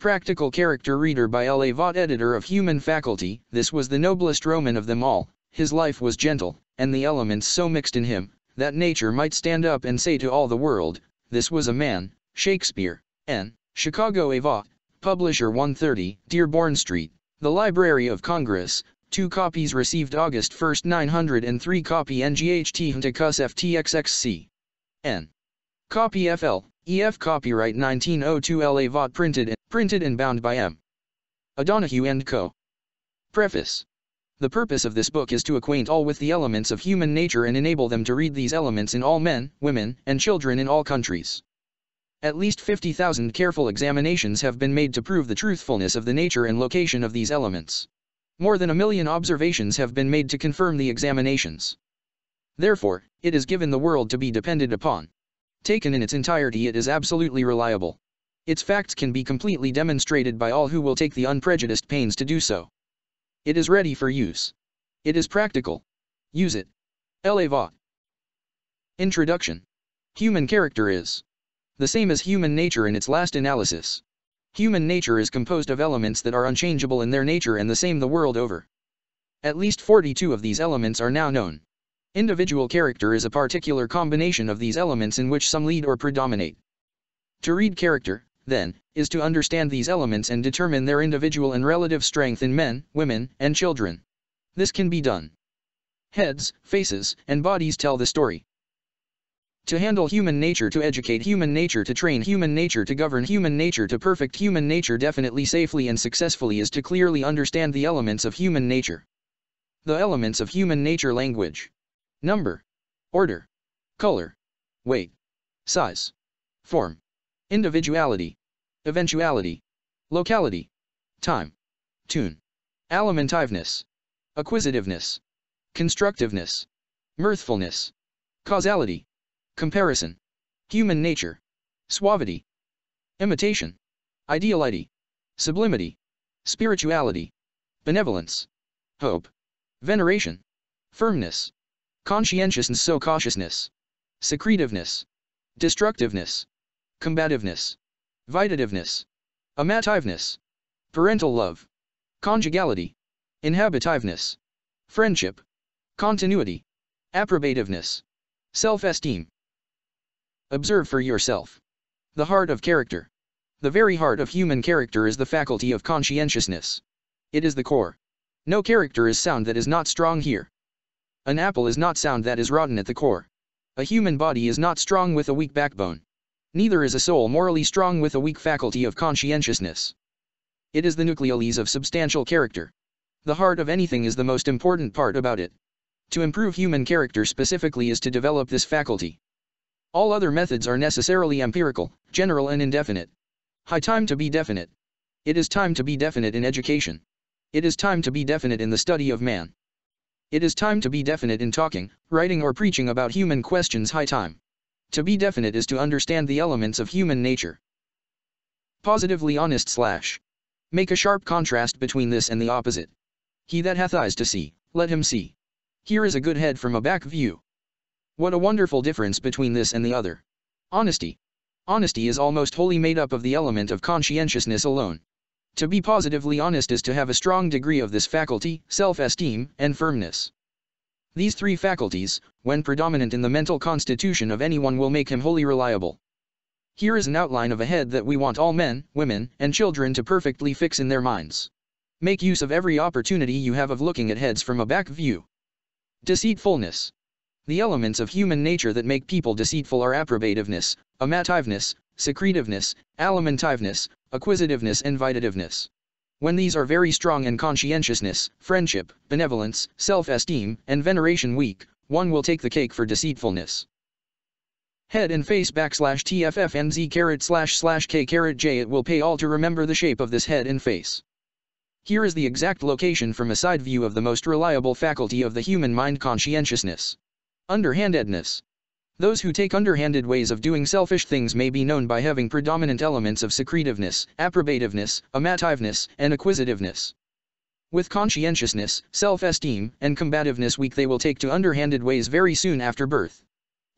Practical Character Reader by L. A. Vaught Editor of Human Faculty, this was the noblest Roman of them all, his life was gentle, and the elements so mixed in him, that nature might stand up and say to all the world, this was a man, Shakespeare, N. Chicago A. Vaught, Publisher 130, Dearborn Street, The Library of Congress, 2 copies received August 1, 903 copy NGHT FTXXC. N. Copy FL, EF copyright 1902 LA Vaught printed printed and bound by M. O'Donoghue and Co. Preface The purpose of this book is to acquaint all with the elements of human nature and enable them to read these elements in all men, women, and children in all countries. At least 50,000 careful examinations have been made to prove the truthfulness of the nature and location of these elements. More than a million observations have been made to confirm the examinations. Therefore, it is given the world to be depended upon. Taken in its entirety it is absolutely reliable. Its facts can be completely demonstrated by all who will take the unprejudiced pains to do so. It is ready for use. It is practical. Use it. Vaught. Introduction. Human character is the same as human nature in its last analysis. Human nature is composed of elements that are unchangeable in their nature and the same the world over. At least 42 of these elements are now known. Individual character is a particular combination of these elements in which some lead or predominate. To read character, then, is to understand these elements and determine their individual and relative strength in men, women, and children. This can be done. Heads, faces, and bodies tell the story. To handle human nature to educate human nature to train human nature to govern human nature to perfect human nature definitely safely and successfully is to clearly understand the elements of human nature. The elements of human nature language number, order, color, weight, size, form, individuality, eventuality, locality, time, tune, alimentiveness, acquisitiveness, constructiveness, mirthfulness, causality, comparison, human nature, suavity, imitation, ideality, sublimity, spirituality, benevolence, hope, veneration, firmness, conscientiousness so cautiousness, secretiveness, destructiveness, combativeness, vitativeness, amativeness, parental love, conjugality, inhabitiveness, friendship, continuity, approbativeness, self-esteem. Observe for yourself. The heart of character. The very heart of human character is the faculty of conscientiousness. It is the core. No character is sound that is not strong here. An apple is not sound that is rotten at the core. A human body is not strong with a weak backbone. Neither is a soul morally strong with a weak faculty of conscientiousness. It is the nucleolus of substantial character. The heart of anything is the most important part about it. To improve human character specifically is to develop this faculty. All other methods are necessarily empirical, general and indefinite. High time to be definite. It is time to be definite in education. It is time to be definite in the study of man. It is time to be definite in talking, writing or preaching about human questions high time. To be definite is to understand the elements of human nature. Positively honest slash. Make a sharp contrast between this and the opposite. He that hath eyes to see, let him see. Here is a good head from a back view. What a wonderful difference between this and the other. Honesty. Honesty is almost wholly made up of the element of conscientiousness alone. To be positively honest is to have a strong degree of this faculty, self-esteem, and firmness. These three faculties, when predominant in the mental constitution of anyone will make him wholly reliable. Here is an outline of a head that we want all men, women, and children to perfectly fix in their minds. Make use of every opportunity you have of looking at heads from a back view. Deceitfulness. The elements of human nature that make people deceitful are approbativeness, amativeness, secretiveness, alimentiveness, acquisitiveness and vitativeness. When these are very strong and conscientiousness, friendship, benevolence, self-esteem, and veneration weak, one will take the cake for deceitfulness. Head and face backslash TFFNZ caret slash slash K caret J it will pay all to remember the shape of this head and face. Here is the exact location from a side view of the most reliable faculty of the human mind conscientiousness. Underhandedness. Those who take underhanded ways of doing selfish things may be known by having predominant elements of secretiveness, approbativeness, amativeness, and acquisitiveness. With conscientiousness, self-esteem, and combativeness weak they will take to underhanded ways very soon after birth.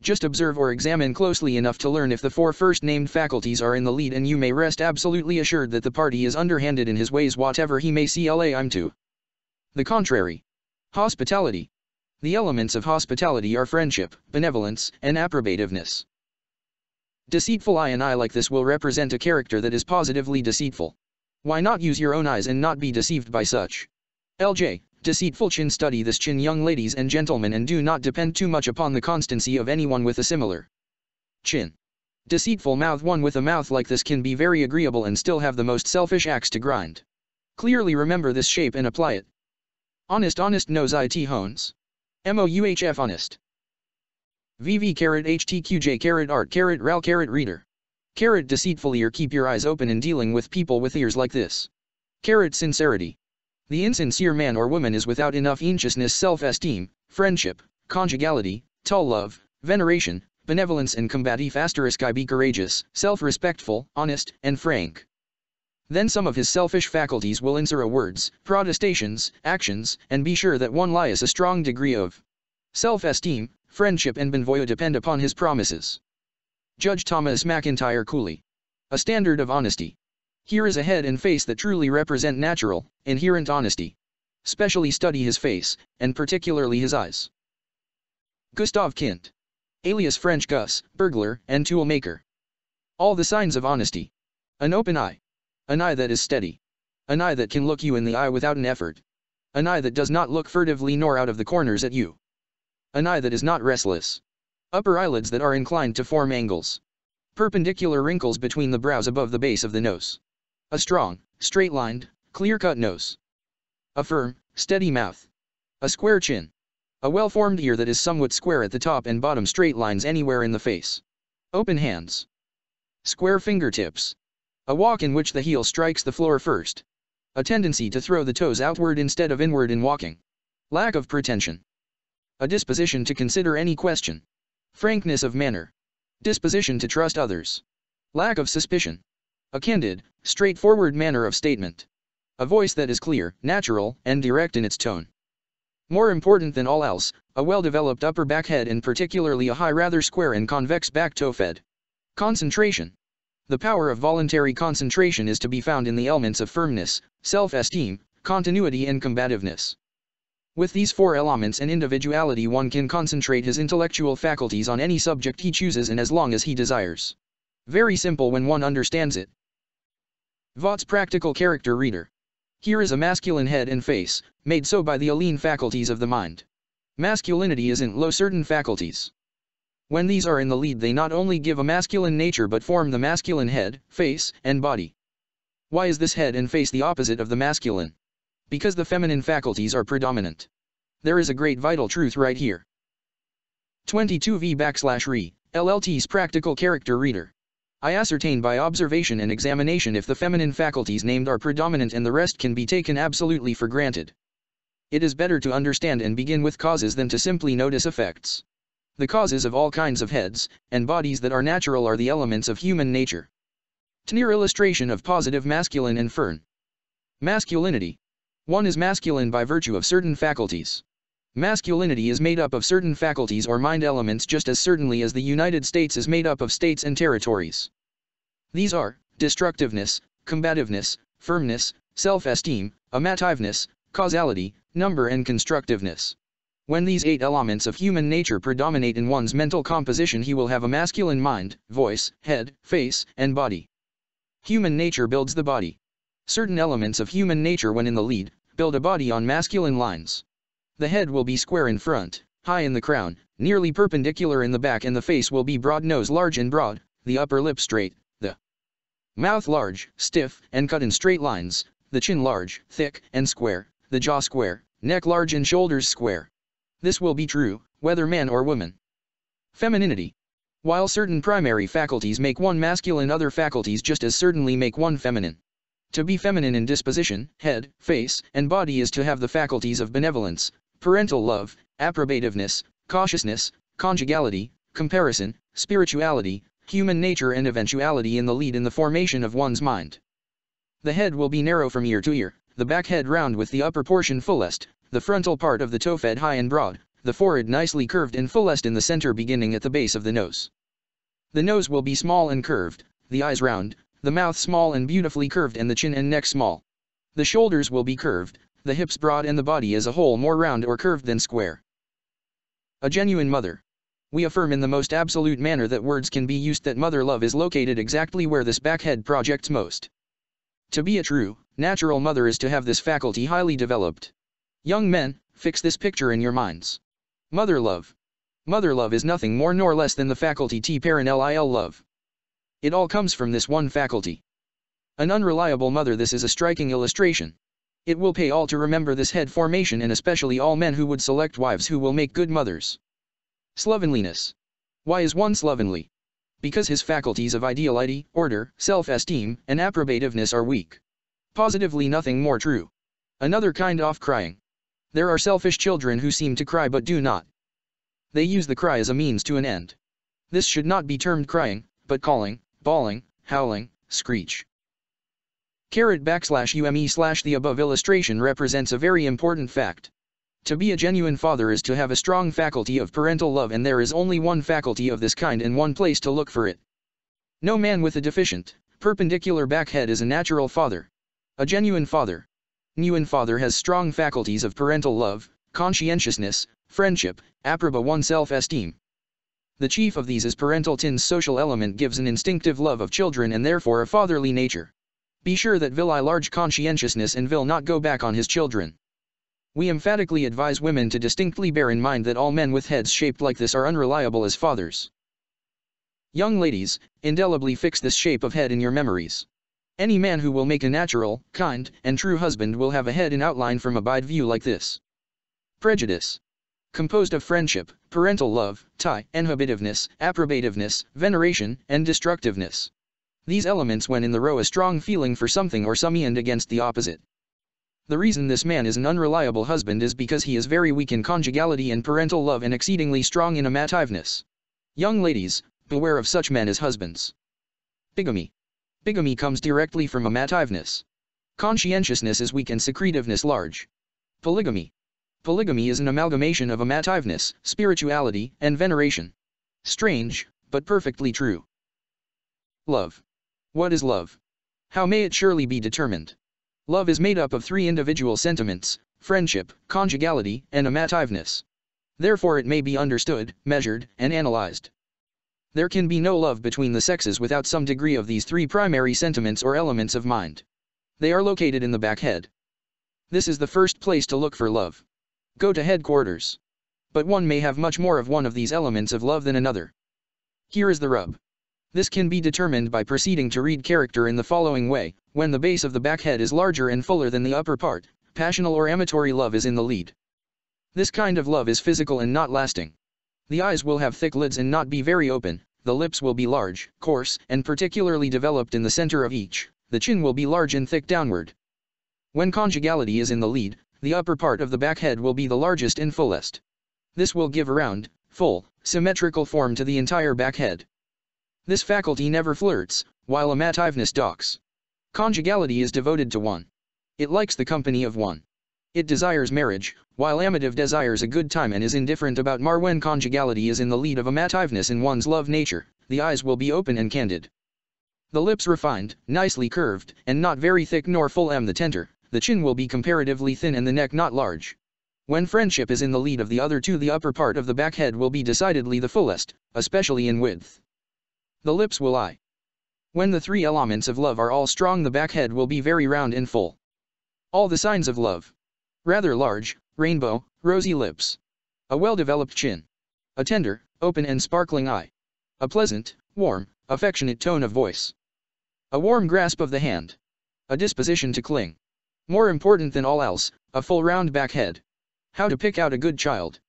Just observe or examine closely enough to learn if the four first named faculties are in the lead and you may rest absolutely assured that the party is underhanded in his ways whatever he may see I'm to. The contrary. Hospitality. The elements of hospitality are friendship, benevolence, and approbativeness. Deceitful eye and eye like this will represent a character that is positively deceitful. Why not use your own eyes and not be deceived by such? LJ, deceitful chin study this chin young ladies and gentlemen and do not depend too much upon the constancy of anyone with a similar chin. Deceitful mouth one with a mouth like this can be very agreeable and still have the most selfish axe to grind. Clearly remember this shape and apply it. Honest honest nose it hones. MOUHF honest. VV carrot HTQJ carrot art carrot RAL carrot reader. Carrot deceitfully or keep your eyes open in dealing with people with ears like this. Carrot sincerity. The insincere man or woman is without enough consciousness self-esteem, friendship, conjugality, tall love, veneration, benevolence and combative asterisk I be courageous, self-respectful, honest, and frank. Then some of his selfish faculties will insert words, protestations, actions, and be sure that one lies a strong degree of self-esteem, friendship and bonvoyo depend upon his promises. Judge Thomas McIntyre Cooley. A standard of honesty. Here is a head and face that truly represent natural, inherent honesty. Specially study his face, and particularly his eyes. Gustav Kint. Alias French Gus, burglar, and tool maker. All the signs of honesty. An open eye. An eye that is steady. An eye that can look you in the eye without an effort. An eye that does not look furtively nor out of the corners at you. An eye that is not restless. Upper eyelids that are inclined to form angles. Perpendicular wrinkles between the brows above the base of the nose. A strong, straight-lined, clear-cut nose. A firm, steady mouth. A square chin. A well-formed ear that is somewhat square at the top and bottom straight lines anywhere in the face. Open hands. Square fingertips. A walk in which the heel strikes the floor first. A tendency to throw the toes outward instead of inward in walking. Lack of pretension. A disposition to consider any question. Frankness of manner. Disposition to trust others. Lack of suspicion. A candid, straightforward manner of statement. A voice that is clear, natural, and direct in its tone. More important than all else, a well-developed upper back head and particularly a high rather square and convex back toe fed. Concentration. The power of voluntary concentration is to be found in the elements of firmness, self-esteem, continuity and combativeness. With these four elements and individuality one can concentrate his intellectual faculties on any subject he chooses and as long as he desires. Very simple when one understands it. Vaught's Practical Character Reader. Here is a masculine head and face, made so by the aline faculties of the mind. Masculinity is in low certain faculties. When these are in the lead they not only give a masculine nature but form the masculine head, face, and body. Why is this head and face the opposite of the masculine? Because the feminine faculties are predominant. There is a great vital truth right here. 22v backslash re, LLT's Practical Character Reader. I ascertain by observation and examination if the feminine faculties named are predominant and the rest can be taken absolutely for granted. It is better to understand and begin with causes than to simply notice effects. The causes of all kinds of heads and bodies that are natural are the elements of human nature. Near illustration of positive masculine and fern. Masculinity. One is masculine by virtue of certain faculties. Masculinity is made up of certain faculties or mind elements just as certainly as the United States is made up of states and territories. These are destructiveness, combativeness, firmness, self-esteem, amativeness, causality, number and constructiveness. When these eight elements of human nature predominate in one's mental composition he will have a masculine mind, voice, head, face, and body. Human nature builds the body. Certain elements of human nature when in the lead, build a body on masculine lines. The head will be square in front, high in the crown, nearly perpendicular in the back and the face will be broad nose large and broad, the upper lip straight, the mouth large, stiff, and cut in straight lines, the chin large, thick, and square, the jaw square, neck large and shoulders square. This will be true, whether man or woman. Femininity. While certain primary faculties make one masculine other faculties just as certainly make one feminine. To be feminine in disposition, head, face, and body is to have the faculties of benevolence, parental love, approbativeness, cautiousness, conjugality, comparison, spirituality, human nature and eventuality in the lead in the formation of one's mind. The head will be narrow from ear to ear, the back head round with the upper portion fullest, the frontal part of the toe fed high and broad, the forehead nicely curved and fullest in the center beginning at the base of the nose. The nose will be small and curved, the eyes round, the mouth small and beautifully curved and the chin and neck small. The shoulders will be curved, the hips broad and the body as a whole more round or curved than square. A genuine mother. We affirm in the most absolute manner that words can be used that mother love is located exactly where this back head projects most. To be a true, natural mother is to have this faculty highly developed. Young men, fix this picture in your minds. Mother love. Mother love is nothing more nor less than the faculty T parent LIL love. It all comes from this one faculty. An unreliable mother this is a striking illustration. It will pay all to remember this head formation and especially all men who would select wives who will make good mothers. Slovenliness. Why is one slovenly? Because his faculties of ideality, order, self-esteem, and approbativeness are weak. Positively nothing more true. Another kind of crying. There are selfish children who seem to cry but do not. They use the cry as a means to an end. This should not be termed crying, but calling, bawling, howling, screech. Carrot backslash UME slash the above illustration represents a very important fact. To be a genuine father is to have a strong faculty of parental love and there is only one faculty of this kind and one place to look for it. No man with a deficient, perpendicular back head is a natural father. A genuine father. Genuine father has strong faculties of parental love, conscientiousness, friendship, approba one self-esteem. The chief of these is parental tin's social element gives an instinctive love of children and therefore a fatherly nature. Be sure that will I large conscientiousness and will not go back on his children. We emphatically advise women to distinctly bear in mind that all men with heads shaped like this are unreliable as fathers. Young ladies, indelibly fix this shape of head in your memories. Any man who will make a natural, kind, and true husband will have a head in outline from a wide view like this. Prejudice. Composed of friendship, parental love, tie, inhabitiveness, approbativeness, veneration, and destructiveness. These elements when in the row a strong feeling for something or some end against the opposite. The reason this man is an unreliable husband is because he is very weak in conjugality and parental love and exceedingly strong in amativeness. Young ladies, beware of such men as husbands. Bigamy. Bigamy comes directly from amativeness. Conscientiousness is weak and secretiveness large. Polygamy. Polygamy is an amalgamation of amativeness, spirituality, and veneration. Strange, but perfectly true. Love. What is love? How may it surely be determined? Love is made up of three individual sentiments, friendship, conjugality, and amativeness. Therefore it may be understood, measured, and analyzed. There can be no love between the sexes without some degree of these three primary sentiments or elements of mind. They are located in the back head. This is the first place to look for love. Go to headquarters. But one may have much more of one of these elements of love than another. Here is the rub. This can be determined by proceeding to read character in the following way, when the base of the back head is larger and fuller than the upper part, passional or amatory love is in the lead. This kind of love is physical and not lasting. The eyes will have thick lids and not be very open, the lips will be large, coarse, and particularly developed in the center of each, the chin will be large and thick downward. When conjugality is in the lead, the upper part of the back head will be the largest and fullest. This will give a round, full, symmetrical form to the entire back head. This faculty never flirts, while amativeness docks. Conjugality is devoted to one. It likes the company of one. It desires marriage, while amative desires a good time and is indifferent about mar when conjugality is in the lead of amativeness in one's love nature, the eyes will be open and candid. The lips refined, nicely curved, and not very thick nor full am the tender, the chin will be comparatively thin and the neck not large. When friendship is in the lead of the other two the upper part of the back head will be decidedly the fullest, especially in width. The lips will eye. When the three elements of love are all strong the back head will be very round and full. All the signs of love. Rather large, rainbow, rosy lips. A well-developed chin. A tender, open and sparkling eye. A pleasant, warm, affectionate tone of voice. A warm grasp of the hand. A disposition to cling. More important than all else, a full round back head. How to pick out a good child.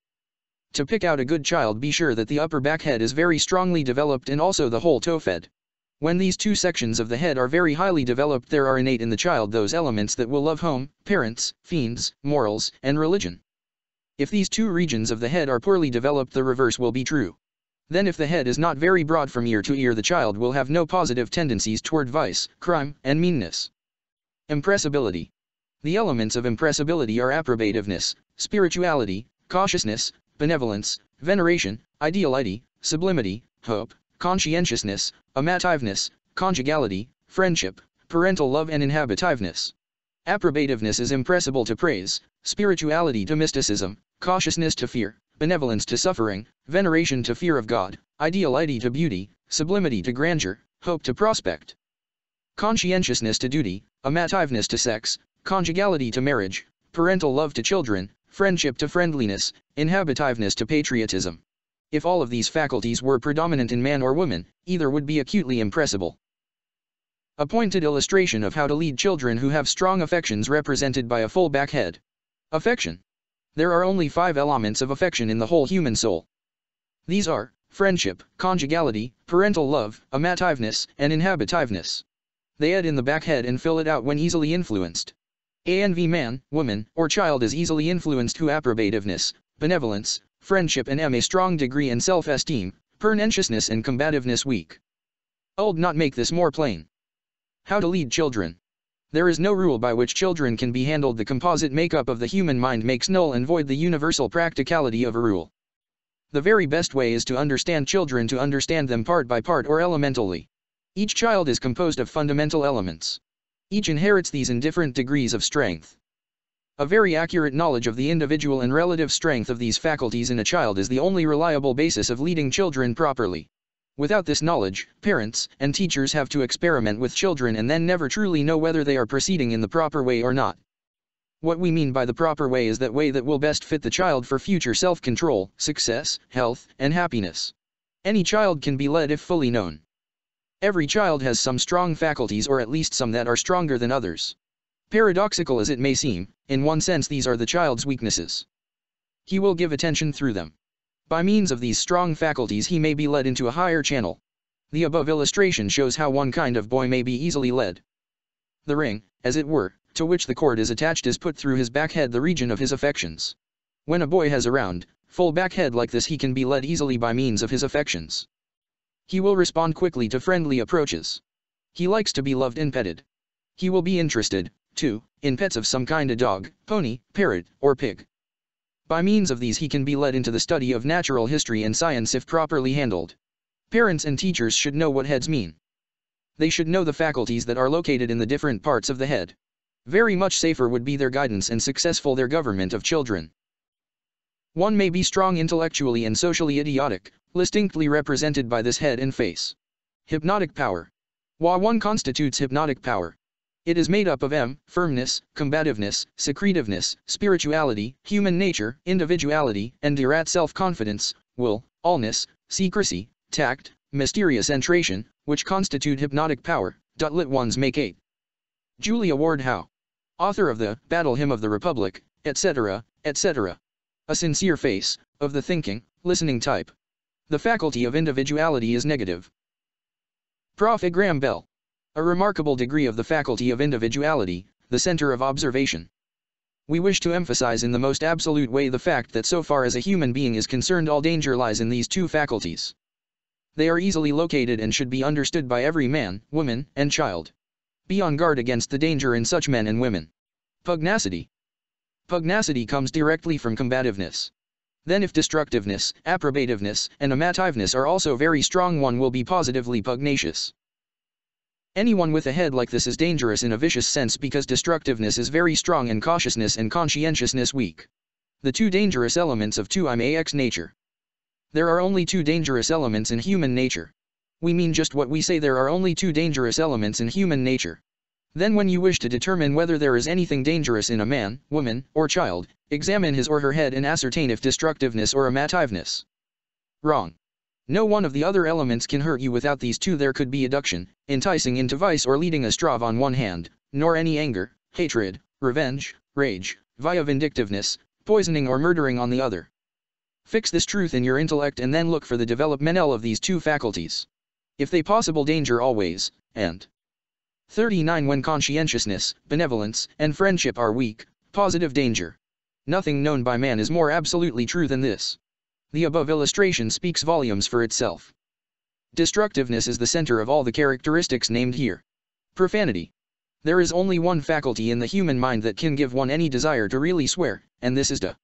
To pick out a good child be sure that the upper back head is very strongly developed and also the whole toe fed. When these two sections of the head are very highly developed there are innate in the child those elements that will love home, parents, fiends, morals, and religion. If these two regions of the head are poorly developed the reverse will be true. Then if the head is not very broad from ear to ear the child will have no positive tendencies toward vice, crime, and meanness. Impressibility. The elements of impressibility are approbativeness, spirituality, cautiousness, benevolence, veneration, ideality, sublimity, hope, conscientiousness, amativeness, conjugality, friendship, parental love and inhabitiveness. Approbativeness is impressible to praise, spirituality to mysticism, cautiousness to fear, benevolence to suffering, veneration to fear of God, ideality to beauty, sublimity to grandeur, hope to prospect. Conscientiousness to duty, amativeness to sex, conjugality to marriage, parental love to children, friendship to friendliness, inhabitiveness to patriotism. If all of these faculties were predominant in man or woman, either would be acutely impressible. A pointed illustration of how to lead children who have strong affections represented by a full back head. Affection. There are only five elements of affection in the whole human soul. These are friendship, conjugality, parental love, amativeness, and inhabitiveness. They add in the back head and fill it out when easily influenced. ANV man, woman, or child is easily influenced who approbativeness, benevolence, friendship and M a strong degree in self-esteem, pernentiousness and combativeness weak. Old not make this more plain. How to lead children. There is no rule by which children can be handled the composite makeup of the human mind makes null and void the universal practicality of a rule. The very best way is to understand children to understand them part by part or elementally. Each child is composed of fundamental elements. Each inherits these in different degrees of strength. A very accurate knowledge of the individual and relative strength of these faculties in a child is the only reliable basis of leading children properly. Without this knowledge, parents and teachers have to experiment with children and then never truly know whether they are proceeding in the proper way or not. What we mean by the proper way is that way that will best fit the child for future self-control, success, health, and happiness. Any child can be led if fully known. Every child has some strong faculties or at least some that are stronger than others. Paradoxical as it may seem, in one sense these are the child's weaknesses. He will give attention through them. By means of these strong faculties he may be led into a higher channel. The above illustration shows how one kind of boy may be easily led. The ring, as it were, to which the cord is attached is put through his back head the region of his affections. When a boy has a round, full back head like this he can be led easily by means of his affections. He will respond quickly to friendly approaches. He likes to be loved and petted. He will be interested, too, in pets of some kind a dog, pony, parrot, or pig. By means of these he can be led into the study of natural history and science if properly handled. Parents and teachers should know what heads mean. They should know the faculties that are located in the different parts of the head. Very much safer would be their guidance and successful their government of children. One may be strong intellectually and socially idiotic, distinctly represented by this head and face. Hypnotic power. Wa one constitutes hypnotic power. It is made up of M, firmness, combativeness, secretiveness, spirituality, human nature, individuality, and Dirat self-confidence, will, allness, secrecy, tact, mysterious entration, which constitute hypnotic power. Lit ones make 8. Julia Ward Howe. Author of the Battle Hymn of the Republic, etc., etc. A sincere face, of the thinking, listening type. The faculty of individuality is negative. Prof. Graham Bell. A remarkable degree of the faculty of individuality, the center of observation. We wish to emphasize in the most absolute way the fact that so far as a human being is concerned all danger lies in these two faculties. They are easily located and should be understood by every man, woman, and child. Be on guard against the danger in such men and women. Pugnacity. Pugnacity comes directly from combativeness. Then if destructiveness, approbativeness, and amativeness are also very strong one will be positively pugnacious. Anyone with a head like this is dangerous in a vicious sense because destructiveness is very strong and cautiousness and conscientiousness weak. The two dangerous elements of 2 IMAX nature. There are only two dangerous elements in human nature. We mean just what we say there are only two dangerous elements in human nature. Then when you wish to determine whether there is anything dangerous in a man, woman, or child, examine his or her head and ascertain if destructiveness or amativeness. Wrong. No one of the other elements can hurt you without these two there could be adduction, enticing into vice or leading astray on one hand, nor any anger, hatred, revenge, rage, via vindictiveness, poisoning or murdering on the other. Fix this truth in your intellect and then look for the developmental of these two faculties. If they possible danger always, and 39 When conscientiousness, benevolence, and friendship are weak, positive danger. Nothing known by man is more absolutely true than this. The above illustration speaks volumes for itself. Destructiveness is the center of all the characteristics named here. Profanity. There is only one faculty in the human mind that can give one any desire to really swear, and this is to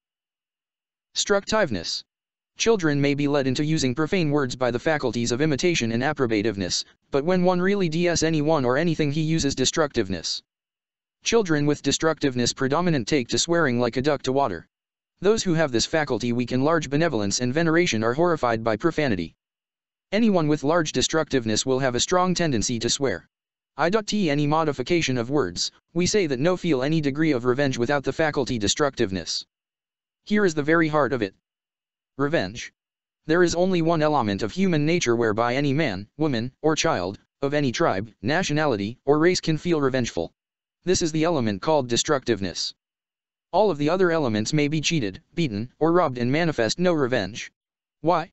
Structiveness. Children may be led into using profane words by the faculties of imitation and approbativeness, but when one really ds anyone or anything he uses destructiveness. Children with destructiveness predominant take to swearing like a duck to water. Those who have this faculty weak in large benevolence and veneration are horrified by profanity. Anyone with large destructiveness will have a strong tendency to swear. I.T. Any modification of words, we say that no feel any degree of revenge without the faculty destructiveness. Here is the very heart of it. Revenge. There is only one element of human nature whereby any man, woman, or child, of any tribe, nationality, or race can feel revengeful. This is the element called destructiveness. All of the other elements may be cheated, beaten, or robbed and manifest no revenge. Why?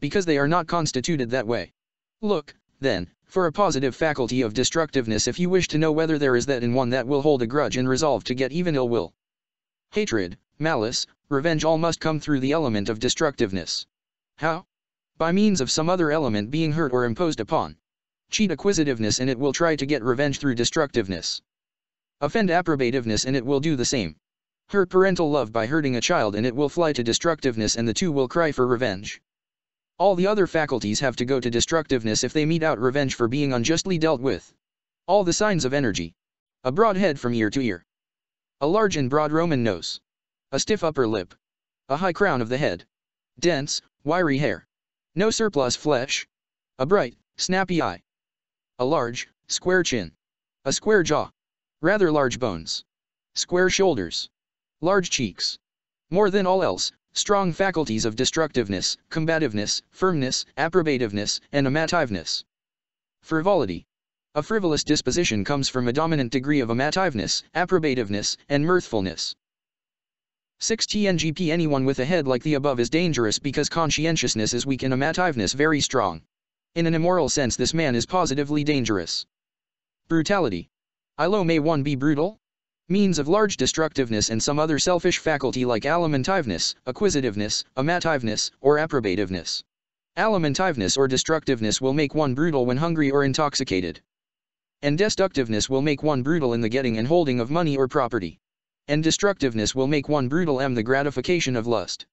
Because they are not constituted that way. Look, then, for a positive faculty of destructiveness if you wish to know whether there is that in one that will hold a grudge and resolve to get even ill will. Hatred, malice, revenge all must come through the element of destructiveness. How? By means of some other element being hurt or imposed upon. Cheat acquisitiveness and it will try to get revenge through destructiveness. Offend approbativeness and it will do the same. Hurt parental love by hurting a child and it will fly to destructiveness and the two will cry for revenge. All the other faculties have to go to destructiveness if they mete out revenge for being unjustly dealt with. All the signs of energy. A broad head from ear to ear. A large and broad Roman nose. A stiff upper lip. A high crown of the head. Dense, wiry hair. No surplus flesh. A bright, snappy eye. A large, square chin. A square jaw. Rather large bones. Square shoulders. Large cheeks. More than all else, strong faculties of destructiveness, combativeness, firmness, approbativeness, and amativeness. Frivolity. A frivolous disposition comes from a dominant degree of amativeness, approbativeness, and mirthfulness. 6 TNGP Anyone with a head like the above is dangerous because conscientiousness is weak and amativeness very strong. In an immoral sense this man is positively dangerous. Brutality. ILO may one be brutal? Means of large destructiveness and some other selfish faculty like alimentiveness, acquisitiveness, amativeness, or approbativeness. Alimentiveness or destructiveness will make one brutal when hungry or intoxicated. And destructiveness will make one brutal in the getting and holding of money or property and destructiveness will make one brutal m the gratification of lust.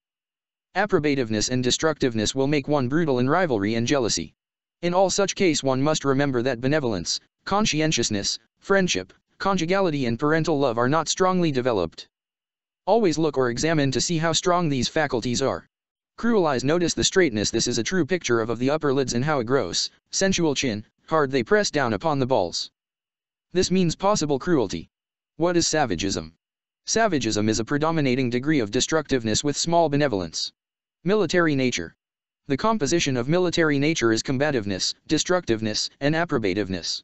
Approbativeness and destructiveness will make one brutal in rivalry and jealousy. In all such case one must remember that benevolence, conscientiousness, friendship, conjugality and parental love are not strongly developed. Always look or examine to see how strong these faculties are. Cruel eyes notice the straightness this is a true picture of of the upper lids and how a gross, sensual chin, hard they press down upon the balls. This means possible cruelty. What is savagism? Savagism is a predominating degree of destructiveness with small benevolence. Military nature. The composition of military nature is combativeness, destructiveness, and approbativeness.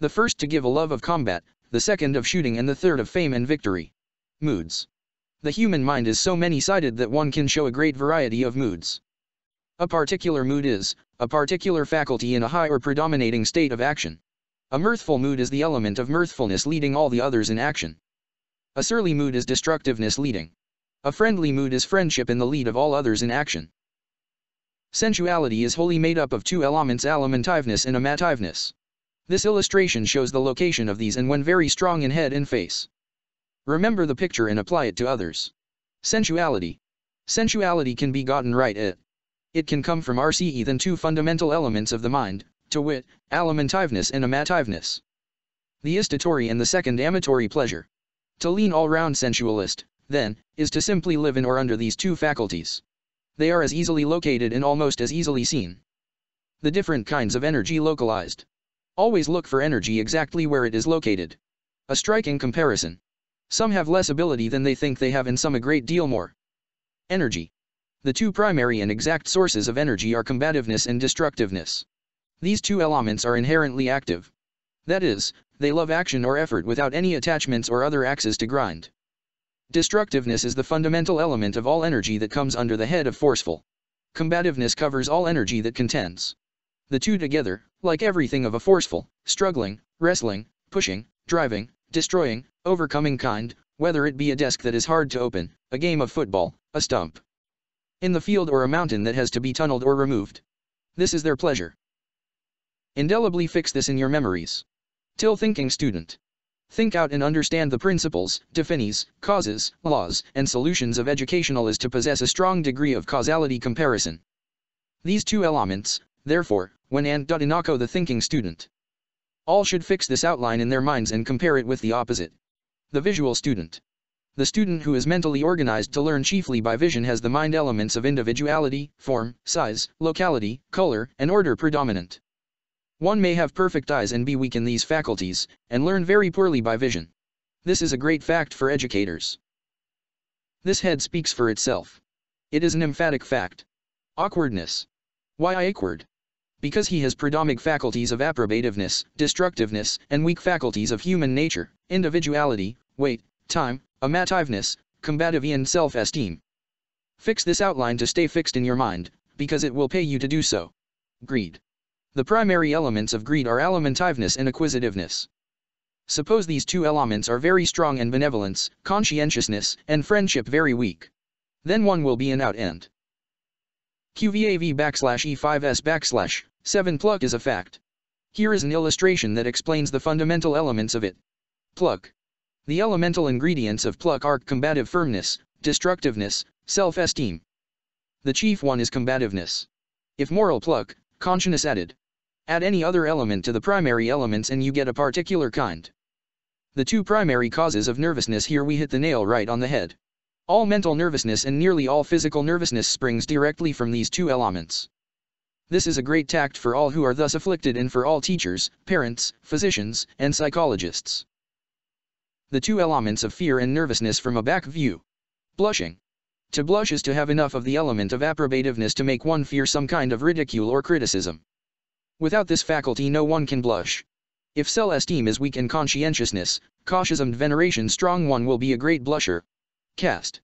The first to give a love of combat, the second of shooting and the third of fame and victory. Moods. The human mind is so many-sided that one can show a great variety of moods. A particular mood is, a particular faculty in a high or predominating state of action. A mirthful mood is the element of mirthfulness leading all the others in action. A surly mood is destructiveness leading. A friendly mood is friendship in the lead of all others in action. Sensuality is wholly made up of two elements alimentiveness and amativeness. This illustration shows the location of these and when very strong in head and face. Remember the picture and apply it to others. Sensuality. Sensuality can be gotten right it. It can come from RCE than two fundamental elements of the mind, to wit, alimentiveness and amativeness. The istatory and the second amatory pleasure. To lean all-round sensualist, then, is to simply live in or under these two faculties. They are as easily located and almost as easily seen. The different kinds of energy localized. Always look for energy exactly where it is located. A striking comparison. Some have less ability than they think they have and some a great deal more. Energy. The two primary and exact sources of energy are combativeness and destructiveness. These two elements are inherently active. That is, they love action or effort without any attachments or other axes to grind. Destructiveness is the fundamental element of all energy that comes under the head of forceful. Combativeness covers all energy that contends. The two together, like everything of a forceful, struggling, wrestling, pushing, driving, destroying, overcoming kind, whether it be a desk that is hard to open, a game of football, a stump in the field or a mountain that has to be tunneled or removed. This is their pleasure. Indelibly fix this in your memories. Till thinking student. think out and understand the principles, definitions, causes, laws, and solutions of educational is to possess a strong degree of causality comparison. These two elements, therefore, when and Dudinako the thinking student. All should fix this outline in their minds and compare it with the opposite. The visual student. The student who is mentally organized to learn chiefly by vision has the mind elements of individuality, form, size, locality, color, and order predominant. One may have perfect eyes and be weak in these faculties, and learn very poorly by vision. This is a great fact for educators. This head speaks for itself. It is an emphatic fact. Awkwardness. Why I awkward? Because he has predominant faculties of approbativeness, destructiveness, and weak faculties of human nature, individuality, weight, time, amativeness, combative and self-esteem. Fix this outline to stay fixed in your mind, because it will pay you to do so. Greed. The primary elements of greed are alimentiveness and acquisitiveness. Suppose these two elements are very strong and benevolence, conscientiousness, and friendship very weak. Then one will be an out end. QVAV backslash E5S backslash 7 pluck is a fact. Here is an illustration that explains the fundamental elements of it. Pluck. The elemental ingredients of pluck are combative firmness, destructiveness, self-esteem. The chief one is combativeness. If moral pluck, conscience added. Add any other element to the primary elements and you get a particular kind. The two primary causes of nervousness here we hit the nail right on the head. All mental nervousness and nearly all physical nervousness springs directly from these two elements. This is a great tact for all who are thus afflicted and for all teachers, parents, physicians, and psychologists. The two elements of fear and nervousness from a back view. Blushing. To blush is to have enough of the element of approbativeness to make one fear some kind of ridicule or criticism. Without this faculty no one can blush. If self-esteem is weak and conscientiousness, cautious and veneration strong one will be a great blusher. Cast.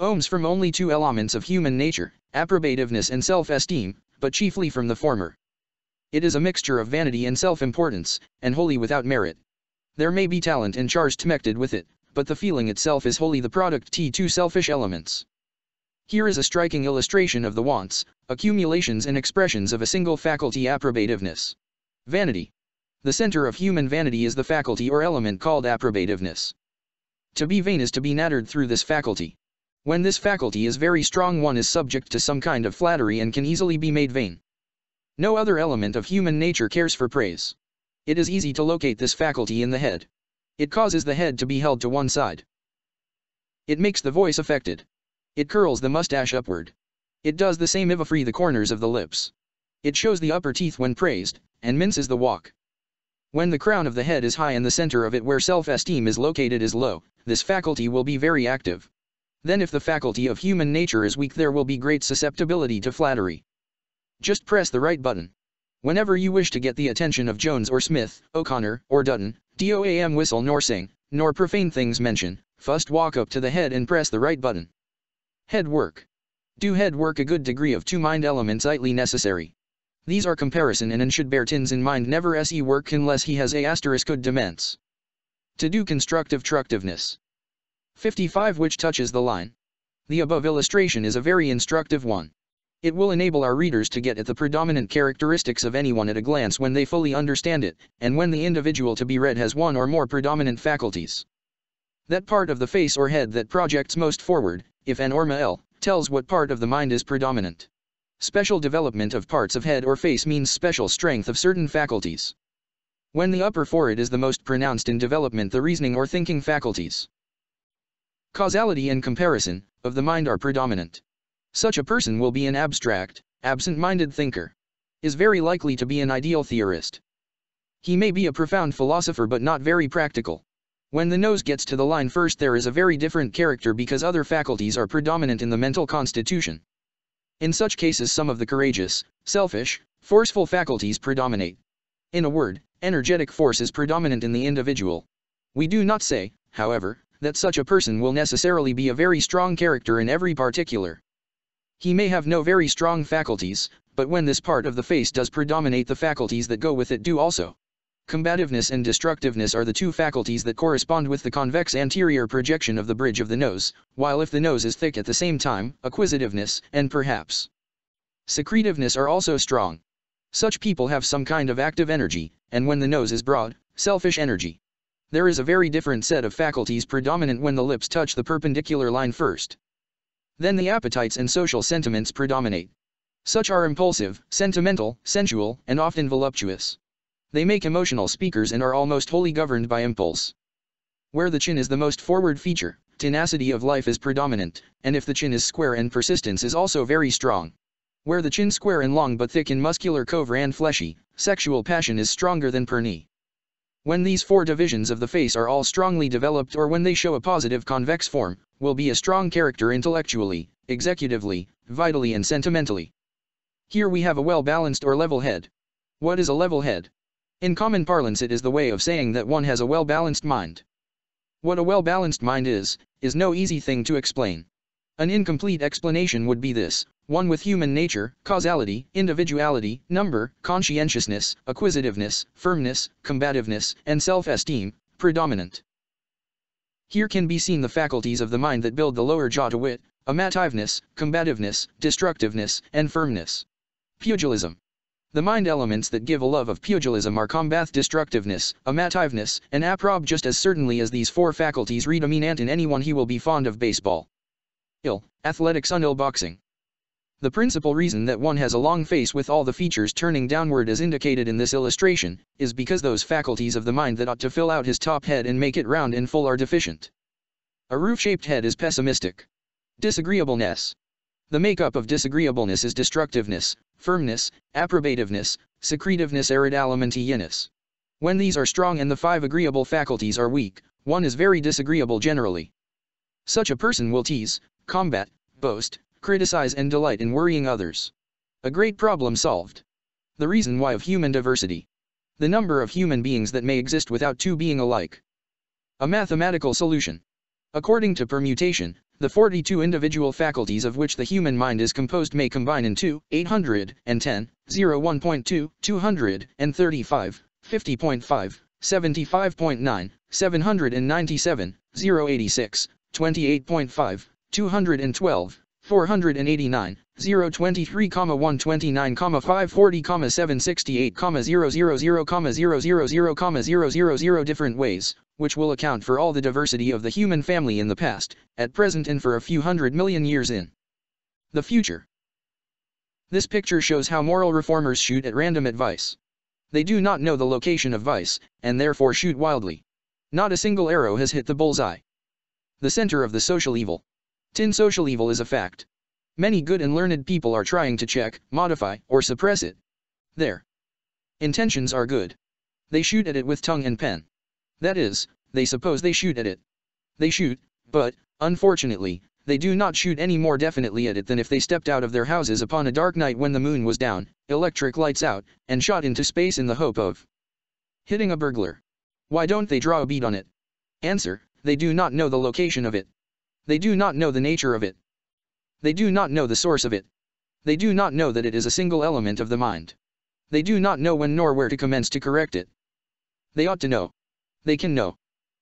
Ohms from only two elements of human nature, approbativeness and self-esteem, but chiefly from the former. It is a mixture of vanity and self-importance, and wholly without merit. There may be talent and charge connected with it, but the feeling itself is wholly the product T2 selfish elements. Here is a striking illustration of the wants, accumulations and expressions of a single faculty approbativeness. Vanity. The center of human vanity is the faculty or element called approbativeness. To be vain is to be nattered through this faculty. When this faculty is very strong one is subject to some kind of flattery and can easily be made vain. No other element of human nature cares for praise. It is easy to locate this faculty in the head. It causes the head to be held to one side. It makes the voice affected. It curls the mustache upward. It does the same if a free the corners of the lips. It shows the upper teeth when praised, and minces the walk. When the crown of the head is high and the center of it where self-esteem is located is low, this faculty will be very active. Then if the faculty of human nature is weak there will be great susceptibility to flattery. Just press the right button. Whenever you wish to get the attention of Jones or Smith, O'Connor, or Dutton, DOAM whistle nor sing, nor profane things mention, first walk up to the head and press the right button. Head work. Do head work a good degree of two mind elements itly necessary. These are comparison and and should bear tins in mind never se work unless he has a asterisk good demands. To do constructive tructiveness. 55 which touches the line. The above illustration is a very instructive one. It will enable our readers to get at the predominant characteristics of anyone at a glance when they fully understand it, and when the individual to be read has one or more predominant faculties. That part of the face or head that projects most forward, if an or L, tells what part of the mind is predominant. Special development of parts of head or face means special strength of certain faculties. When the upper forehead is the most pronounced in development the reasoning or thinking faculties. Causality and comparison, of the mind are predominant. Such a person will be an abstract, absent-minded thinker. Is very likely to be an ideal theorist. He may be a profound philosopher but not very practical. When the nose gets to the line first there is a very different character because other faculties are predominant in the mental constitution. In such cases some of the courageous, selfish, forceful faculties predominate. In a word, energetic force is predominant in the individual. We do not say, however, that such a person will necessarily be a very strong character in every particular. He may have no very strong faculties, but when this part of the face does predominate the faculties that go with it do also. Combativeness and destructiveness are the two faculties that correspond with the convex anterior projection of the bridge of the nose, while if the nose is thick at the same time, acquisitiveness, and perhaps secretiveness are also strong. Such people have some kind of active energy, and when the nose is broad, selfish energy. There is a very different set of faculties predominant when the lips touch the perpendicular line first. Then the appetites and social sentiments predominate. Such are impulsive, sentimental, sensual, and often voluptuous. They make emotional speakers and are almost wholly governed by impulse. Where the chin is the most forward feature, tenacity of life is predominant, and if the chin is square and persistence is also very strong. Where the chin is square and long but thick and muscular cover and fleshy, sexual passion is stronger than per knee. When these four divisions of the face are all strongly developed or when they show a positive convex form, will be a strong character intellectually, executively, vitally and sentimentally. Here we have a well-balanced or level head. What is a level head? In common parlance it is the way of saying that one has a well-balanced mind. What a well-balanced mind is, is no easy thing to explain. An incomplete explanation would be this, one with human nature, causality, individuality, number, conscientiousness, acquisitiveness, firmness, combativeness, and self-esteem, predominant. Here can be seen the faculties of the mind that build the lower jaw to wit, amativeness, combativeness, destructiveness, and firmness. Pugilism. The mind elements that give a love of pugilism are combath destructiveness, amativeness, and approb just as certainly as these four faculties read a mean ant in anyone he will be fond of baseball. Ill, athletics unill boxing. The principal reason that one has a long face with all the features turning downward as indicated in this illustration, is because those faculties of the mind that ought to fill out his top head and make it round and full are deficient. A roof-shaped head is pessimistic. Disagreeableness. The makeup of disagreeableness is destructiveness, firmness, approbativeness, secretiveness arid When these are strong and the five agreeable faculties are weak, one is very disagreeable generally. Such a person will tease, combat, boast, criticize and delight in worrying others. A great problem solved. The reason why of human diversity. The number of human beings that may exist without two being alike. A mathematical solution. According to permutation, the 42 individual faculties of which the human mind is composed may combine in into 810, 01.2, 235, 50.5, 75.9, 797, 086, 28.5, 212, 489, 023, 129, 540, 768, 000, 000, 000 different ways, which will account for all the diversity of the human family in the past, at present and for a few hundred million years in the future. This picture shows how moral reformers shoot at random at vice. They do not know the location of vice, and therefore shoot wildly. Not a single arrow has hit the bullseye. The center of the social evil. Tin social evil is a fact. Many good and learned people are trying to check, modify, or suppress it. Their intentions are good. They shoot at it with tongue and pen. That is, they suppose they shoot at it. They shoot, but, unfortunately, they do not shoot any more definitely at it than if they stepped out of their houses upon a dark night when the moon was down, electric lights out, and shot into space in the hope of hitting a burglar. Why don't they draw a bead on it? Answer, they do not know the location of it. They do not know the nature of it. They do not know the source of it. They do not know that it is a single element of the mind. They do not know when nor where to commence to correct it. They ought to know. They can know.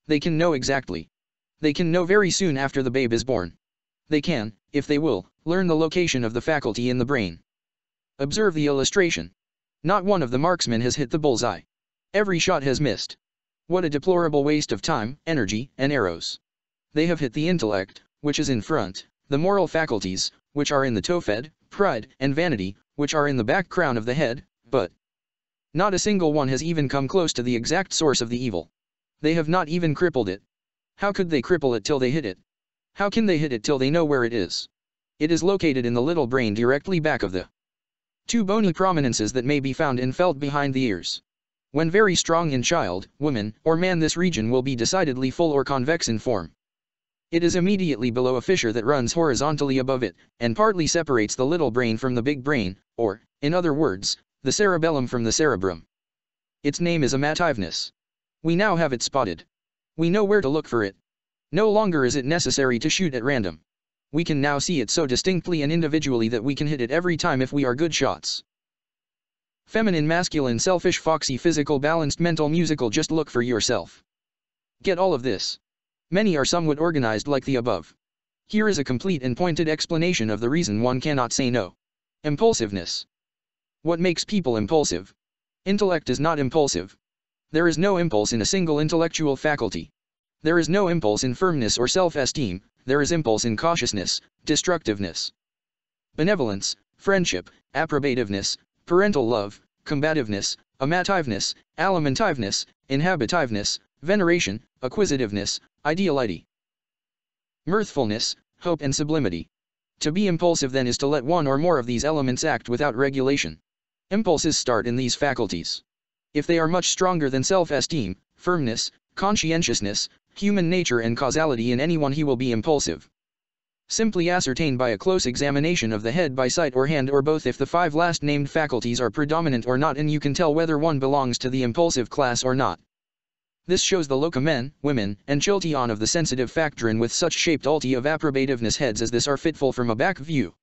They can know exactly. They can know very soon after the babe is born. They can, if they will, learn the location of the faculty in the brain. Observe the illustration. Not one of the marksmen has hit the bullseye. Every shot has missed. What a deplorable waste of time, energy, and arrows. They have hit the intellect, which is in front, the moral faculties, which are in the tophed, pride, and vanity, which are in the back crown of the head, but not a single one has even come close to the exact source of the evil. They have not even crippled it. How could they cripple it till they hit it? How can they hit it till they know where it is? It is located in the little brain directly back of the two bony prominences that may be found in felt behind the ears. When very strong in child, woman, or man this region will be decidedly full or convex in form. It is immediately below a fissure that runs horizontally above it, and partly separates the little brain from the big brain, or, in other words, the cerebellum from the cerebrum. Its name is a amativeness. We now have it spotted. We know where to look for it. No longer is it necessary to shoot at random. We can now see it so distinctly and individually that we can hit it every time if we are good shots. Feminine, masculine, selfish, foxy, physical, balanced, mental, musical, just look for yourself. Get all of this. Many are somewhat organized like the above. Here is a complete and pointed explanation of the reason one cannot say no. Impulsiveness. What makes people impulsive? Intellect is not impulsive. There is no impulse in a single intellectual faculty. There is no impulse in firmness or self-esteem, there is impulse in cautiousness, destructiveness. Benevolence, friendship, approbativeness, parental love, combativeness, amativeness, alimentiveness, inhabitiveness, veneration, acquisitiveness, ideality. Mirthfulness, hope and sublimity. To be impulsive then is to let one or more of these elements act without regulation. Impulses start in these faculties. If they are much stronger than self-esteem, firmness, conscientiousness, human nature and causality in anyone he will be impulsive. Simply ascertain by a close examination of the head by sight or hand or both if the five last named faculties are predominant or not and you can tell whether one belongs to the impulsive class or not. This shows the loca men, women, and chiltion of the sensitive factorin with such shaped ulti of approbativeness heads as this are fitful from a back view.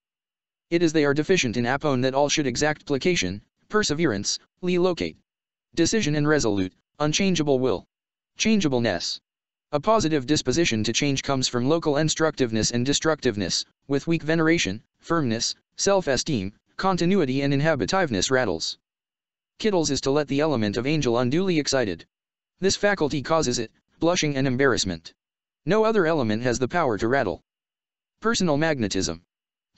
It is they are deficient in apone that all should exact placation, perseverance, lee locate decision and resolute, unchangeable will. Changeableness. A positive disposition to change comes from local instructiveness and destructiveness, with weak veneration, firmness, self-esteem, continuity and inhabitiveness rattles. Kittles is to let the element of angel unduly excited. This faculty causes it, blushing and embarrassment. No other element has the power to rattle. Personal magnetism.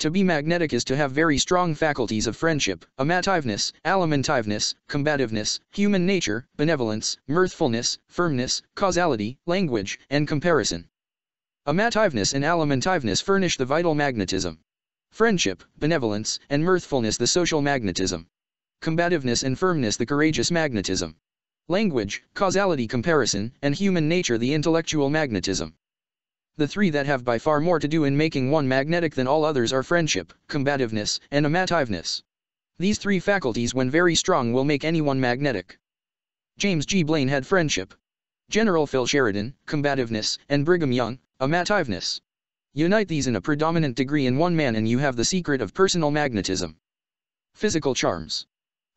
To be magnetic is to have very strong faculties of friendship, amativeness, alimentiveness, combativeness, human nature, benevolence, mirthfulness, firmness, causality, language, and comparison. Amativeness and alimentiveness furnish the vital magnetism. Friendship, benevolence, and mirthfulness the social magnetism. Combativeness and firmness the courageous magnetism. Language, causality comparison, and human nature the intellectual magnetism. The three that have by far more to do in making one magnetic than all others are friendship, combativeness, and amativeness. These three faculties when very strong will make anyone magnetic. James G. Blaine had friendship. General Phil Sheridan, combativeness, and Brigham Young, amativeness. Unite these in a predominant degree in one man and you have the secret of personal magnetism. Physical charms.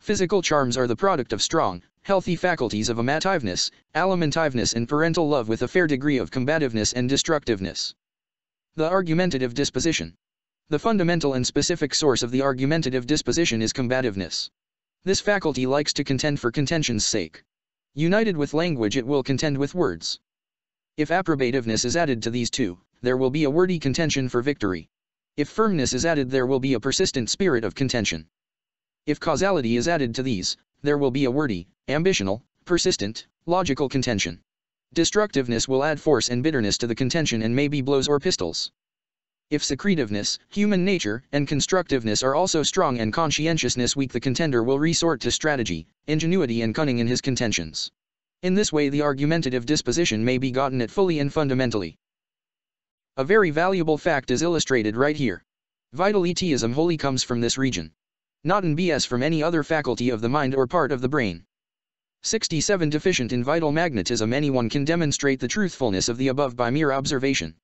Physical charms are the product of strong, healthy faculties of amativeness, alimentiveness and parental love with a fair degree of combativeness and destructiveness. The argumentative disposition. The fundamental and specific source of the argumentative disposition is combativeness. This faculty likes to contend for contention's sake. United with language it will contend with words. If approbativeness is added to these two, there will be a wordy contention for victory. If firmness is added there will be a persistent spirit of contention. If causality is added to these, there will be a wordy, ambitional, persistent, logical contention. Destructiveness will add force and bitterness to the contention and may be blows or pistols. If secretiveness, human nature, and constructiveness are also strong and conscientiousness weak the contender will resort to strategy, ingenuity and cunning in his contentions. In this way the argumentative disposition may be gotten at fully and fundamentally. A very valuable fact is illustrated right here. Vital etism wholly comes from this region not in BS from any other faculty of the mind or part of the brain. 67 Deficient in vital magnetism Anyone can demonstrate the truthfulness of the above by mere observation.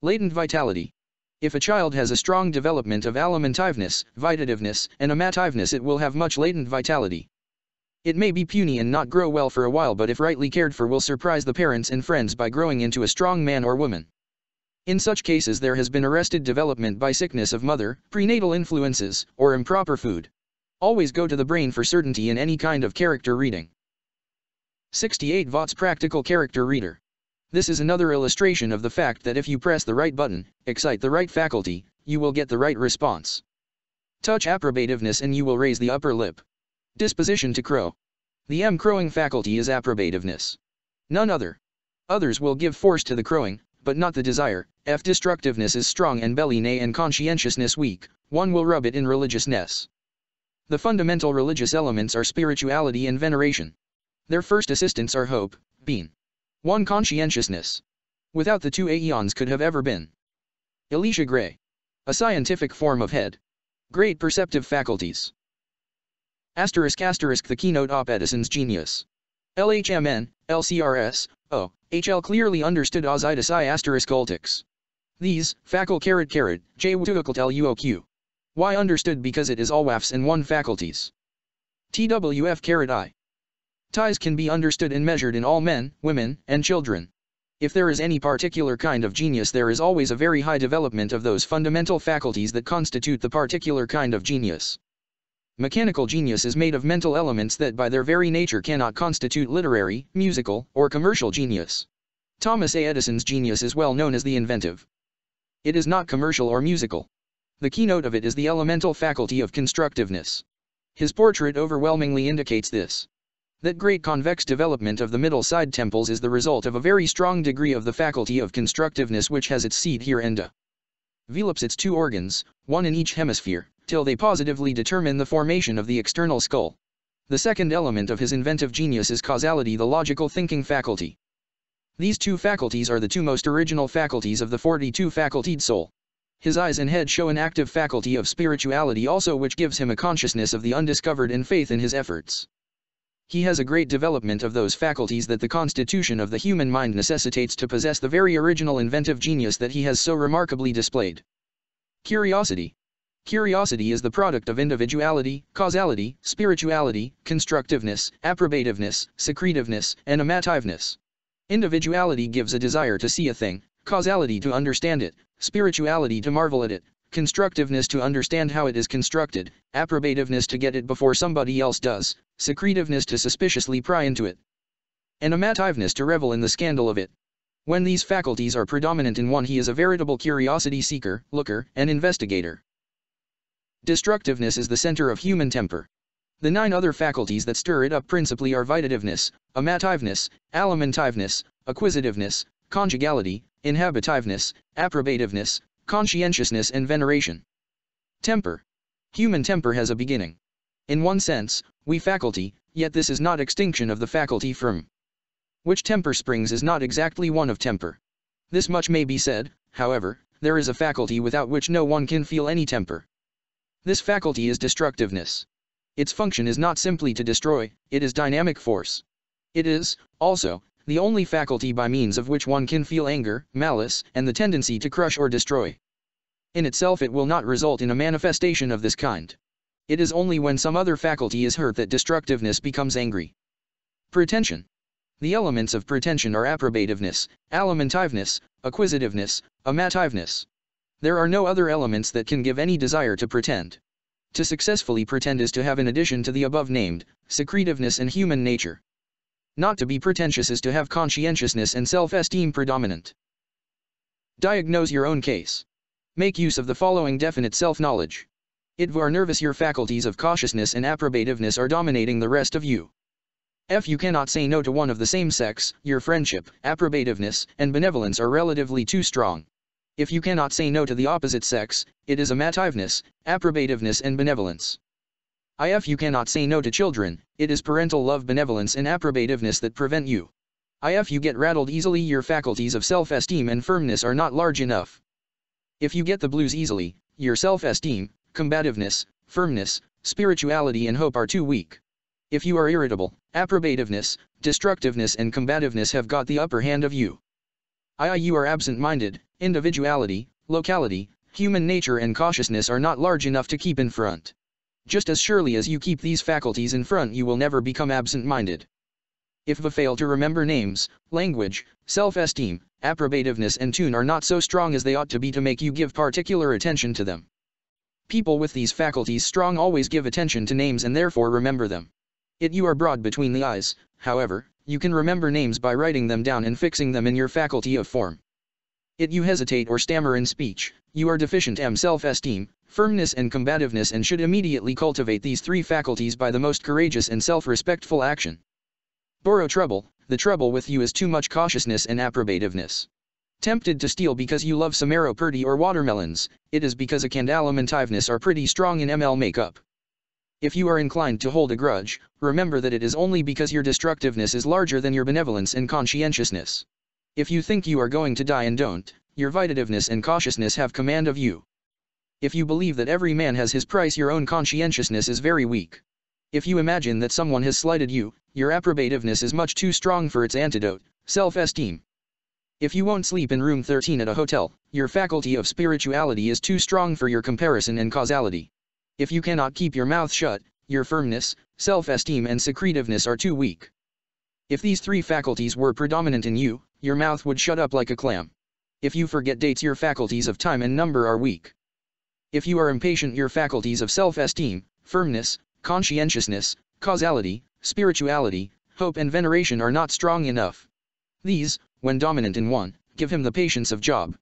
Latent vitality. If a child has a strong development of alimentiveness, vitativeness, and amativeness it will have much latent vitality. It may be puny and not grow well for a while but if rightly cared for will surprise the parents and friends by growing into a strong man or woman. In such cases there has been arrested development by sickness of mother, prenatal influences, or improper food. Always go to the brain for certainty in any kind of character reading. 68 Vaught's Practical Character Reader. This is another illustration of the fact that if you press the right button, excite the right faculty, you will get the right response. Touch approbativeness and you will raise the upper lip. Disposition to crow. The M crowing faculty is approbativeness. None other. Others will give force to the crowing, but not the desire, if destructiveness is strong and belly nay and conscientiousness weak, one will rub it in religiousness. The fundamental religious elements are spirituality and veneration. Their first assistants are hope, being. One conscientiousness. Without the two aeons could have ever been. Elisha Gray. A scientific form of head. Great perceptive faculties. Asterisk asterisk the keynote op Edison's genius. LHMN, LCRS, O, HL clearly understood Ositis I asterisk. These, facul caret caret, J luoq. Y understood because it is all WAFs and one faculties. TWF caret I. Ties can be understood and measured in all men, women, and children. If there is any particular kind of genius there is always a very high development of those fundamental faculties that constitute the particular kind of genius. Mechanical genius is made of mental elements that by their very nature cannot constitute literary, musical, or commercial genius. Thomas A. Edison's genius is well known as the inventive. It is not commercial or musical. The keynote of it is the elemental faculty of constructiveness. His portrait overwhelmingly indicates this. That great convex development of the middle side temples is the result of a very strong degree of the faculty of constructiveness which has its seat here and uh, develops its two organs, one in each hemisphere, till they positively determine the formation of the external skull. The second element of his inventive genius is causality the logical thinking faculty. These two faculties are the two most original faculties of the 42 facultied soul. His eyes and head show an active faculty of spirituality also which gives him a consciousness of the undiscovered and faith in his efforts. He has a great development of those faculties that the constitution of the human mind necessitates to possess the very original inventive genius that he has so remarkably displayed. Curiosity. Curiosity is the product of individuality, causality, spirituality, constructiveness, approbativeness, secretiveness, and amativeness. Individuality gives a desire to see a thing, causality to understand it, spirituality to marvel at it, constructiveness to understand how it is constructed, approbativeness to get it before somebody else does, secretiveness to suspiciously pry into it, and amativeness to revel in the scandal of it. When these faculties are predominant in one he is a veritable curiosity seeker, looker, and investigator. Destructiveness is the center of human temper. The nine other faculties that stir it up principally are vitativeness, amativeness, alimentiveness, acquisitiveness, conjugality, inhabitiveness, approbativeness, conscientiousness and veneration. Temper. Human temper has a beginning. In one sense, we faculty, yet this is not extinction of the faculty from which temper springs is not exactly one of temper. This much may be said, however, there is a faculty without which no one can feel any temper. This faculty is destructiveness. Its function is not simply to destroy, it is dynamic force. It is, also, the only faculty by means of which one can feel anger, malice, and the tendency to crush or destroy. In itself it will not result in a manifestation of this kind. It is only when some other faculty is hurt that destructiveness becomes angry. Pretension. The elements of pretension are approbativeness, alimentiveness, acquisitiveness, amativeness. There are no other elements that can give any desire to pretend. To successfully pretend is to have in addition to the above named, secretiveness and human nature. Not to be pretentious is to have conscientiousness and self-esteem predominant. Diagnose your own case. Make use of the following definite self-knowledge. It are nervous your faculties of cautiousness and approbativeness are dominating the rest of you. If you cannot say no to one of the same sex, your friendship, approbativeness, and benevolence are relatively too strong. If you cannot say no to the opposite sex, it is amativeness, approbativeness and benevolence. If you cannot say no to children, it is parental love benevolence and approbativeness that prevent you. If you get rattled easily your faculties of self-esteem and firmness are not large enough. If you get the blues easily, your self-esteem, combativeness, firmness, spirituality and hope are too weak. If you are irritable, approbativeness, destructiveness and combativeness have got the upper hand of you. II you are absent-minded, individuality, locality, human nature and cautiousness are not large enough to keep in front. Just as surely as you keep these faculties in front you will never become absent-minded. If you fail to remember names, language, self-esteem, approbativeness and tune are not so strong as they ought to be to make you give particular attention to them. People with these faculties strong always give attention to names and therefore remember them. It you are broad between the eyes, however, you can remember names by writing them down and fixing them in your faculty of form. It you hesitate or stammer in speech, you are deficient m self-esteem, firmness and combativeness and should immediately cultivate these three faculties by the most courageous and self-respectful action. Borrow trouble, the trouble with you is too much cautiousness and approbativeness. Tempted to steal because you love Samaro Purdy or watermelons, it is because a candalimentiveness are pretty strong in ML makeup. If you are inclined to hold a grudge, remember that it is only because your destructiveness is larger than your benevolence and conscientiousness. If you think you are going to die and don't, your vitativeness and cautiousness have command of you. If you believe that every man has his price your own conscientiousness is very weak. If you imagine that someone has slighted you, your approbativeness is much too strong for its antidote, self-esteem. If you won't sleep in room 13 at a hotel, your faculty of spirituality is too strong for your comparison and causality. If you cannot keep your mouth shut, your firmness, self-esteem and secretiveness are too weak. If these three faculties were predominant in you, your mouth would shut up like a clam. If you forget dates your faculties of time and number are weak. If you are impatient your faculties of self-esteem, firmness, conscientiousness, causality, spirituality, hope and veneration are not strong enough. These, when dominant in one, give him the patience of Job.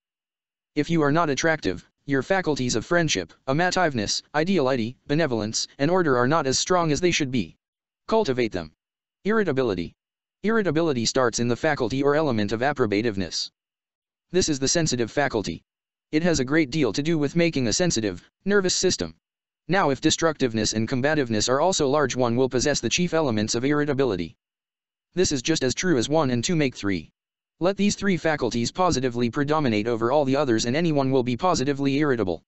If you are not attractive, your faculties of friendship, amativeness, ideality, benevolence, and order are not as strong as they should be. Cultivate them. Irritability. Irritability starts in the faculty or element of approbativeness. This is the sensitive faculty. It has a great deal to do with making a sensitive, nervous system. Now if destructiveness and combativeness are also large one will possess the chief elements of irritability. This is just as true as 1 and 2 make 3. Let these three faculties positively predominate over all the others and anyone will be positively irritable.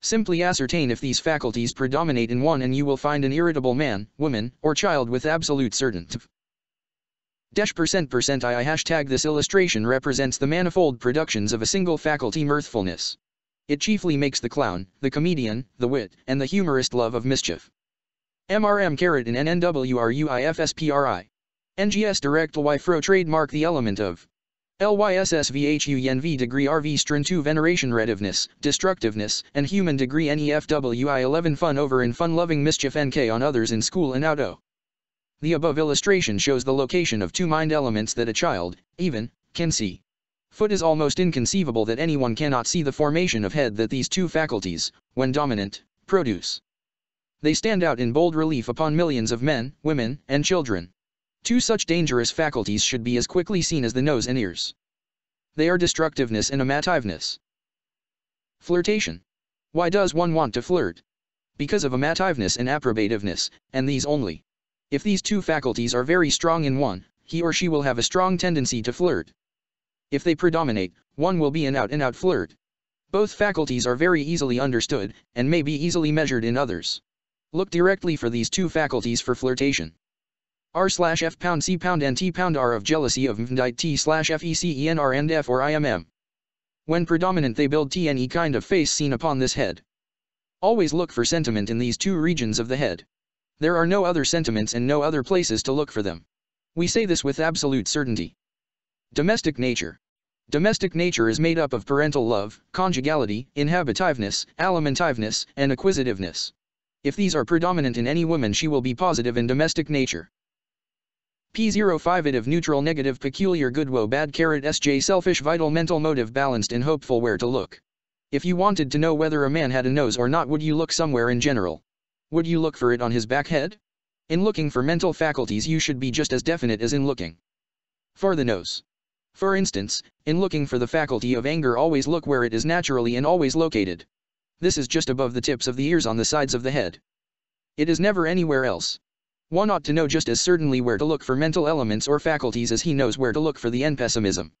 Simply ascertain if these faculties predominate in one and you will find an irritable man, woman, or child with absolute certainty. Dash percent percent I hashtag this illustration represents the manifold productions of a single faculty mirthfulness. It chiefly makes the clown, the comedian, the wit, and the humorist love of mischief. MRM carat in NNWRUIFSPRI. NGS direct LY trademark the element of LYSSVHUNV degree RV strin 2 veneration rediveness, destructiveness, and human degree NEFWI 11 fun over and fun loving mischief NK on others in school and auto. The above illustration shows the location of two mind elements that a child, even, can see. Foot is almost inconceivable that anyone cannot see the formation of head that these two faculties, when dominant, produce. They stand out in bold relief upon millions of men, women, and children. Two such dangerous faculties should be as quickly seen as the nose and ears. They are destructiveness and amativeness. Flirtation. Why does one want to flirt? Because of amativeness and approbativeness, and these only. If these two faculties are very strong in one, he or she will have a strong tendency to flirt. If they predominate, one will be an out-and-out flirt. Both faculties are very easily understood, and may be easily measured in others. Look directly for these two faculties for flirtation. R slash F pound C pound and T pound R of jealousy of mvndite T slash F E C E N R and F or IMM. When predominant they build T any kind of face seen upon this head. Always look for sentiment in these two regions of the head. There are no other sentiments and no other places to look for them. We say this with absolute certainty. Domestic nature. Domestic nature is made up of parental love, conjugality, inhabitiveness, alimentiveness, and acquisitiveness. If these are predominant in any woman she will be positive in domestic nature. P05 of neutral negative peculiar good woe bad carrot SJ selfish vital mental motive balanced and hopeful where to look. If you wanted to know whether a man had a nose or not would you look somewhere in general? Would you look for it on his back head? In looking for mental faculties you should be just as definite as in looking for the nose. For instance, in looking for the faculty of anger always look where it is naturally and always located. This is just above the tips of the ears on the sides of the head. It is never anywhere else. One ought to know just as certainly where to look for mental elements or faculties as he knows where to look for the n-pessimism.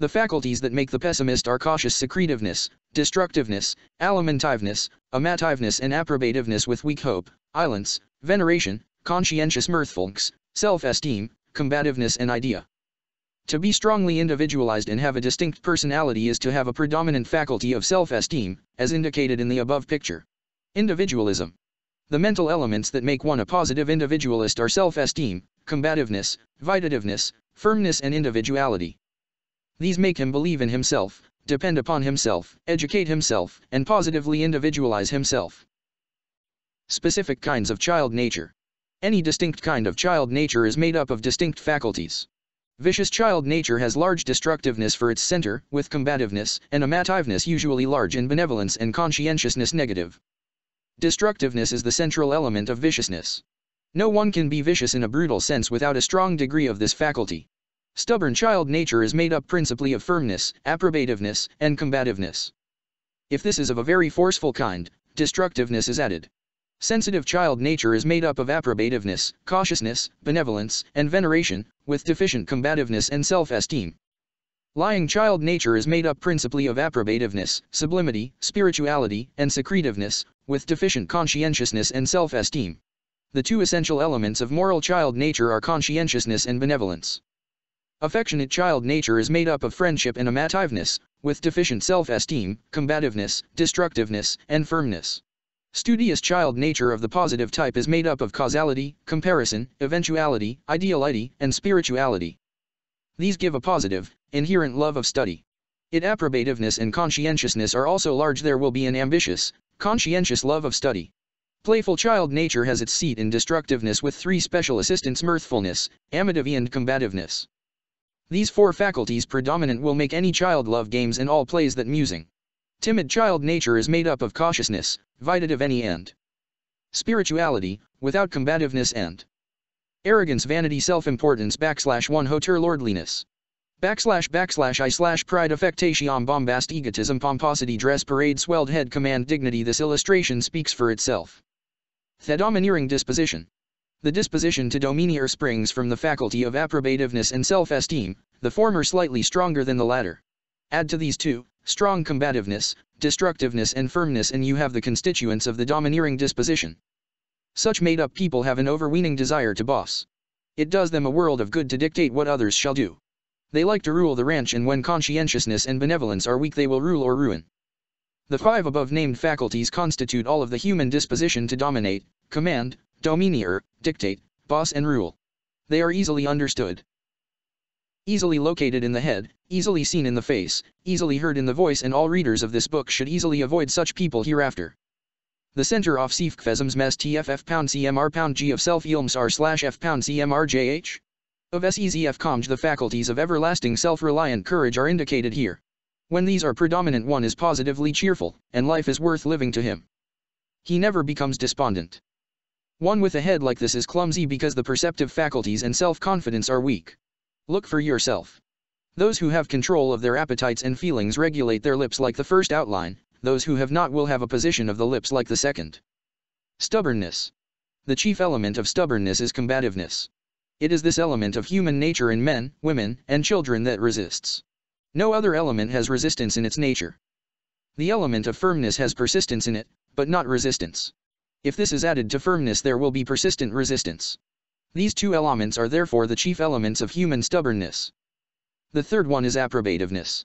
The faculties that make the pessimist are cautious secretiveness, destructiveness, alimentiveness, amativeness and approbativeness with weak hope, ilance, veneration, conscientious mirthfulness, self-esteem, combativeness and idea. To be strongly individualized and have a distinct personality is to have a predominant faculty of self-esteem, as indicated in the above picture. Individualism. The mental elements that make one a positive individualist are self-esteem, combativeness, vitativeness, firmness and individuality. These make him believe in himself, depend upon himself, educate himself, and positively individualize himself. Specific kinds of child nature. Any distinct kind of child nature is made up of distinct faculties. Vicious child nature has large destructiveness for its center, with combativeness and amativeness usually large and benevolence and conscientiousness negative. Destructiveness is the central element of viciousness. No one can be vicious in a brutal sense without a strong degree of this faculty. Stubborn child nature is made up principally of firmness, approbativeness, and combativeness. If this is of a very forceful kind, destructiveness is added. Sensitive child nature is made up of approbativeness, cautiousness, benevolence, and veneration, with deficient combativeness and self-esteem. Lying child nature is made up principally of approbativeness, sublimity, spirituality, and secretiveness, with deficient conscientiousness and self-esteem. The two essential elements of moral child nature are conscientiousness and benevolence. Affectionate child nature is made up of friendship and amativeness, with deficient self-esteem, combativeness, destructiveness, and firmness. Studious child nature of the positive type is made up of causality, comparison, eventuality, ideality, and spirituality. These give a positive, inherent love of study. It approbativeness and conscientiousness are also large there will be an ambitious, conscientious love of study. Playful child nature has its seat in destructiveness with three special assistants mirthfulness, amity and combativeness. These four faculties predominant will make any child love games and all plays that musing. Timid child nature is made up of cautiousness, vitative any end. Spirituality, without combativeness and arrogance vanity self-importance backslash one hauteur lordliness. Backslash backslash I slash pride affectation bombast egotism pomposity dress parade swelled head command dignity This illustration speaks for itself. The domineering disposition. The disposition to domineer springs from the faculty of approbativeness and self-esteem, the former slightly stronger than the latter. Add to these two, strong combativeness, destructiveness and firmness and you have the constituents of the domineering disposition. Such made-up people have an overweening desire to boss. It does them a world of good to dictate what others shall do. They like to rule the ranch and when conscientiousness and benevolence are weak they will rule or ruin. The five above named faculties constitute all of the human disposition to dominate, command, domineer, dictate, boss and rule. They are easily understood. Easily located in the head, easily seen in the face, easily heard in the voice and all readers of this book should easily avoid such people hereafter. The center of Siefkfesms mes TFF pound CMR pound G of self ilms R slash F pound CMR JH? Of SEZF comj the faculties of everlasting self-reliant courage are indicated here. When these are predominant one is positively cheerful, and life is worth living to him. He never becomes despondent. One with a head like this is clumsy because the perceptive faculties and self-confidence are weak. Look for yourself. Those who have control of their appetites and feelings regulate their lips like the first outline, those who have not will have a position of the lips like the second. Stubbornness. The chief element of stubbornness is combativeness. It is this element of human nature in men, women, and children that resists. No other element has resistance in its nature. The element of firmness has persistence in it, but not resistance. If this is added to firmness there will be persistent resistance. These two elements are therefore the chief elements of human stubbornness. The third one is approbativeness.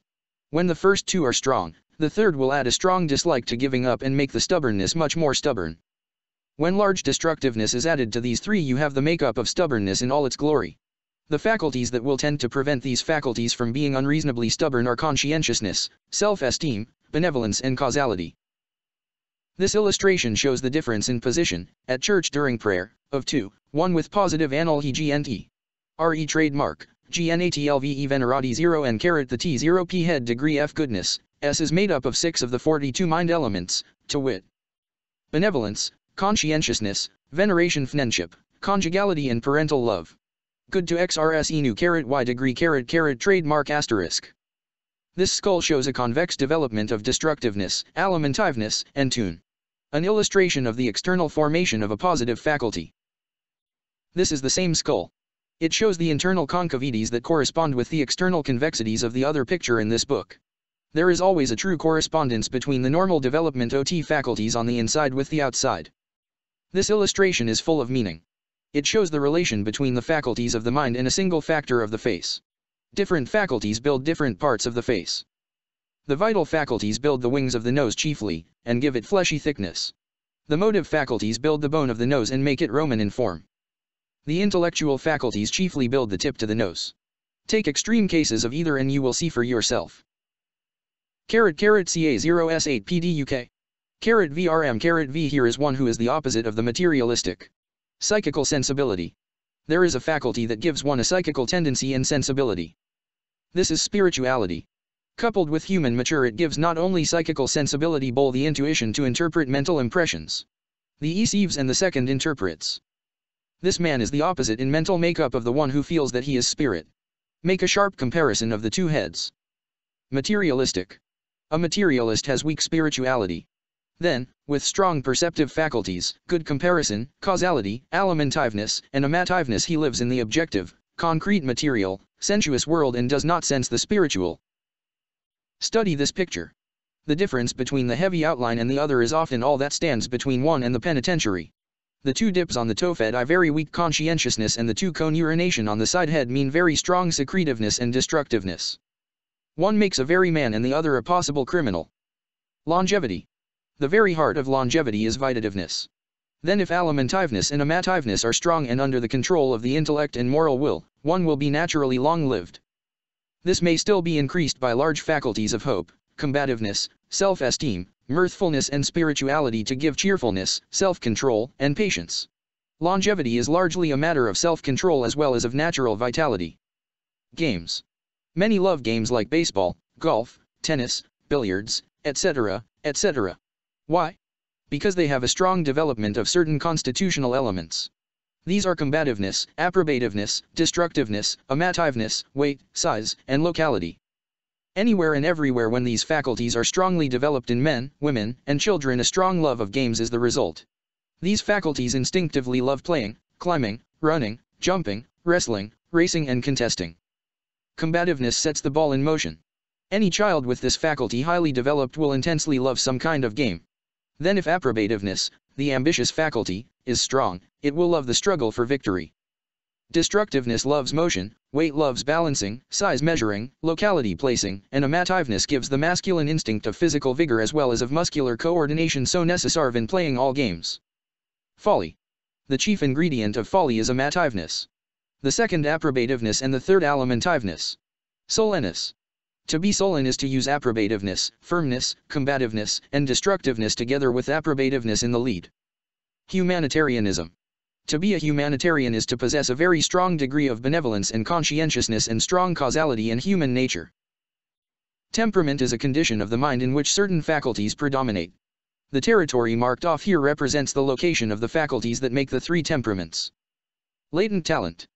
When the first two are strong, the third will add a strong dislike to giving up and make the stubbornness much more stubborn. When large destructiveness is added to these three you have the makeup of stubbornness in all its glory. The faculties that will tend to prevent these faculties from being unreasonably stubborn are conscientiousness, self-esteem, benevolence and causality. This illustration shows the difference in position, at church during prayer, of two, one with positive analhe GNT. RE trademark, GNATLVE venerati 0 and caret the T0 P head degree F goodness, S is made up of 6 of the 42 mind elements, to wit. Benevolence, conscientiousness, veneration friendship, conjugality and parental love. Good to XRS enu caret y degree caret caret trademark asterisk. This skull shows a convex development of destructiveness, alimentiveness, and tune. An illustration of the external formation of a positive faculty. This is the same skull. It shows the internal concavities that correspond with the external convexities of the other picture in this book. There is always a true correspondence between the normal development OT faculties on the inside with the outside. This illustration is full of meaning. It shows the relation between the faculties of the mind and a single factor of the face. Different faculties build different parts of the face. The vital faculties build the wings of the nose chiefly, and give it fleshy thickness. The motive faculties build the bone of the nose and make it Roman in form. The intellectual faculties chiefly build the tip to the nose. Take extreme cases of either and you will see for yourself. Caret caret CA0S8 PDUK. Caret VRM caret V here is one who is the opposite of the materialistic. Psychical sensibility. There is a faculty that gives one a psychical tendency and sensibility. This is spirituality. Coupled with human mature it gives not only psychical sensibility but the intuition to interpret mental impressions. The eceives and the second interprets. This man is the opposite in mental makeup of the one who feels that he is spirit. Make a sharp comparison of the two heads. Materialistic. A materialist has weak spirituality. Then, with strong perceptive faculties, good comparison, causality, alimentiveness, and amativeness he lives in the objective, concrete material, sensuous world and does not sense the spiritual. Study this picture. The difference between the heavy outline and the other is often all that stands between one and the penitentiary. The two dips on the toe-fed eye very weak conscientiousness and the two cone urination on the side head mean very strong secretiveness and destructiveness. One makes a very man and the other a possible criminal. Longevity. The very heart of longevity is vitativeness. Then if alimentiveness and amativeness are strong and under the control of the intellect and moral will, one will be naturally long-lived. This may still be increased by large faculties of hope, combativeness, self-esteem, mirthfulness and spirituality to give cheerfulness, self-control, and patience. Longevity is largely a matter of self-control as well as of natural vitality. Games. Many love games like baseball, golf, tennis, billiards, etc., etc. Why? Because they have a strong development of certain constitutional elements. These are combativeness, approbativeness, destructiveness, amativeness, weight, size, and locality. Anywhere and everywhere when these faculties are strongly developed in men, women, and children a strong love of games is the result. These faculties instinctively love playing, climbing, running, jumping, wrestling, racing and contesting. Combativeness sets the ball in motion. Any child with this faculty highly developed will intensely love some kind of game. Then if approbativeness, the ambitious faculty, is strong, it will love the struggle for victory. Destructiveness loves motion, weight loves balancing, size measuring, locality placing, and amativeness gives the masculine instinct of physical vigor as well as of muscular coordination so necessary in playing all games. Folly. The chief ingredient of folly is amativeness. The second approbativeness and the third alimentiveness. Sulleness. To be sullen is to use approbativeness, firmness, combativeness, and destructiveness together with approbativeness in the lead. Humanitarianism. To be a humanitarian is to possess a very strong degree of benevolence and conscientiousness and strong causality in human nature. Temperament is a condition of the mind in which certain faculties predominate. The territory marked off here represents the location of the faculties that make the three temperaments. Latent talent.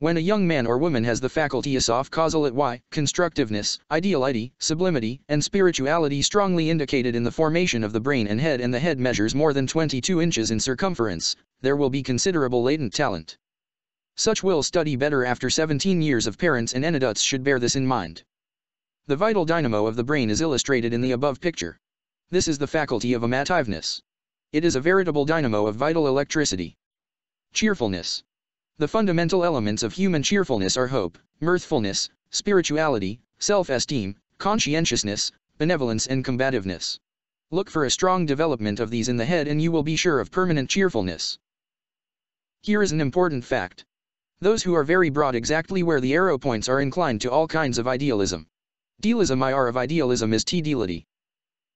When a young man or woman has the faculty of causal y, constructiveness, ideality, sublimity, and spirituality strongly indicated in the formation of the brain and head and the head measures more than 22 inches in circumference, there will be considerable latent talent. Such will study better after 17 years of parents and adults should bear this in mind. The vital dynamo of the brain is illustrated in the above picture. This is the faculty of amativeness. It is a veritable dynamo of vital electricity. Cheerfulness. The fundamental elements of human cheerfulness are hope, mirthfulness, spirituality, self-esteem, conscientiousness, benevolence and combativeness. Look for a strong development of these in the head and you will be sure of permanent cheerfulness. Here is an important fact. Those who are very broad exactly where the arrow points are inclined to all kinds of idealism. Dealism IR of idealism is T-deality.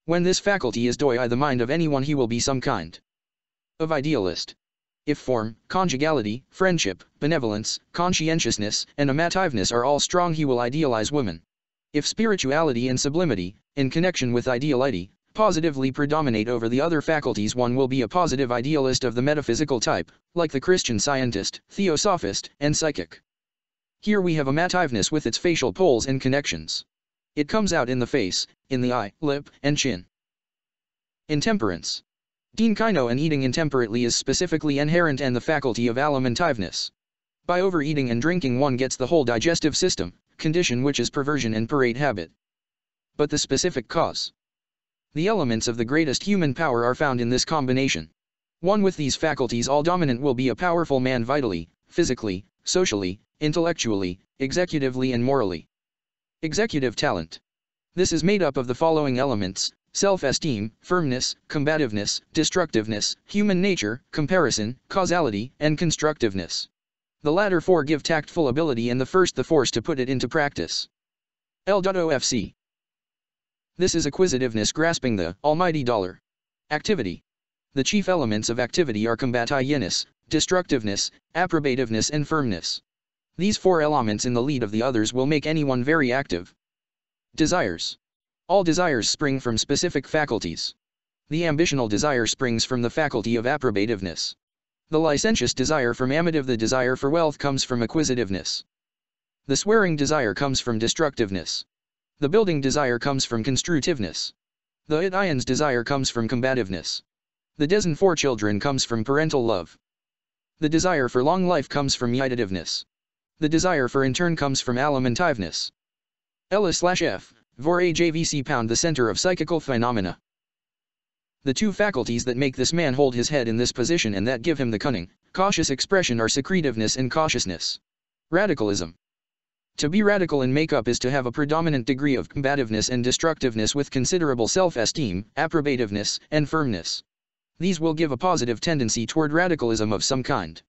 When this faculty is doi the mind of anyone he will be some kind of idealist. If form, conjugality, friendship, benevolence, conscientiousness, and amativeness are all strong he will idealize women. If spirituality and sublimity, in connection with ideality, positively predominate over the other faculties one will be a positive idealist of the metaphysical type, like the Christian scientist, theosophist, and psychic. Here we have amativeness with its facial poles and connections. It comes out in the face, in the eye, lip, and chin. Intemperance. Denkino and eating intemperately is specifically inherent and the faculty of alimentiveness. By overeating and drinking one gets the whole digestive system, condition which is perversion and parade habit. But the specific cause. The elements of the greatest human power are found in this combination. One with these faculties all dominant will be a powerful man vitally, physically, socially, intellectually, executively and morally. Executive talent. This is made up of the following elements, self-esteem, firmness, combativeness, destructiveness, human nature, comparison, causality, and constructiveness. The latter four give tactful ability and the first the force to put it into practice. L.OFC This is acquisitiveness grasping the almighty dollar. Activity. The chief elements of activity are combativeness, destructiveness, approbativeness and firmness. These four elements in the lead of the others will make anyone very active. Desires. All desires spring from specific faculties. The ambitional desire springs from the faculty of approbativeness. The licentious desire from amative the desire for wealth comes from acquisitiveness. The swearing desire comes from destructiveness. The building desire comes from constructiveness. The it desire comes from combativeness. The desire for children comes from parental love. The desire for long life comes from yitativeness. The desire for in turn comes from alimentiveness. L slash F Vor AJVC pound the center of psychical phenomena. The two faculties that make this man hold his head in this position and that give him the cunning, cautious expression are secretiveness and cautiousness. Radicalism. To be radical in makeup is to have a predominant degree of combativeness and destructiveness with considerable self-esteem, approbativeness, and firmness. These will give a positive tendency toward radicalism of some kind.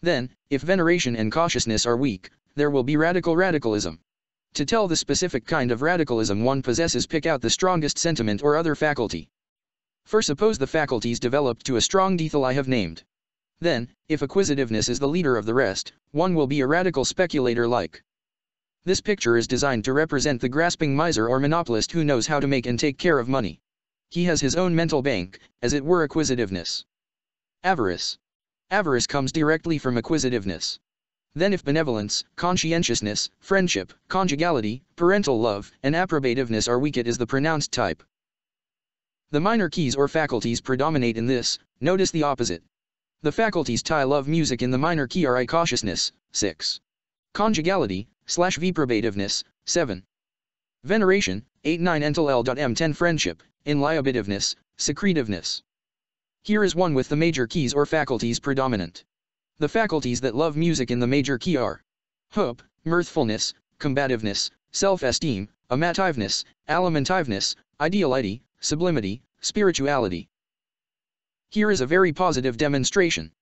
Then, if veneration and cautiousness are weak, there will be radical radicalism. To tell the specific kind of radicalism one possesses pick out the strongest sentiment or other faculty. For suppose the faculties developed to a strong detail I have named. Then, if acquisitiveness is the leader of the rest, one will be a radical speculator like. This picture is designed to represent the grasping miser or monopolist who knows how to make and take care of money. He has his own mental bank, as it were acquisitiveness. Avarice. Avarice comes directly from acquisitiveness. Then if benevolence, conscientiousness, friendship, conjugality, parental love, and approbativeness are weak it is the pronounced type. The minor keys or faculties predominate in this, notice the opposite. The faculties tie love music in the minor key are I cautiousness, 6. Conjugality, slash viprobativeness, 7. Veneration, 8 9 ental L.M10 friendship, inliabitiveness, secretiveness. Here is one with the major keys or faculties predominant. The faculties that love music in the major key are hope, mirthfulness, combativeness, self-esteem, amativeness, alimentiveness, ideality, sublimity, spirituality. Here is a very positive demonstration.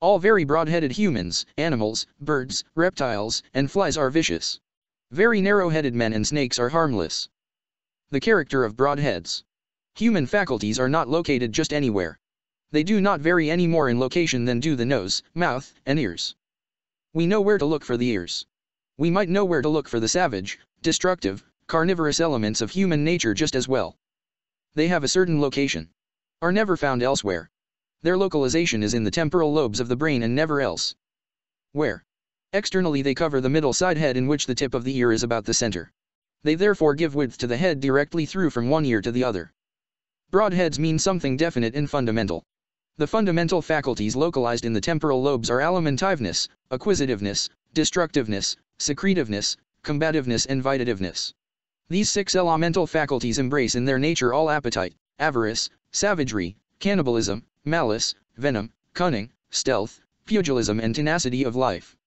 All very broad-headed humans, animals, birds, reptiles, and flies are vicious. Very narrow-headed men and snakes are harmless. The character of broadheads. Human faculties are not located just anywhere. They do not vary any more in location than do the nose, mouth, and ears. We know where to look for the ears. We might know where to look for the savage, destructive, carnivorous elements of human nature just as well. They have a certain location. Are never found elsewhere. Their localization is in the temporal lobes of the brain and never else. Where? Externally they cover the middle side head in which the tip of the ear is about the center. They therefore give width to the head directly through from one ear to the other. Broad heads mean something definite and fundamental. The fundamental faculties localized in the temporal lobes are alimentiveness, acquisitiveness, destructiveness, secretiveness, combativeness and vitativeness. These six elemental faculties embrace in their nature all appetite, avarice, savagery, cannibalism, malice, venom, cunning, stealth, pugilism and tenacity of life.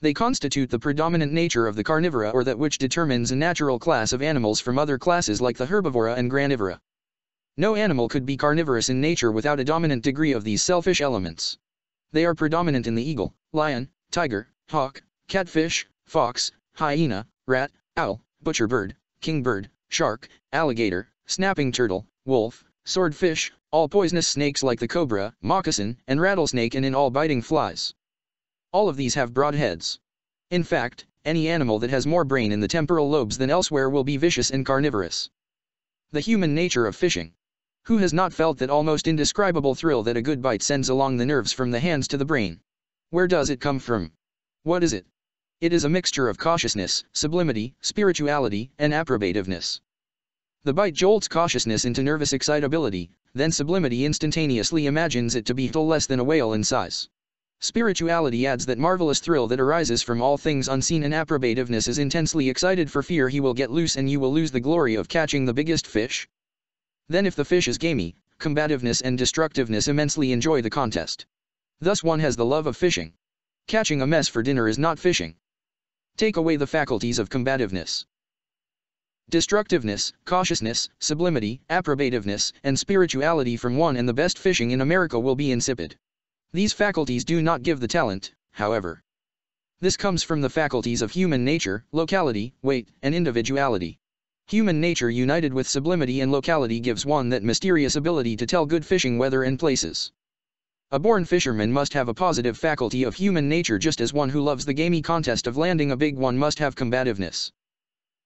They constitute the predominant nature of the carnivora or that which determines a natural class of animals from other classes like the herbivora and granivora. No animal could be carnivorous in nature without a dominant degree of these selfish elements. They are predominant in the eagle, lion, tiger, hawk, catfish, fox, hyena, rat, owl, butcher bird, kingbird, shark, alligator, snapping turtle, wolf, swordfish, all poisonous snakes like the cobra, moccasin, and rattlesnake and in all biting flies. All of these have broad heads. In fact, any animal that has more brain in the temporal lobes than elsewhere will be vicious and carnivorous. The human nature of fishing. Who has not felt that almost indescribable thrill that a good bite sends along the nerves from the hands to the brain? Where does it come from? What is it? It is a mixture of cautiousness, sublimity, spirituality, and approbativeness. The bite jolts cautiousness into nervous excitability, then sublimity instantaneously imagines it to be little less than a whale in size. Spirituality adds that marvelous thrill that arises from all things unseen and approbativeness is intensely excited for fear he will get loose and you will lose the glory of catching the biggest fish. Then if the fish is gamey, combativeness and destructiveness immensely enjoy the contest. Thus one has the love of fishing. Catching a mess for dinner is not fishing. Take away the faculties of combativeness. Destructiveness, cautiousness, sublimity, approbativeness, and spirituality from one and the best fishing in America will be insipid. These faculties do not give the talent, however. This comes from the faculties of human nature, locality, weight, and individuality. Human nature united with sublimity and locality gives one that mysterious ability to tell good fishing weather and places. A born fisherman must have a positive faculty of human nature just as one who loves the gamey contest of landing a big one must have combativeness.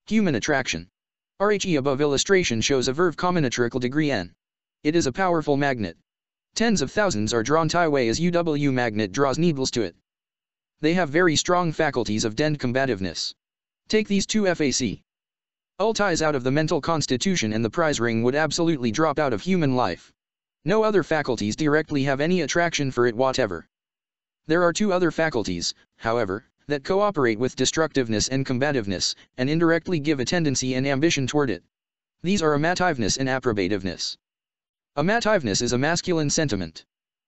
Human attraction. RHE above illustration shows a verve combinatorical degree n. It is a powerful magnet. Tens of thousands are drawn Taiwei as UW magnet draws needles to it. They have very strong faculties of dend combativeness. Take these two FAC. Ul ties out of the mental constitution and the prize ring would absolutely drop out of human life. No other faculties directly have any attraction for it whatever. There are two other faculties, however, that cooperate with destructiveness and combativeness, and indirectly give a tendency and ambition toward it. These are amativeness and approbativeness. Amativeness is a masculine sentiment.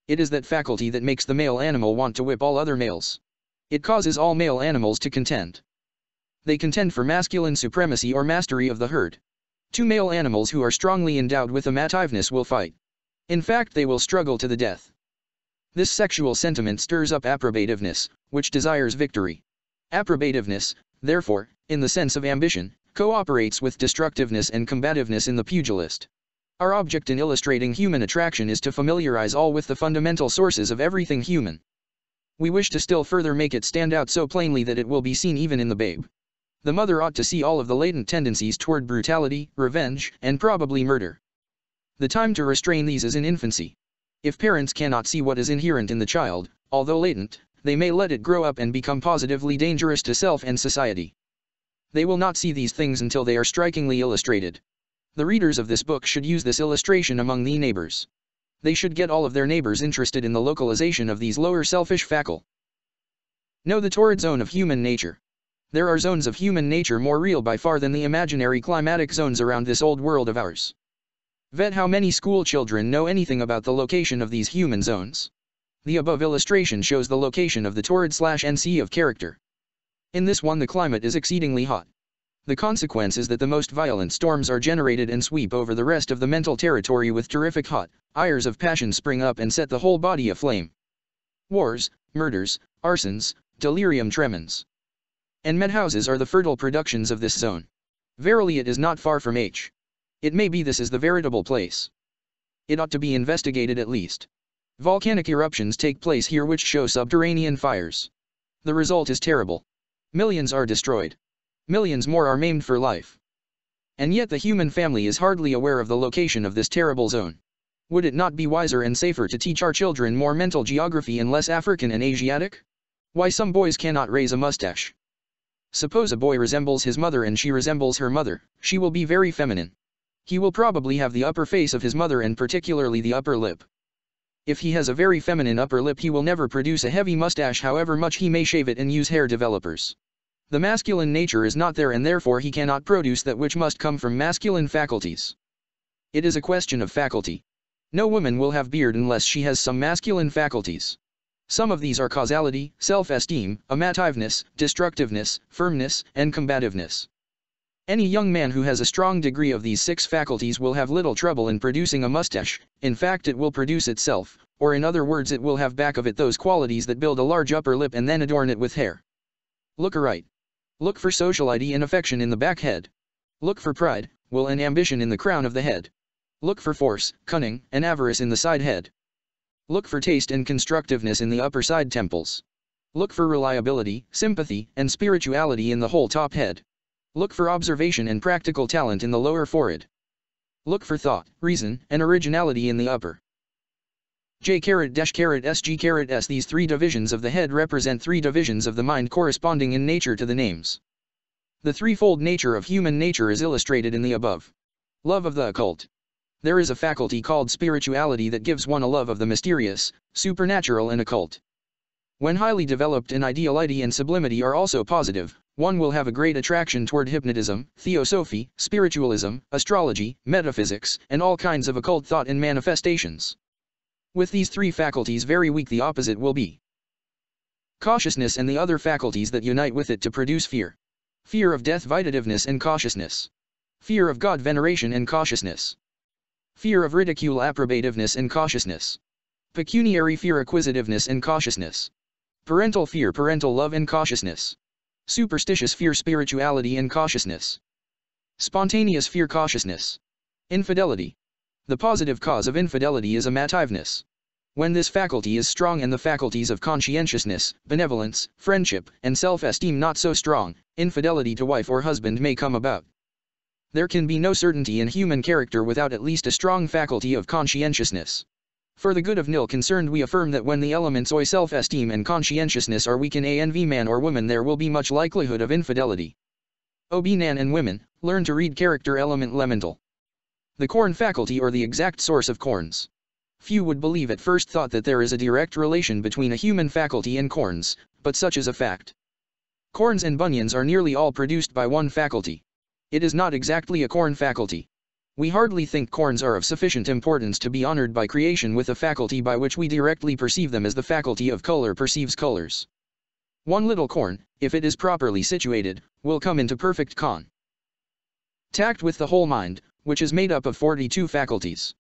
It is that faculty that makes the male animal want to whip all other males. It causes all male animals to contend. They contend for masculine supremacy or mastery of the herd. Two male animals who are strongly endowed with amativeness will fight. In fact they will struggle to the death. This sexual sentiment stirs up approbativeness, which desires victory. Approbativeness, therefore, in the sense of ambition, cooperates with destructiveness and combativeness in the pugilist. Our object in illustrating human attraction is to familiarize all with the fundamental sources of everything human. We wish to still further make it stand out so plainly that it will be seen even in the babe. The mother ought to see all of the latent tendencies toward brutality, revenge, and probably murder. The time to restrain these is in infancy. If parents cannot see what is inherent in the child, although latent, they may let it grow up and become positively dangerous to self and society. They will not see these things until they are strikingly illustrated. The readers of this book should use this illustration among the neighbors. They should get all of their neighbors interested in the localization of these lower selfish faculties. Know the torrid zone of human nature. There are zones of human nature more real by far than the imaginary climatic zones around this old world of ours. Vet how many school children know anything about the location of these human zones. The above illustration shows the location of the torrid slash NC of character. In this one the climate is exceedingly hot. The consequence is that the most violent storms are generated and sweep over the rest of the mental territory with terrific hot, ires of passion spring up and set the whole body aflame. Wars, murders, arsons, delirium tremens. And medhouses are the fertile productions of this zone. Verily it is not far from H. It may be this is the veritable place. It ought to be investigated at least. Volcanic eruptions take place here which show subterranean fires. The result is terrible. Millions are destroyed millions more are maimed for life. And yet the human family is hardly aware of the location of this terrible zone. Would it not be wiser and safer to teach our children more mental geography and less African and Asiatic? Why some boys cannot raise a mustache. Suppose a boy resembles his mother and she resembles her mother, she will be very feminine. He will probably have the upper face of his mother and particularly the upper lip. If he has a very feminine upper lip he will never produce a heavy mustache however much he may shave it and use hair developers. The masculine nature is not there and therefore he cannot produce that which must come from masculine faculties. It is a question of faculty. No woman will have beard unless she has some masculine faculties. Some of these are causality, self-esteem, amativeness, destructiveness, firmness, and combativeness. Any young man who has a strong degree of these six faculties will have little trouble in producing a mustache, in fact it will produce itself, or in other words it will have back of it those qualities that build a large upper lip and then adorn it with hair. Look aright. Look for sociality and affection in the back head. Look for pride, will and ambition in the crown of the head. Look for force, cunning, and avarice in the side head. Look for taste and constructiveness in the upper side temples. Look for reliability, sympathy, and spirituality in the whole top head. Look for observation and practical talent in the lower forehead. Look for thought, reason, and originality in the upper. J caret dash caret SG caret S These three divisions of the head represent three divisions of the mind corresponding in nature to the names. The threefold nature of human nature is illustrated in the above. Love of the occult. There is a faculty called spirituality that gives one a love of the mysterious, supernatural and occult. When highly developed in ideality and sublimity are also positive, one will have a great attraction toward hypnotism, theosophy, spiritualism, astrology, metaphysics, and all kinds of occult thought and manifestations. With these three faculties very weak the opposite will be. Cautiousness and the other faculties that unite with it to produce fear. Fear of death vitativeness and cautiousness. Fear of God veneration and cautiousness. Fear of ridicule approbativeness and cautiousness. Pecuniary fear acquisitiveness and cautiousness. Parental fear parental love and cautiousness. Superstitious fear spirituality and cautiousness. Spontaneous fear cautiousness. Infidelity. The positive cause of infidelity is amativeness. When this faculty is strong and the faculties of conscientiousness, benevolence, friendship, and self-esteem not so strong, infidelity to wife or husband may come about. There can be no certainty in human character without at least a strong faculty of conscientiousness. For the good of nil concerned we affirm that when the elements oi self-esteem and conscientiousness are weak in ANV man or woman there will be much likelihood of infidelity. OB nan and women, learn to read character element elemental. The corn faculty or the exact source of corns. Few would believe at first thought that there is a direct relation between a human faculty and corns, but such is a fact. Corns and bunions are nearly all produced by one faculty. It is not exactly a corn faculty. We hardly think corns are of sufficient importance to be honored by creation with a faculty by which we directly perceive them as the faculty of color perceives colors. One little corn, if it is properly situated, will come into perfect con. Tact with the whole mind, which is made up of 42 faculties.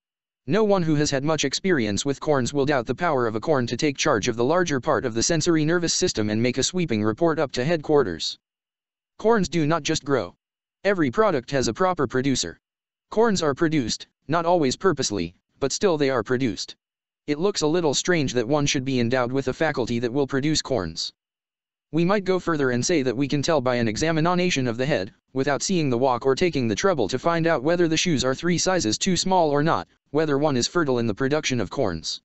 No one who has had much experience with corns will doubt the power of a corn to take charge of the larger part of the sensory nervous system and make a sweeping report up to headquarters. Corns do not just grow. Every product has a proper producer. Corns are produced, not always purposely, but still they are produced. It looks a little strange that one should be endowed with a faculty that will produce corns. We might go further and say that we can tell by an examination of the head, without seeing the walk or taking the trouble to find out whether the shoes are three sizes too small or not, whether one is fertile in the production of corns.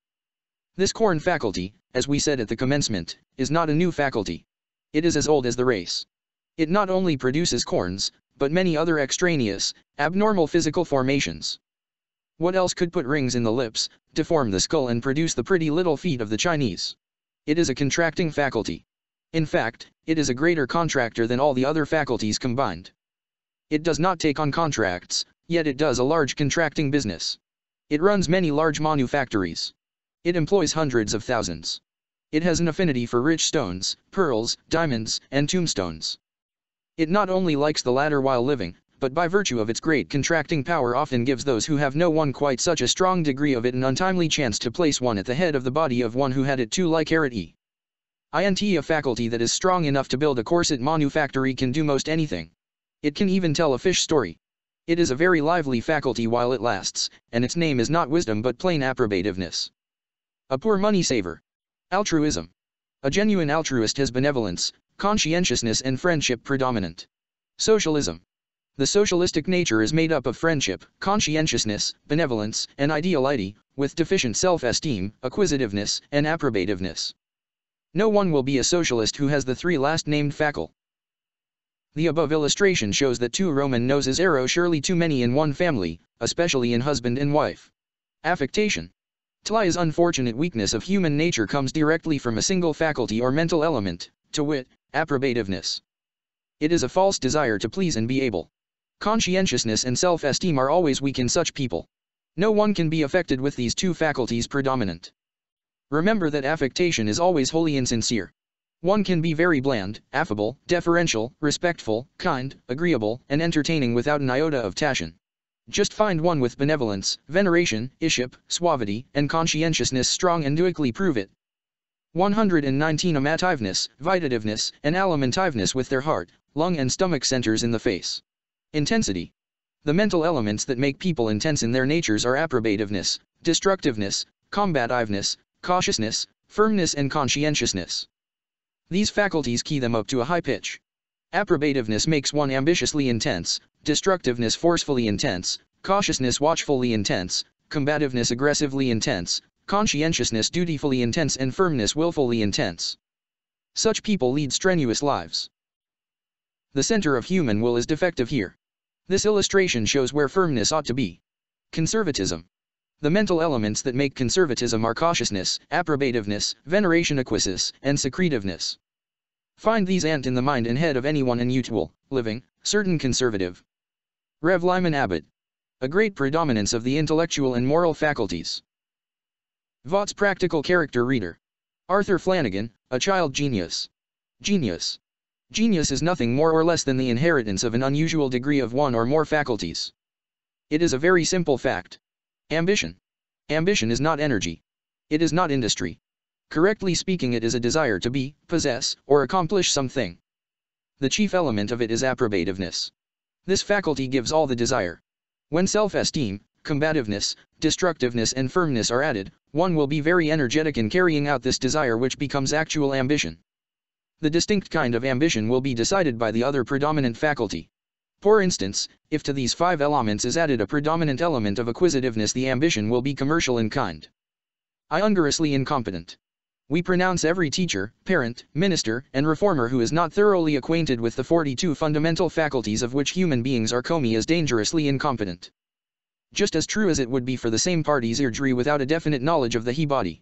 This corn faculty, as we said at the commencement, is not a new faculty. It is as old as the race. It not only produces corns, but many other extraneous, abnormal physical formations. What else could put rings in the lips, deform the skull and produce the pretty little feet of the Chinese? It is a contracting faculty. In fact, it is a greater contractor than all the other faculties combined. It does not take on contracts, yet it does a large contracting business. It runs many large manufactories. It employs hundreds of thousands. It has an affinity for rich stones, pearls, diamonds, and tombstones. It not only likes the latter while living, but by virtue of its great contracting power often gives those who have no one quite such a strong degree of it an untimely chance to place one at the head of the body of one who had it too like Arity. INT a faculty that is strong enough to build a corset manufactory can do most anything. It can even tell a fish story. It is a very lively faculty while it lasts, and its name is not wisdom but plain approbativeness. A poor money saver. Altruism. A genuine altruist has benevolence, conscientiousness and friendship predominant. Socialism. The socialistic nature is made up of friendship, conscientiousness, benevolence, and ideality, with deficient self-esteem, acquisitiveness, and approbativeness. No one will be a socialist who has the three last named faculties. The above illustration shows that two Roman noses arrow surely too many in one family, especially in husband and wife. Affectation. Tli's unfortunate weakness of human nature comes directly from a single faculty or mental element, to wit, approbativeness. It is a false desire to please and be able. Conscientiousness and self-esteem are always weak in such people. No one can be affected with these two faculties predominant. Remember that affectation is always wholly insincere. One can be very bland, affable, deferential, respectful, kind, agreeable, and entertaining without an iota of passion. Just find one with benevolence, veneration, iship, suavity, and conscientiousness strong and duically prove it. 119 amativeness, vitativeness, and alimentiveness with their heart, lung and stomach centers in the face. Intensity. The mental elements that make people intense in their natures are approbativeness, destructiveness, combativeness, cautiousness, firmness and conscientiousness. These faculties key them up to a high pitch. Approbativeness makes one ambitiously intense, destructiveness forcefully intense, cautiousness watchfully intense, combativeness aggressively intense, conscientiousness dutifully intense and firmness willfully intense. Such people lead strenuous lives. The center of human will is defective here. This illustration shows where firmness ought to be. Conservatism. The mental elements that make conservatism are cautiousness, approbativeness, veneration acquiescence, and secretiveness. Find these ant in the mind and head of anyone unusual, living, certain conservative. Rev. Lyman Abbott. A great predominance of the intellectual and moral faculties. Vaught's Practical Character Reader. Arthur Flanagan, a child genius. Genius. Genius is nothing more or less than the inheritance of an unusual degree of one or more faculties. It is a very simple fact. Ambition. Ambition is not energy. It is not industry. Correctly speaking it is a desire to be, possess, or accomplish something. The chief element of it is approbativeness. This faculty gives all the desire. When self-esteem, combativeness, destructiveness and firmness are added, one will be very energetic in carrying out this desire which becomes actual ambition. The distinct kind of ambition will be decided by the other predominant faculty. For instance, if to these five elements is added a predominant element of acquisitiveness the ambition will be commercial in kind. Iungorously incompetent. We pronounce every teacher, parent, minister, and reformer who is not thoroughly acquainted with the 42 fundamental faculties of which human beings are commi as dangerously incompetent. Just as true as it would be for the same party's eardry without a definite knowledge of the he body.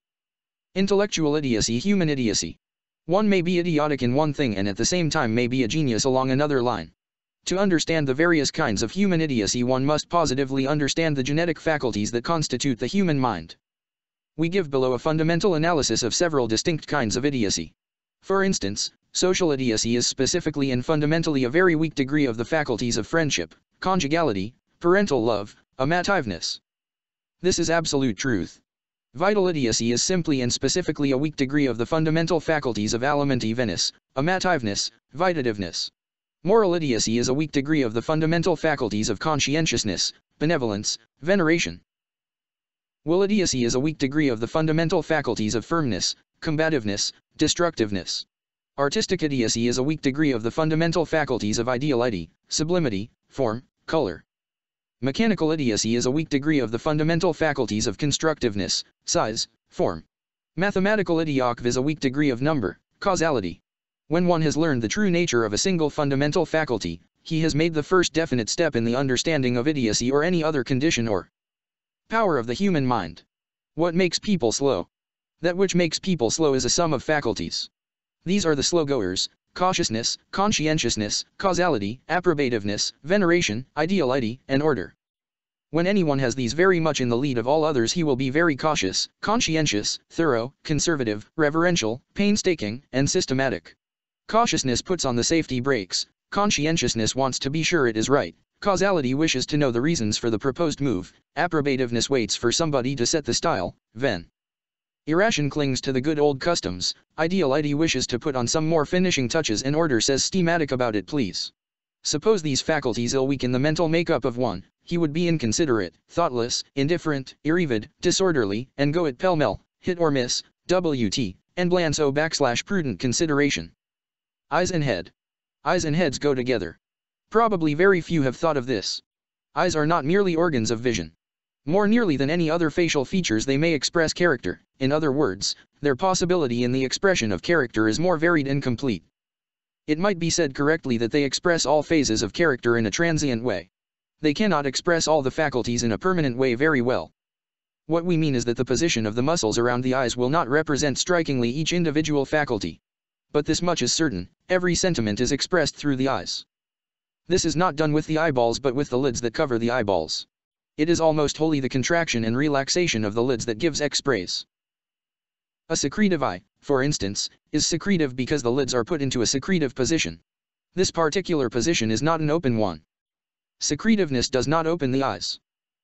Intellectual idiocy Human idiocy. One may be idiotic in one thing and at the same time may be a genius along another line. To understand the various kinds of human idiocy one must positively understand the genetic faculties that constitute the human mind. We give below a fundamental analysis of several distinct kinds of idiocy. For instance, social idiocy is specifically and fundamentally a very weak degree of the faculties of friendship, conjugality, parental love, amativeness. This is absolute truth. Vital idiocy is simply and specifically a weak degree of the fundamental faculties of alimentiveness, amativeness, vitativeness. Moral idiocy is a weak degree of the fundamental faculties of conscientiousness, benevolence, veneration. Will idiocy is a weak degree of the fundamental faculties of firmness, combativeness, destructiveness. Artistic idiocy is a weak degree of the fundamental faculties of ideality, sublimity, form, color. Mechanical idiocy is a weak degree of the fundamental faculties of constructiveness, size, form. Mathematical idiocv is a weak degree of number, causality. When one has learned the true nature of a single fundamental faculty, he has made the first definite step in the understanding of idiocy or any other condition or power of the human mind. What makes people slow? That which makes people slow is a sum of faculties. These are the slow-goers, cautiousness, conscientiousness, causality, approbativeness, veneration, ideality, and order. When anyone has these very much in the lead of all others he will be very cautious, conscientious, thorough, conservative, reverential, painstaking, and systematic. Cautiousness puts on the safety brakes, conscientiousness wants to be sure it is right, causality wishes to know the reasons for the proposed move, approbativeness waits for somebody to set the style, ven. Irration clings to the good old customs, ideality wishes to put on some more finishing touches and order says schematic about it please. Suppose these faculties ill weaken the mental makeup of one, he would be inconsiderate, thoughtless, indifferent, irrevid, disorderly, and go it pell-mell, hit or miss, WT, and bland so backslash prudent consideration. Eyes and head. Eyes and heads go together. Probably very few have thought of this. Eyes are not merely organs of vision. More nearly than any other facial features they may express character, in other words, their possibility in the expression of character is more varied and complete. It might be said correctly that they express all phases of character in a transient way. They cannot express all the faculties in a permanent way very well. What we mean is that the position of the muscles around the eyes will not represent strikingly each individual faculty. But this much is certain, every sentiment is expressed through the eyes. This is not done with the eyeballs but with the lids that cover the eyeballs. It is almost wholly the contraction and relaxation of the lids that gives expraise. A secretive eye, for instance, is secretive because the lids are put into a secretive position. This particular position is not an open one. Secretiveness does not open the eyes.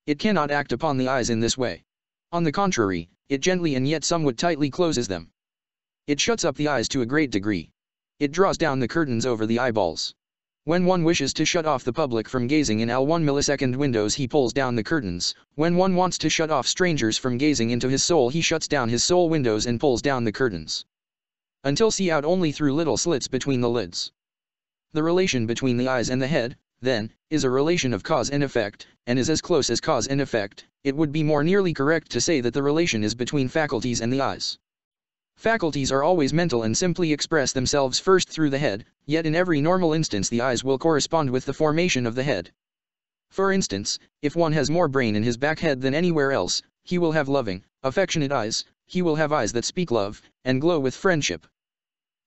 It cannot act upon the eyes in this way. On the contrary, it gently and yet somewhat tightly closes them. It shuts up the eyes to a great degree. It draws down the curtains over the eyeballs. When one wishes to shut off the public from gazing in L1 millisecond windows he pulls down the curtains, when one wants to shut off strangers from gazing into his soul he shuts down his soul windows and pulls down the curtains. Until see out only through little slits between the lids. The relation between the eyes and the head, then, is a relation of cause and effect, and is as close as cause and effect, it would be more nearly correct to say that the relation is between faculties and the eyes. Faculties are always mental and simply express themselves first through the head, yet in every normal instance the eyes will correspond with the formation of the head. For instance, if one has more brain in his back head than anywhere else, he will have loving, affectionate eyes, he will have eyes that speak love, and glow with friendship.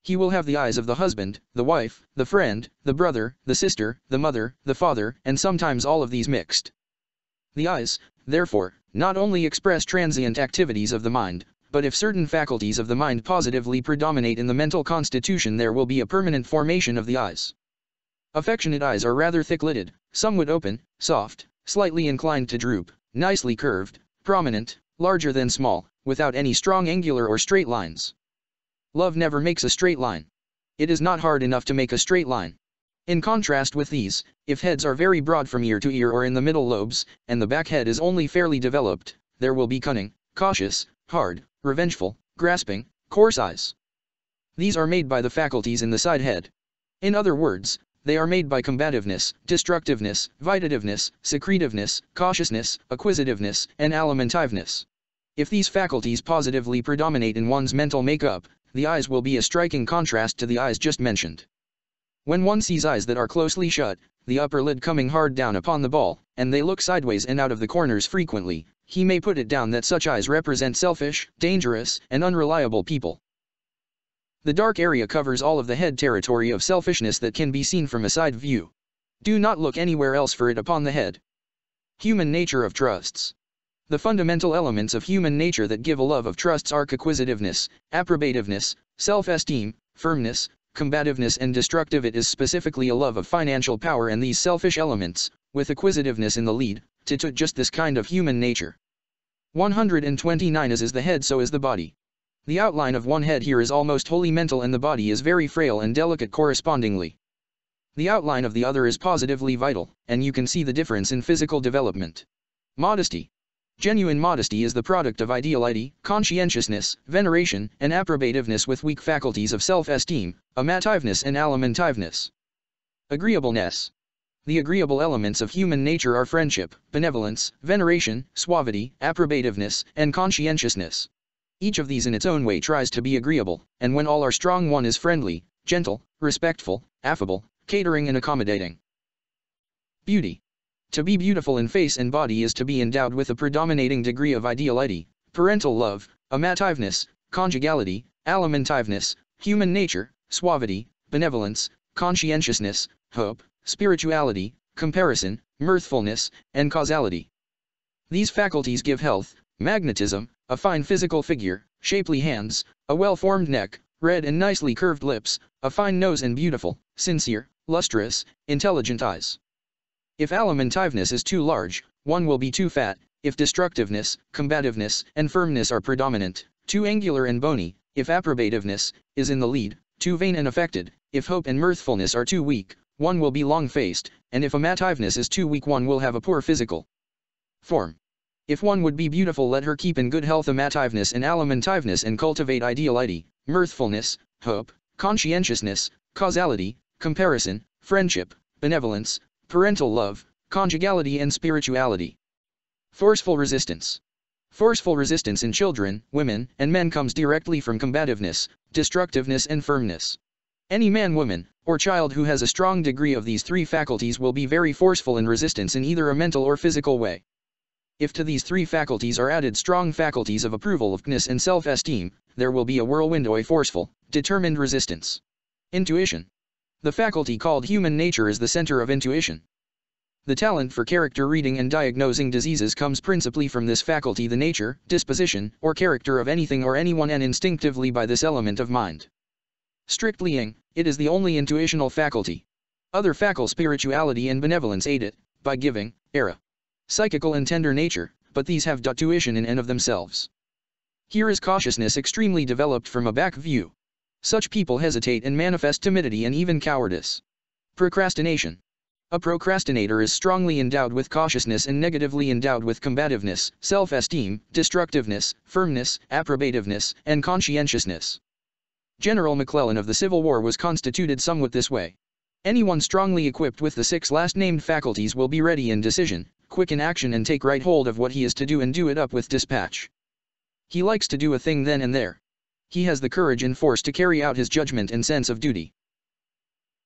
He will have the eyes of the husband, the wife, the friend, the brother, the sister, the mother, the father, and sometimes all of these mixed. The eyes, therefore, not only express transient activities of the mind, but if certain faculties of the mind positively predominate in the mental constitution there will be a permanent formation of the eyes. Affectionate eyes are rather thick-lidded, somewhat open, soft, slightly inclined to droop, nicely curved, prominent, larger than small, without any strong angular or straight lines. Love never makes a straight line. It is not hard enough to make a straight line. In contrast with these, if heads are very broad from ear to ear or in the middle lobes, and the back head is only fairly developed, there will be cunning, cautious, hard, revengeful, grasping, coarse eyes. These are made by the faculties in the side head. In other words, they are made by combativeness, destructiveness, vitativeness, secretiveness, cautiousness, acquisitiveness, and alimentiveness. If these faculties positively predominate in one's mental makeup, the eyes will be a striking contrast to the eyes just mentioned. When one sees eyes that are closely shut, the upper lid coming hard down upon the ball, and they look sideways and out of the corners frequently, he may put it down that such eyes represent selfish, dangerous, and unreliable people. The dark area covers all of the head territory of selfishness that can be seen from a side view. Do not look anywhere else for it upon the head. Human nature of trusts. The fundamental elements of human nature that give a love of trusts are acquisitiveness, approbativeness, self-esteem, firmness, combativeness and destructive it is specifically a love of financial power and these selfish elements, with acquisitiveness in the lead, to to just this kind of human nature. 129 As is the head so is the body. The outline of one head here is almost wholly mental and the body is very frail and delicate correspondingly. The outline of the other is positively vital, and you can see the difference in physical development. Modesty. Genuine modesty is the product of ideality, conscientiousness, veneration, and approbativeness with weak faculties of self-esteem, amativeness and alimentiveness. Agreeableness. The agreeable elements of human nature are friendship, benevolence, veneration, suavity, approbativeness, and conscientiousness. Each of these in its own way tries to be agreeable, and when all are strong one is friendly, gentle, respectful, affable, catering and accommodating. Beauty. To be beautiful in face and body is to be endowed with a predominating degree of ideality, parental love, amativeness, conjugality, alimentiveness, human nature, suavity, benevolence, conscientiousness, hope, spirituality, comparison, mirthfulness, and causality. These faculties give health, magnetism, a fine physical figure, shapely hands, a well-formed neck, red and nicely curved lips, a fine nose and beautiful, sincere, lustrous, intelligent eyes. If alimentiveness is too large, one will be too fat, if destructiveness, combativeness, and firmness are predominant, too angular and bony, if approbativeness, is in the lead, too vain and affected, if hope and mirthfulness are too weak, one will be long-faced, and if amativeness is too weak one will have a poor physical form. If one would be beautiful let her keep in good health amativeness and alimentiveness and cultivate ideality, mirthfulness, hope, conscientiousness, causality, comparison, friendship, benevolence, parental love, conjugality and spirituality. Forceful resistance. Forceful resistance in children, women, and men comes directly from combativeness, destructiveness and firmness. Any man woman, or child who has a strong degree of these three faculties will be very forceful in resistance in either a mental or physical way. If to these three faculties are added strong faculties of approval of kness and self-esteem, there will be a whirlwind or a forceful, determined resistance. Intuition. The faculty called human nature is the center of intuition. The talent for character reading and diagnosing diseases comes principally from this faculty the nature, disposition, or character of anything or anyone and instinctively by this element of mind. Strictly ing, it is the only intuitional faculty. Other faculty spirituality and benevolence aid it, by giving, era psychical and tender nature, but these have tuition in and of themselves. Here is cautiousness extremely developed from a back view. Such people hesitate and manifest timidity and even cowardice. Procrastination. A procrastinator is strongly endowed with cautiousness and negatively endowed with combativeness, self-esteem, destructiveness, firmness, approbativeness, and conscientiousness. General McClellan of the Civil War was constituted somewhat this way. Anyone strongly equipped with the six last named faculties will be ready in decision, quick in action and take right hold of what he is to do and do it up with dispatch. He likes to do a thing then and there. He has the courage and force to carry out his judgment and sense of duty.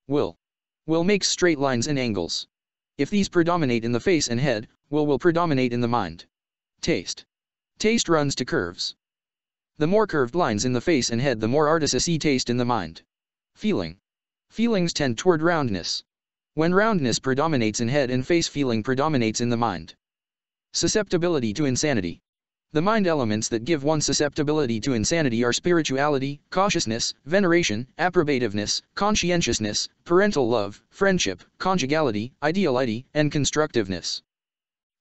Will. Will makes straight lines and angles. If these predominate in the face and head, will will predominate in the mind. Taste. Taste runs to curves. The more curved lines in the face and head the more artists see taste in the mind. Feeling. Feelings tend toward roundness. When roundness predominates in head and face feeling predominates in the mind. Susceptibility to insanity. The mind elements that give one susceptibility to insanity are spirituality, cautiousness, veneration, approbativeness, conscientiousness, parental love, friendship, conjugality, ideality, and constructiveness.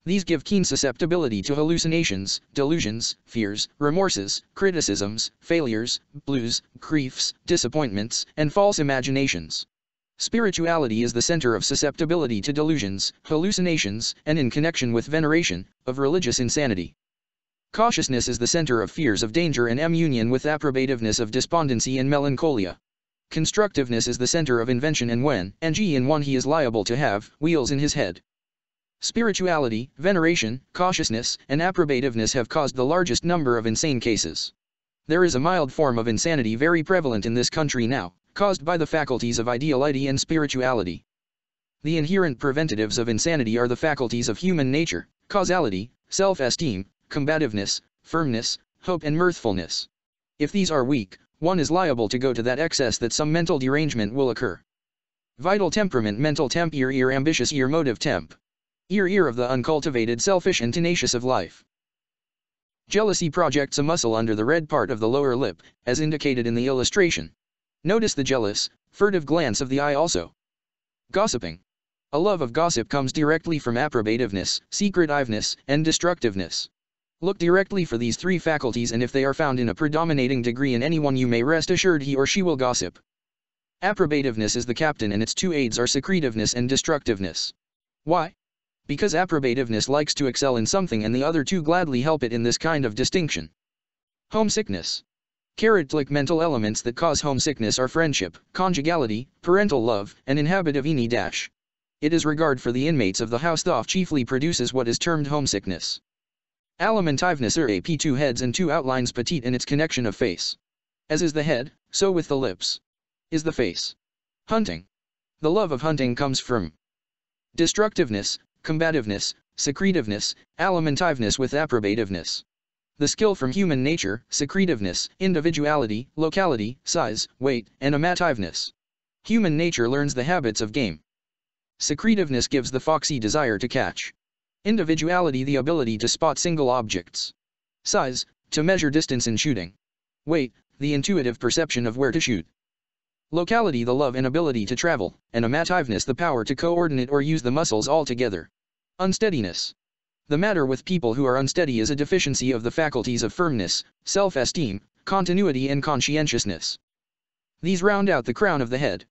These give keen susceptibility to hallucinations, delusions, fears, remorses, criticisms, failures, blues, griefs, disappointments, and false imaginations. Spirituality is the center of susceptibility to delusions, hallucinations, and in connection with veneration, of religious insanity. Cautiousness is the center of fears of danger and M union with approbativeness of despondency and melancholia. Constructiveness is the center of invention and when, and G in one he is liable to have, wheels in his head. Spirituality, veneration, cautiousness, and approbativeness have caused the largest number of insane cases. There is a mild form of insanity very prevalent in this country now, caused by the faculties of ideality and spirituality. The inherent preventatives of insanity are the faculties of human nature, causality, self-esteem, combativeness, firmness, hope and mirthfulness. If these are weak, one is liable to go to that excess that some mental derangement will occur. Vital temperament mental temp ear ear ambitious ear motive temp. Ear ear of the uncultivated selfish and tenacious of life. Jealousy projects a muscle under the red part of the lower lip, as indicated in the illustration. Notice the jealous, furtive glance of the eye also. Gossiping. A love of gossip comes directly from approbativeness, secretiveness, and destructiveness. Look directly for these three faculties and if they are found in a predominating degree in anyone you may rest assured he or she will gossip. Approbativeness is the captain and its two aids are secretiveness and destructiveness. Why? Because approbativeness likes to excel in something and the other two gladly help it in this kind of distinction. Homesickness. Characteristic mental elements that cause homesickness are friendship, conjugality, parental love, and inhabitivity dash. It is regard for the inmates of the house that chiefly produces what is termed homesickness. Alimentiveness are AP two heads and two outlines petite in its connection of face. As is the head, so with the lips. Is the face. Hunting. The love of hunting comes from destructiveness, combativeness, secretiveness, alimentiveness with approbativeness. The skill from human nature, secretiveness, individuality, locality, size, weight, and amativeness. Human nature learns the habits of game. Secretiveness gives the foxy desire to catch. Individuality the ability to spot single objects. Size, to measure distance in shooting. Weight, the intuitive perception of where to shoot. Locality the love and ability to travel, and amativeness the power to coordinate or use the muscles all together. Unsteadiness. The matter with people who are unsteady is a deficiency of the faculties of firmness, self-esteem, continuity and conscientiousness. These round out the crown of the head.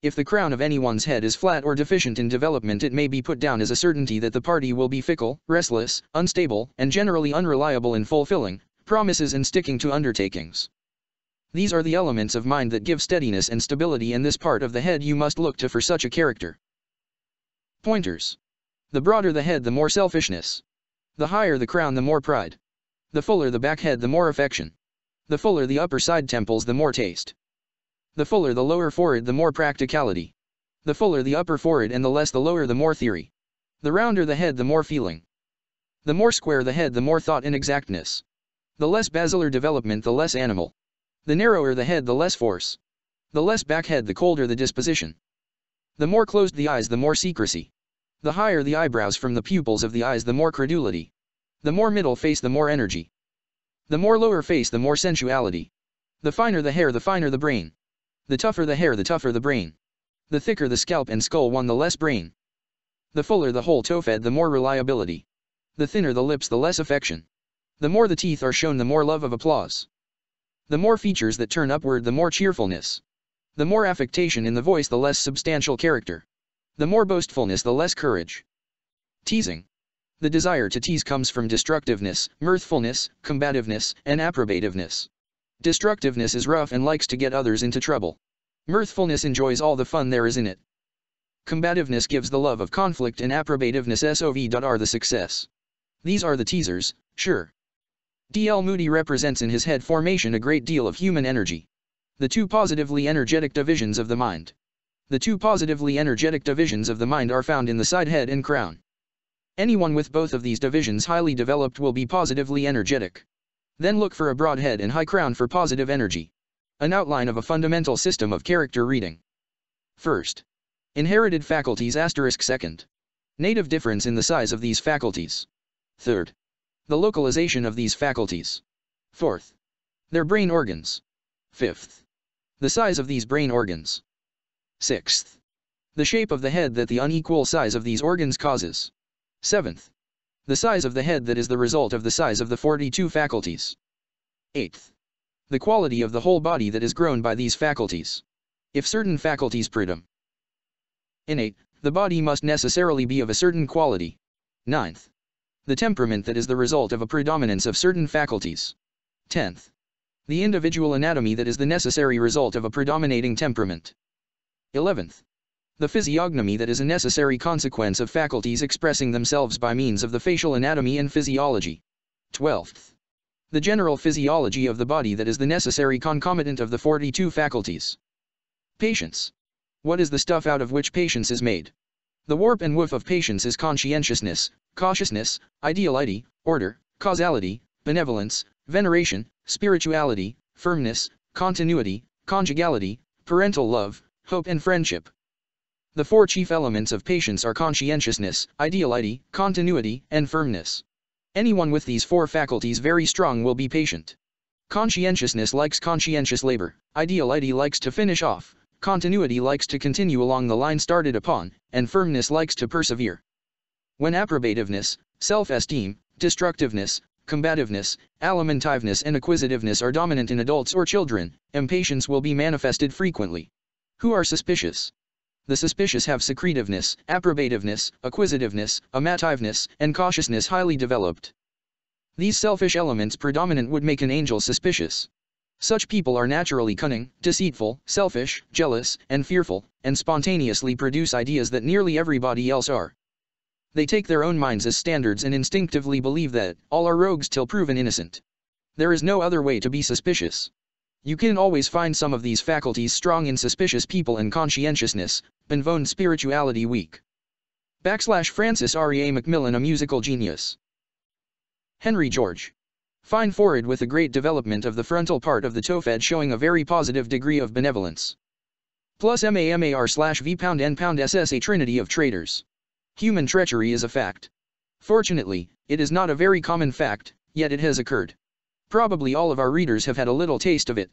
If the crown of anyone's head is flat or deficient in development it may be put down as a certainty that the party will be fickle, restless, unstable, and generally unreliable in fulfilling promises and sticking to undertakings. These are the elements of mind that give steadiness and stability and this part of the head you must look to for such a character. Pointers. The broader the head the more selfishness. The higher the crown the more pride. The fuller the back head the more affection. The fuller the upper side temples the more taste. The fuller the lower forehead the more practicality. The fuller the upper forehead and the less the lower the more theory. The rounder the head the more feeling. The more square the head the more thought and exactness. The less basilar development the less animal. The narrower the head the less force. The less back head the colder the disposition. The more closed the eyes the more secrecy. The higher the eyebrows from the pupils of the eyes the more credulity. The more middle face the more energy. The more lower face the more sensuality. The finer the hair the finer the brain. The tougher the hair the tougher the brain. The thicker the scalp and skull one the less brain. The fuller the whole toe fed the more reliability. The thinner the lips the less affection. The more the teeth are shown the more love of applause. The more features that turn upward the more cheerfulness. The more affectation in the voice the less substantial character. The more boastfulness the less courage. Teasing. The desire to tease comes from destructiveness, mirthfulness, combativeness, and approbativeness. Destructiveness is rough and likes to get others into trouble. Mirthfulness enjoys all the fun there is in it. Combativeness gives the love of conflict and approbativeness SOV. the success. These are the teasers, sure. D.L. Moody represents in his head formation a great deal of human energy. The two positively energetic divisions of the mind. The two positively energetic divisions of the mind are found in the side head and crown. Anyone with both of these divisions highly developed will be positively energetic. Then look for a broad head and high crown for positive energy. An outline of a fundamental system of character reading. First. Inherited faculties asterisk second. Native difference in the size of these faculties. Third. The localization of these faculties. Fourth. Their brain organs. Fifth. The size of these brain organs. Sixth. The shape of the head that the unequal size of these organs causes. Seventh. The size of the head that is the result of the size of the 42 faculties. 8th. The quality of the whole body that is grown by these faculties. If certain faculties predominate. Innate, the body must necessarily be of a certain quality. 9th. The temperament that is the result of a predominance of certain faculties. 10th. The individual anatomy that is the necessary result of a predominating temperament. 11th the physiognomy that is a necessary consequence of faculties expressing themselves by means of the facial anatomy and physiology. 12th. The general physiology of the body that is the necessary concomitant of the 42 faculties. Patience. What is the stuff out of which patience is made? The warp and woof of patience is conscientiousness, cautiousness, ideality, order, causality, benevolence, veneration, spirituality, firmness, continuity, conjugality, parental love, hope and friendship. The four chief elements of patience are conscientiousness, ideality, continuity, and firmness. Anyone with these four faculties very strong will be patient. Conscientiousness likes conscientious labor, ideality likes to finish off, continuity likes to continue along the line started upon, and firmness likes to persevere. When approbativeness, self-esteem, destructiveness, combativeness, alimentiveness and acquisitiveness are dominant in adults or children, impatience will be manifested frequently. Who are suspicious? The suspicious have secretiveness, approbativeness, acquisitiveness, amativeness, and cautiousness highly developed. These selfish elements predominant would make an angel suspicious. Such people are naturally cunning, deceitful, selfish, jealous, and fearful, and spontaneously produce ideas that nearly everybody else are. They take their own minds as standards and instinctively believe that all are rogues till proven innocent. There is no other way to be suspicious. You can always find some of these faculties strong in suspicious people and conscientiousness, Benvone spirituality weak. Backslash Francis R.E.A. Macmillan a musical genius. Henry George. Fine forehead with a great development of the frontal part of the tophed showing a very positive degree of benevolence. Plus MAMAR slash V pound N pound SS a trinity of traitors. Human treachery is a fact. Fortunately, it is not a very common fact, yet it has occurred. Probably all of our readers have had a little taste of it.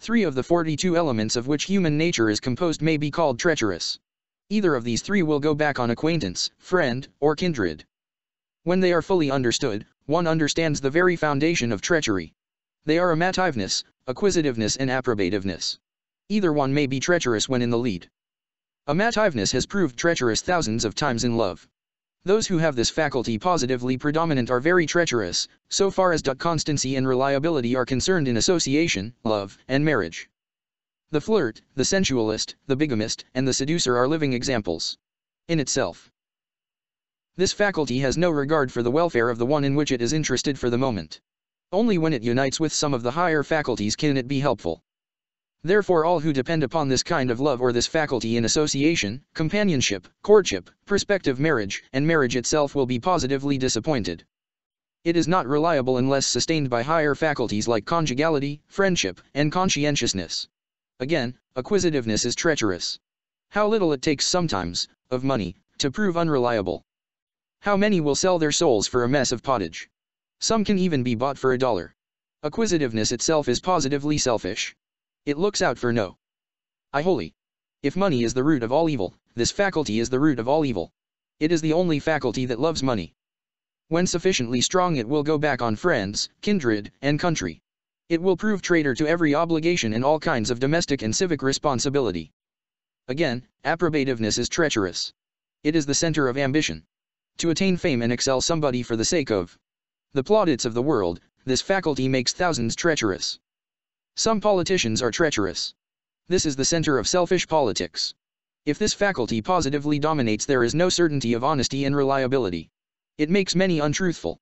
Three of the 42 elements of which human nature is composed may be called treacherous. Either of these three will go back on acquaintance, friend, or kindred. When they are fully understood, one understands the very foundation of treachery. They are amativeness, acquisitiveness and approbativeness. Either one may be treacherous when in the lead. Amativeness has proved treacherous thousands of times in love. Those who have this faculty positively predominant are very treacherous, so far as constancy and reliability are concerned in association, love, and marriage. The flirt, the sensualist, the bigamist, and the seducer are living examples. In itself. This faculty has no regard for the welfare of the one in which it is interested for the moment. Only when it unites with some of the higher faculties can it be helpful. Therefore all who depend upon this kind of love or this faculty in association, companionship, courtship, prospective marriage, and marriage itself will be positively disappointed. It is not reliable unless sustained by higher faculties like conjugality, friendship, and conscientiousness. Again, acquisitiveness is treacherous. How little it takes sometimes, of money, to prove unreliable. How many will sell their souls for a mess of pottage? Some can even be bought for a dollar. Acquisitiveness itself is positively selfish. It looks out for no. I holy. If money is the root of all evil, this faculty is the root of all evil. It is the only faculty that loves money. When sufficiently strong it will go back on friends, kindred, and country. It will prove traitor to every obligation and all kinds of domestic and civic responsibility. Again, approbativeness is treacherous. It is the center of ambition. To attain fame and excel somebody for the sake of the plaudits of the world, this faculty makes thousands treacherous. Some politicians are treacherous. This is the center of selfish politics. If this faculty positively dominates there is no certainty of honesty and reliability. It makes many untruthful.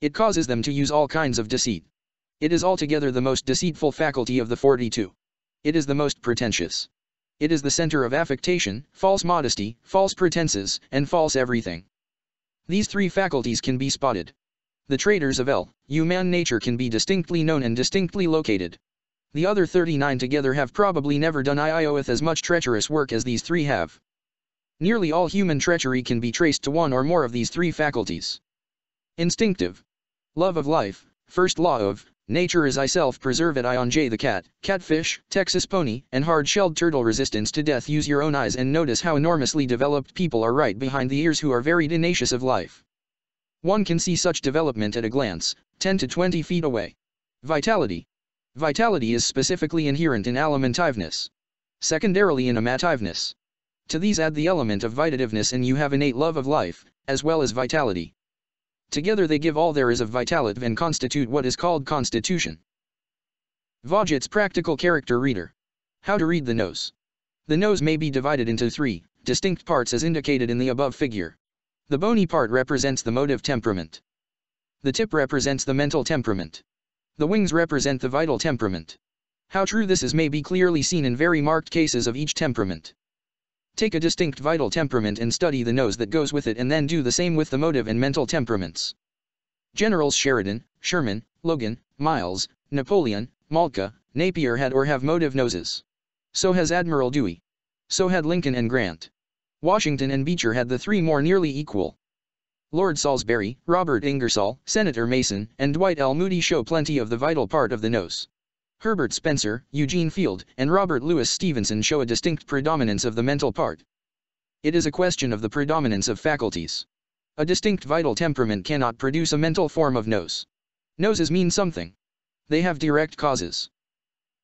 It causes them to use all kinds of deceit. It is altogether the most deceitful faculty of the 42. It is the most pretentious. It is the center of affectation, false modesty, false pretenses, and false everything. These three faculties can be spotted. The traitors of L, human nature can be distinctly known and distinctly located. The other 39 together have probably never done IIO as much treacherous work as these three have. Nearly all human treachery can be traced to one or more of these three faculties. Instinctive. Love of life, first law of, nature is I self preserve it I on J the cat, catfish, Texas pony, and hard-shelled turtle resistance to death use your own eyes and notice how enormously developed people are right behind the ears who are very tenacious of life. One can see such development at a glance, 10 to 20 feet away. Vitality. Vitality is specifically inherent in alimentiveness. Secondarily in amativeness. To these add the element of vitativeness and you have innate love of life, as well as vitality. Together they give all there is of vitality and constitute what is called constitution. Vaught's practical character reader. How to read the nose. The nose may be divided into three distinct parts as indicated in the above figure. The bony part represents the motive temperament. The tip represents the mental temperament. The wings represent the vital temperament. How true this is may be clearly seen in very marked cases of each temperament. Take a distinct vital temperament and study the nose that goes with it and then do the same with the motive and mental temperaments. Generals Sheridan, Sherman, Logan, Miles, Napoleon, Moltke, Napier had or have motive noses. So has Admiral Dewey. So had Lincoln and Grant. Washington and Beecher had the three more nearly equal. Lord Salisbury, Robert Ingersoll, Senator Mason, and Dwight L. Moody show plenty of the vital part of the nose. Herbert Spencer, Eugene Field, and Robert Louis Stevenson show a distinct predominance of the mental part. It is a question of the predominance of faculties. A distinct vital temperament cannot produce a mental form of nose. Noses mean something. They have direct causes.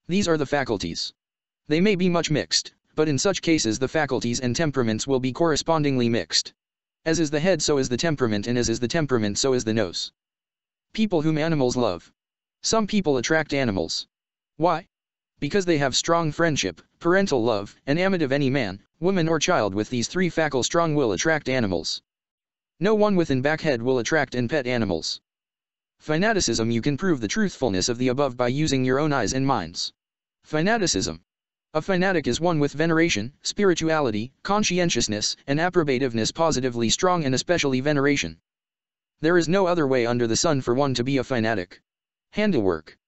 These are the faculties. They may be much mixed, but in such cases the faculties and temperaments will be correspondingly mixed. As is the head so is the temperament and as is the temperament so is the nose. People whom animals love. Some people attract animals. Why? Because they have strong friendship, parental love, and amity of any man, woman or child with these three faculties strong will attract animals. No one within back head will attract and pet animals. Fanaticism You can prove the truthfulness of the above by using your own eyes and minds. Fanaticism a fanatic is one with veneration, spirituality, conscientiousness, and approbativeness positively strong and especially veneration. There is no other way under the sun for one to be a fanatic. Handiwork.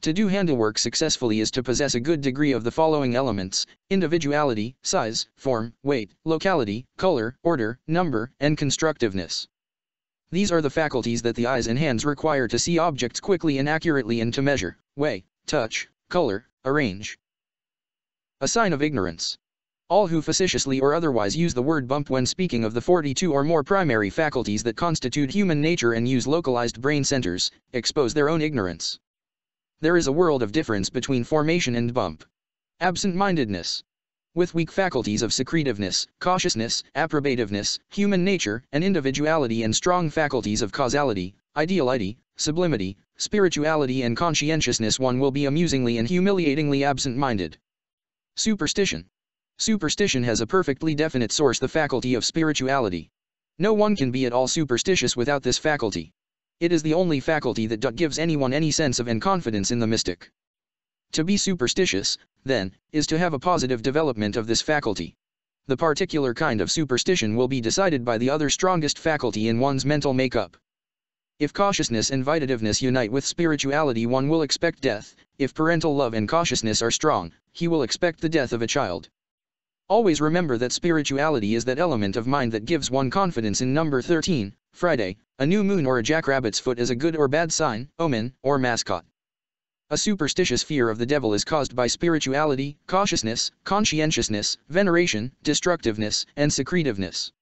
To do handiwork successfully is to possess a good degree of the following elements, individuality, size, form, weight, locality, color, order, number, and constructiveness. These are the faculties that the eyes and hands require to see objects quickly and accurately and to measure, weigh, touch, color, arrange, a sign of ignorance. All who facetiously or otherwise use the word bump when speaking of the 42 or more primary faculties that constitute human nature and use localized brain centers, expose their own ignorance. There is a world of difference between formation and bump. Absent-mindedness. With weak faculties of secretiveness, cautiousness, approbativeness, human nature, and individuality and strong faculties of causality, ideality, sublimity, spirituality and conscientiousness one will be amusingly and humiliatingly absent-minded. Superstition. Superstition has a perfectly definite source the faculty of spirituality. No one can be at all superstitious without this faculty. It is the only faculty that gives anyone any sense of and confidence in the mystic. To be superstitious, then, is to have a positive development of this faculty. The particular kind of superstition will be decided by the other strongest faculty in one's mental makeup. If cautiousness and vitativeness unite with spirituality one will expect death, if parental love and cautiousness are strong, he will expect the death of a child. Always remember that spirituality is that element of mind that gives one confidence in number 13, Friday, a new moon or a jackrabbit's foot is a good or bad sign, omen, or mascot. A superstitious fear of the devil is caused by spirituality, cautiousness, conscientiousness, veneration, destructiveness, and secretiveness.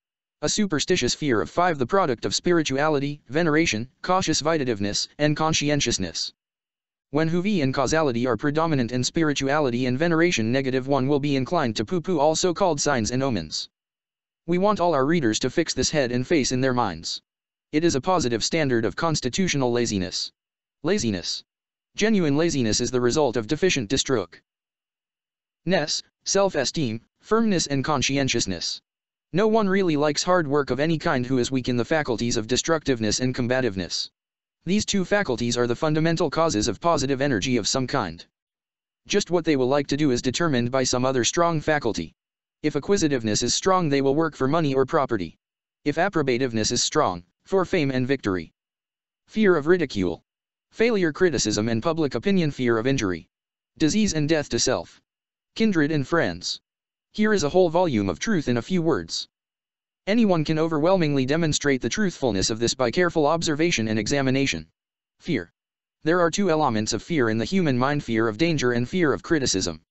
A superstitious fear of 5 the product of spirituality, veneration, cautious vitativeness, and conscientiousness. When Huvi and causality are predominant and spirituality and veneration negative one will be inclined to poo-poo all so-called signs and omens. We want all our readers to fix this head and face in their minds. It is a positive standard of constitutional laziness. Laziness. Genuine laziness is the result of deficient distruck. Ness, self-esteem, firmness and conscientiousness. No one really likes hard work of any kind who is weak in the faculties of destructiveness and combativeness. These two faculties are the fundamental causes of positive energy of some kind. Just what they will like to do is determined by some other strong faculty. If acquisitiveness is strong they will work for money or property. If approbativeness is strong, for fame and victory. Fear of ridicule. Failure criticism and public opinion fear of injury. Disease and death to self. Kindred and friends. Here is a whole volume of truth in a few words. Anyone can overwhelmingly demonstrate the truthfulness of this by careful observation and examination. Fear. There are two elements of fear in the human mind fear of danger and fear of criticism.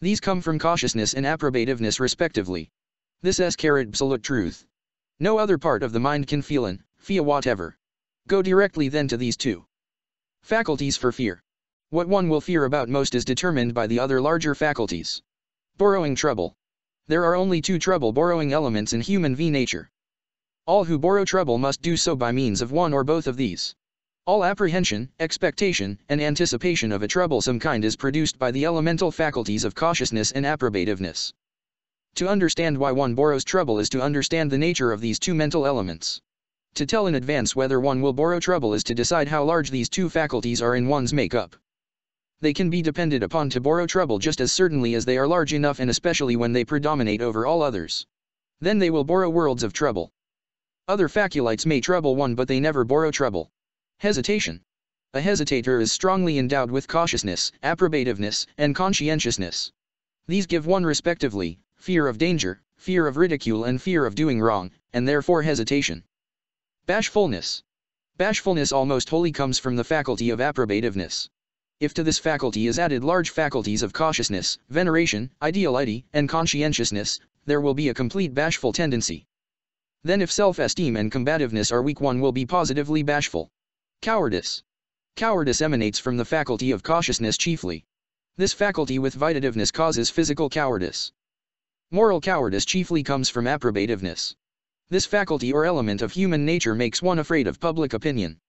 These come from cautiousness and approbativeness respectively. This is absolute truth. No other part of the mind can feel an, fear whatever. Go directly then to these two. Faculties for fear. What one will fear about most is determined by the other larger faculties. Borrowing trouble. There are only two trouble borrowing elements in human v nature. All who borrow trouble must do so by means of one or both of these. All apprehension, expectation, and anticipation of a troublesome kind is produced by the elemental faculties of cautiousness and approbativeness. To understand why one borrows trouble is to understand the nature of these two mental elements. To tell in advance whether one will borrow trouble is to decide how large these two faculties are in one's makeup they can be depended upon to borrow trouble just as certainly as they are large enough and especially when they predominate over all others. Then they will borrow worlds of trouble. Other faculites may trouble one but they never borrow trouble. Hesitation. A hesitator is strongly endowed with cautiousness, approbativeness, and conscientiousness. These give one respectively, fear of danger, fear of ridicule and fear of doing wrong, and therefore hesitation. Bashfulness. Bashfulness almost wholly comes from the faculty of approbativeness. If to this faculty is added large faculties of cautiousness, veneration, ideality, and conscientiousness, there will be a complete bashful tendency. Then if self-esteem and combativeness are weak one will be positively bashful. Cowardice. Cowardice emanates from the faculty of cautiousness chiefly. This faculty with vitativeness causes physical cowardice. Moral cowardice chiefly comes from approbativeness. This faculty or element of human nature makes one afraid of public opinion.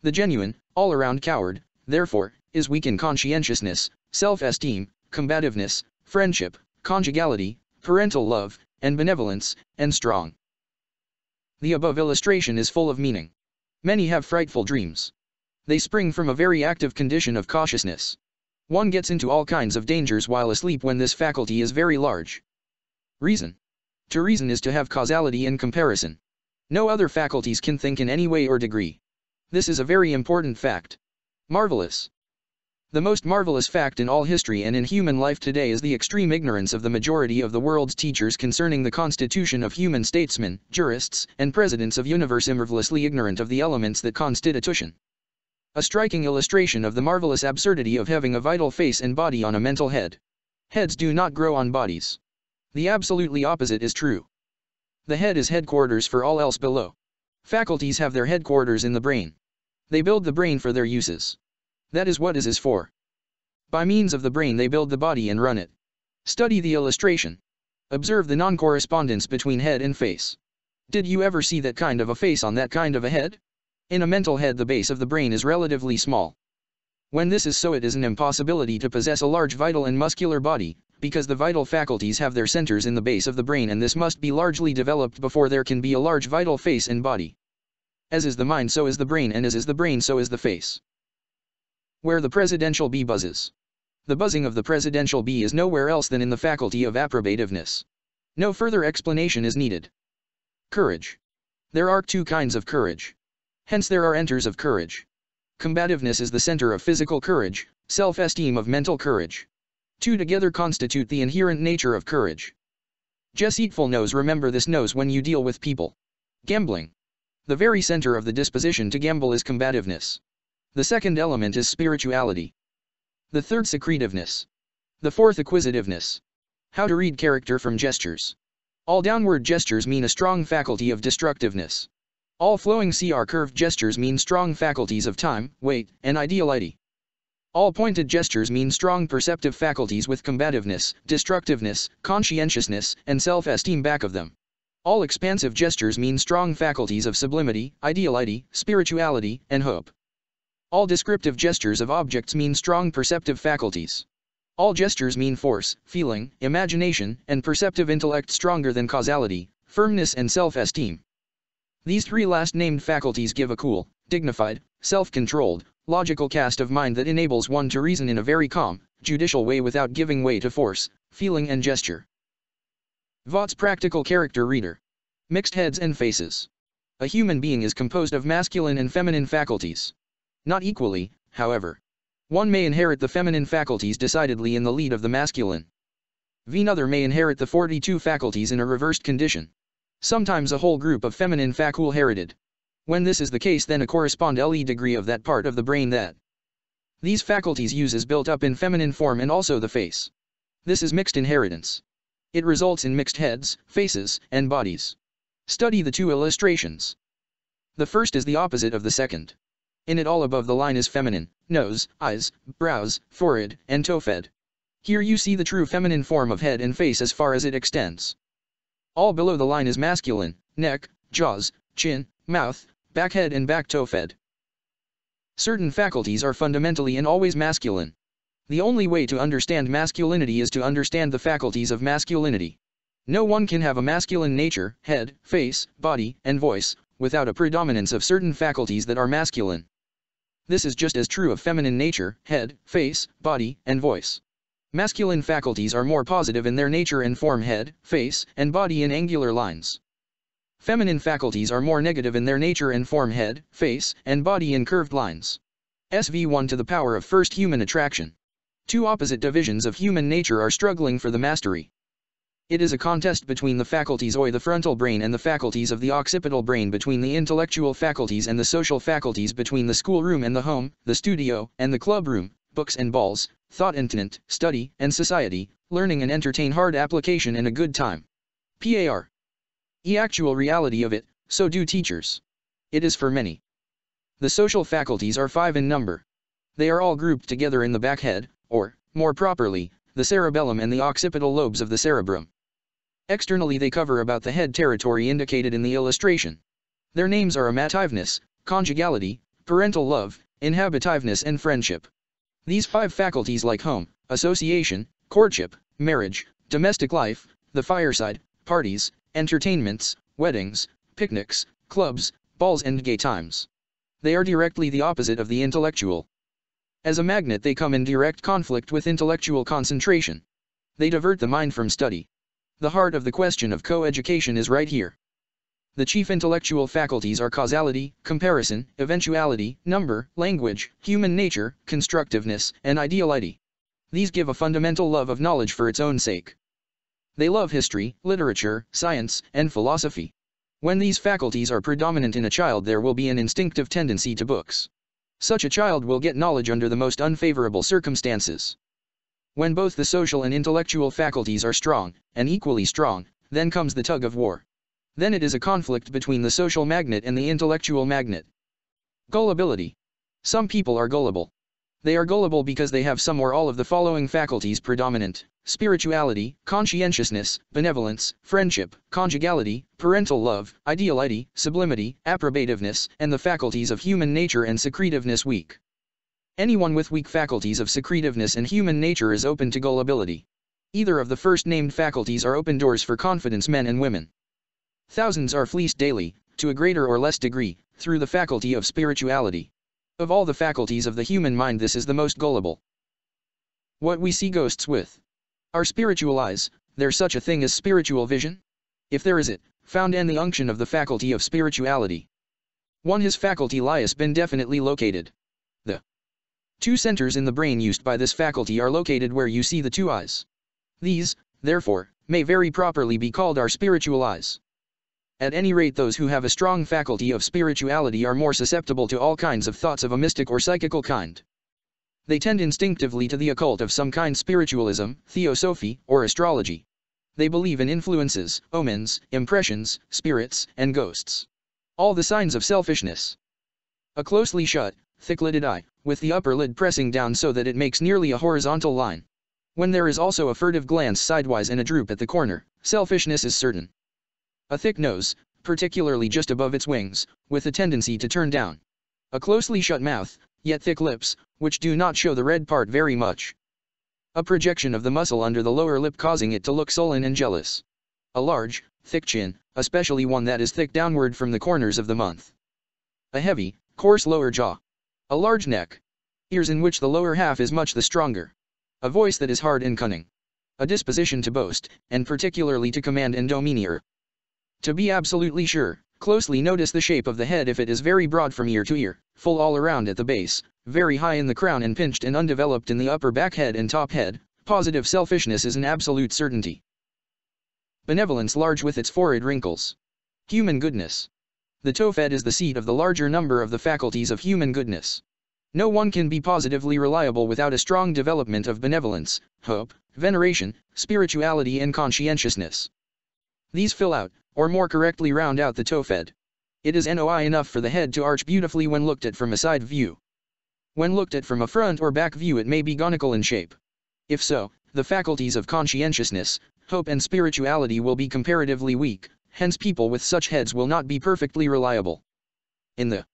The genuine, all-around coward, therefore, is weak in conscientiousness, self-esteem, combativeness, friendship, conjugality, parental love, and benevolence, and strong. The above illustration is full of meaning. Many have frightful dreams. They spring from a very active condition of cautiousness. One gets into all kinds of dangers while asleep when this faculty is very large. Reason. To reason is to have causality in comparison. No other faculties can think in any way or degree. This is a very important fact. Marvelous. The most marvelous fact in all history and in human life today is the extreme ignorance of the majority of the world's teachers concerning the constitution of human statesmen, jurists, and presidents of universe marvelously ignorant of the elements that constitution. A striking illustration of the marvelous absurdity of having a vital face and body on a mental head. Heads do not grow on bodies. The absolutely opposite is true. The head is headquarters for all else below. Faculties have their headquarters in the brain. They build the brain for their uses. That is what is is for. By means of the brain they build the body and run it. Study the illustration. Observe the non-correspondence between head and face. Did you ever see that kind of a face on that kind of a head? In a mental head the base of the brain is relatively small. When this is so it is an impossibility to possess a large vital and muscular body, because the vital faculties have their centers in the base of the brain and this must be largely developed before there can be a large vital face and body. As is the mind so is the brain and as is the brain so is the face. Where the presidential bee buzzes. The buzzing of the presidential bee is nowhere else than in the faculty of approbativeness. No further explanation is needed. Courage. There are two kinds of courage. Hence there are enters of courage. Combativeness is the center of physical courage, self-esteem of mental courage. Two together constitute the inherent nature of courage. Deceitful knows remember this knows when you deal with people. Gambling. The very center of the disposition to gamble is combativeness. The second element is spirituality. The third secretiveness. The fourth acquisitiveness. How to read character from gestures. All downward gestures mean a strong faculty of destructiveness. All flowing CR curved gestures mean strong faculties of time, weight, and ideality. All pointed gestures mean strong perceptive faculties with combativeness, destructiveness, conscientiousness, and self-esteem back of them. All expansive gestures mean strong faculties of sublimity, ideality, spirituality, and hope. All descriptive gestures of objects mean strong perceptive faculties. All gestures mean force, feeling, imagination, and perceptive intellect stronger than causality, firmness and self-esteem. These three last named faculties give a cool, dignified, self-controlled, logical cast of mind that enables one to reason in a very calm, judicial way without giving way to force, feeling and gesture. Vaught's Practical Character Reader. Mixed heads and faces. A human being is composed of masculine and feminine faculties. Not equally, however. One may inherit the feminine faculties decidedly in the lead of the masculine. V another may inherit the 42 faculties in a reversed condition. Sometimes a whole group of feminine facul herited. When this is the case then a correspond LE degree of that part of the brain that these faculties use is built up in feminine form and also the face. This is mixed inheritance. It results in mixed heads, faces, and bodies. Study the two illustrations. The first is the opposite of the second. In it all above the line is feminine, nose, eyes, brows, forehead, and tophed. Here you see the true feminine form of head and face as far as it extends. All below the line is masculine, neck, jaws, chin, mouth, back head and back toe fed. Certain faculties are fundamentally and always masculine. The only way to understand masculinity is to understand the faculties of masculinity. No one can have a masculine nature, head, face, body, and voice, without a predominance of certain faculties that are masculine. This is just as true of feminine nature, head, face, body, and voice. Masculine faculties are more positive in their nature and form head, face, and body in angular lines. Feminine faculties are more negative in their nature and form head, face, and body in curved lines. SV1 to the power of first human attraction. Two opposite divisions of human nature are struggling for the mastery. It is a contest between the faculties oi the frontal brain and the faculties of the occipital brain between the intellectual faculties and the social faculties between the schoolroom and the home, the studio, and the clubroom, books and balls, thought and intent, study, and society, learning and entertain hard application and a good time. PAR. E actual reality of it, so do teachers. It is for many. The social faculties are five in number. They are all grouped together in the back head, or, more properly, the cerebellum and the occipital lobes of the cerebrum. Externally they cover about the head territory indicated in the illustration. Their names are amativeness, conjugality, parental love, inhabitiveness and friendship. These five faculties like home, association, courtship, marriage, domestic life, the fireside, parties, entertainments, weddings, picnics, clubs, balls and gay times. They are directly the opposite of the intellectual. As a magnet they come in direct conflict with intellectual concentration. They divert the mind from study. The heart of the question of co-education is right here. The chief intellectual faculties are causality, comparison, eventuality, number, language, human nature, constructiveness, and ideality. These give a fundamental love of knowledge for its own sake. They love history, literature, science, and philosophy. When these faculties are predominant in a child there will be an instinctive tendency to books. Such a child will get knowledge under the most unfavorable circumstances. When both the social and intellectual faculties are strong, and equally strong, then comes the tug of war. Then it is a conflict between the social magnet and the intellectual magnet. Gullibility. Some people are gullible. They are gullible because they have some or all of the following faculties predominant spirituality, conscientiousness, benevolence, friendship, conjugality, parental love, ideality, sublimity, approbativeness, and the faculties of human nature and secretiveness weak. Anyone with weak faculties of secretiveness and human nature is open to gullibility. Either of the first named faculties are open doors for confidence men and women. Thousands are fleeced daily, to a greater or less degree, through the faculty of spirituality. Of all the faculties of the human mind this is the most gullible. What we see ghosts with. Are spiritual eyes, there such a thing as spiritual vision? If there is it, found in the unction of the faculty of spirituality. One his faculty lies been definitely located. Two centers in the brain used by this faculty are located where you see the two eyes. These, therefore, may very properly be called our spiritual eyes. At any rate those who have a strong faculty of spirituality are more susceptible to all kinds of thoughts of a mystic or psychical kind. They tend instinctively to the occult of some kind spiritualism, theosophy, or astrology. They believe in influences, omens, impressions, spirits, and ghosts. All the signs of selfishness. A closely shut, thick-lidded eye, with the upper lid pressing down so that it makes nearly a horizontal line. When there is also a furtive glance sidewise and a droop at the corner, selfishness is certain. A thick nose, particularly just above its wings, with a tendency to turn down. A closely shut mouth, yet thick lips, which do not show the red part very much. A projection of the muscle under the lower lip causing it to look sullen and jealous. A large, thick chin, especially one that is thick downward from the corners of the mouth. A heavy, coarse lower jaw. A large neck. Ears in which the lower half is much the stronger. A voice that is hard and cunning. A disposition to boast, and particularly to command and domineer. To be absolutely sure, closely notice the shape of the head if it is very broad from ear to ear, full all around at the base, very high in the crown and pinched and undeveloped in the upper back head and top head, positive selfishness is an absolute certainty. Benevolence large with its forehead wrinkles. Human goodness. The tophet is the seat of the larger number of the faculties of human goodness. No one can be positively reliable without a strong development of benevolence, hope, veneration, spirituality and conscientiousness. These fill out, or more correctly round out the tophet. It is NOI enough for the head to arch beautifully when looked at from a side view. When looked at from a front or back view it may be conical in shape. If so, the faculties of conscientiousness, hope and spirituality will be comparatively weak, hence people with such heads will not be perfectly reliable. In the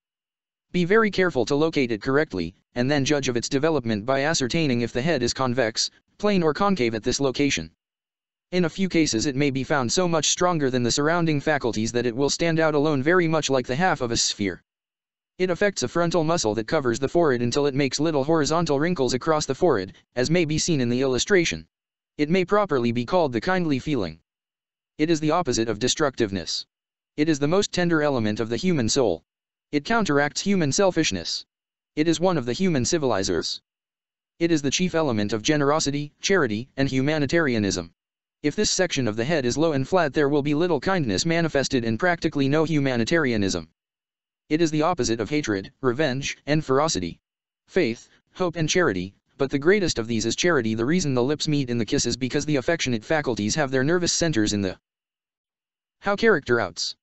Be very careful to locate it correctly, and then judge of its development by ascertaining if the head is convex, plane or concave at this location. In a few cases it may be found so much stronger than the surrounding faculties that it will stand out alone very much like the half of a sphere. It affects a frontal muscle that covers the forehead until it makes little horizontal wrinkles across the forehead, as may be seen in the illustration. It may properly be called the kindly feeling. It is the opposite of destructiveness. It is the most tender element of the human soul. It counteracts human selfishness. It is one of the human civilizers. It is the chief element of generosity, charity, and humanitarianism. If this section of the head is low and flat there will be little kindness manifested and practically no humanitarianism. It is the opposite of hatred, revenge, and ferocity. Faith, hope and charity, but the greatest of these is charity the reason the lips meet in the kiss is because the affectionate faculties have their nervous centers in the How character outs.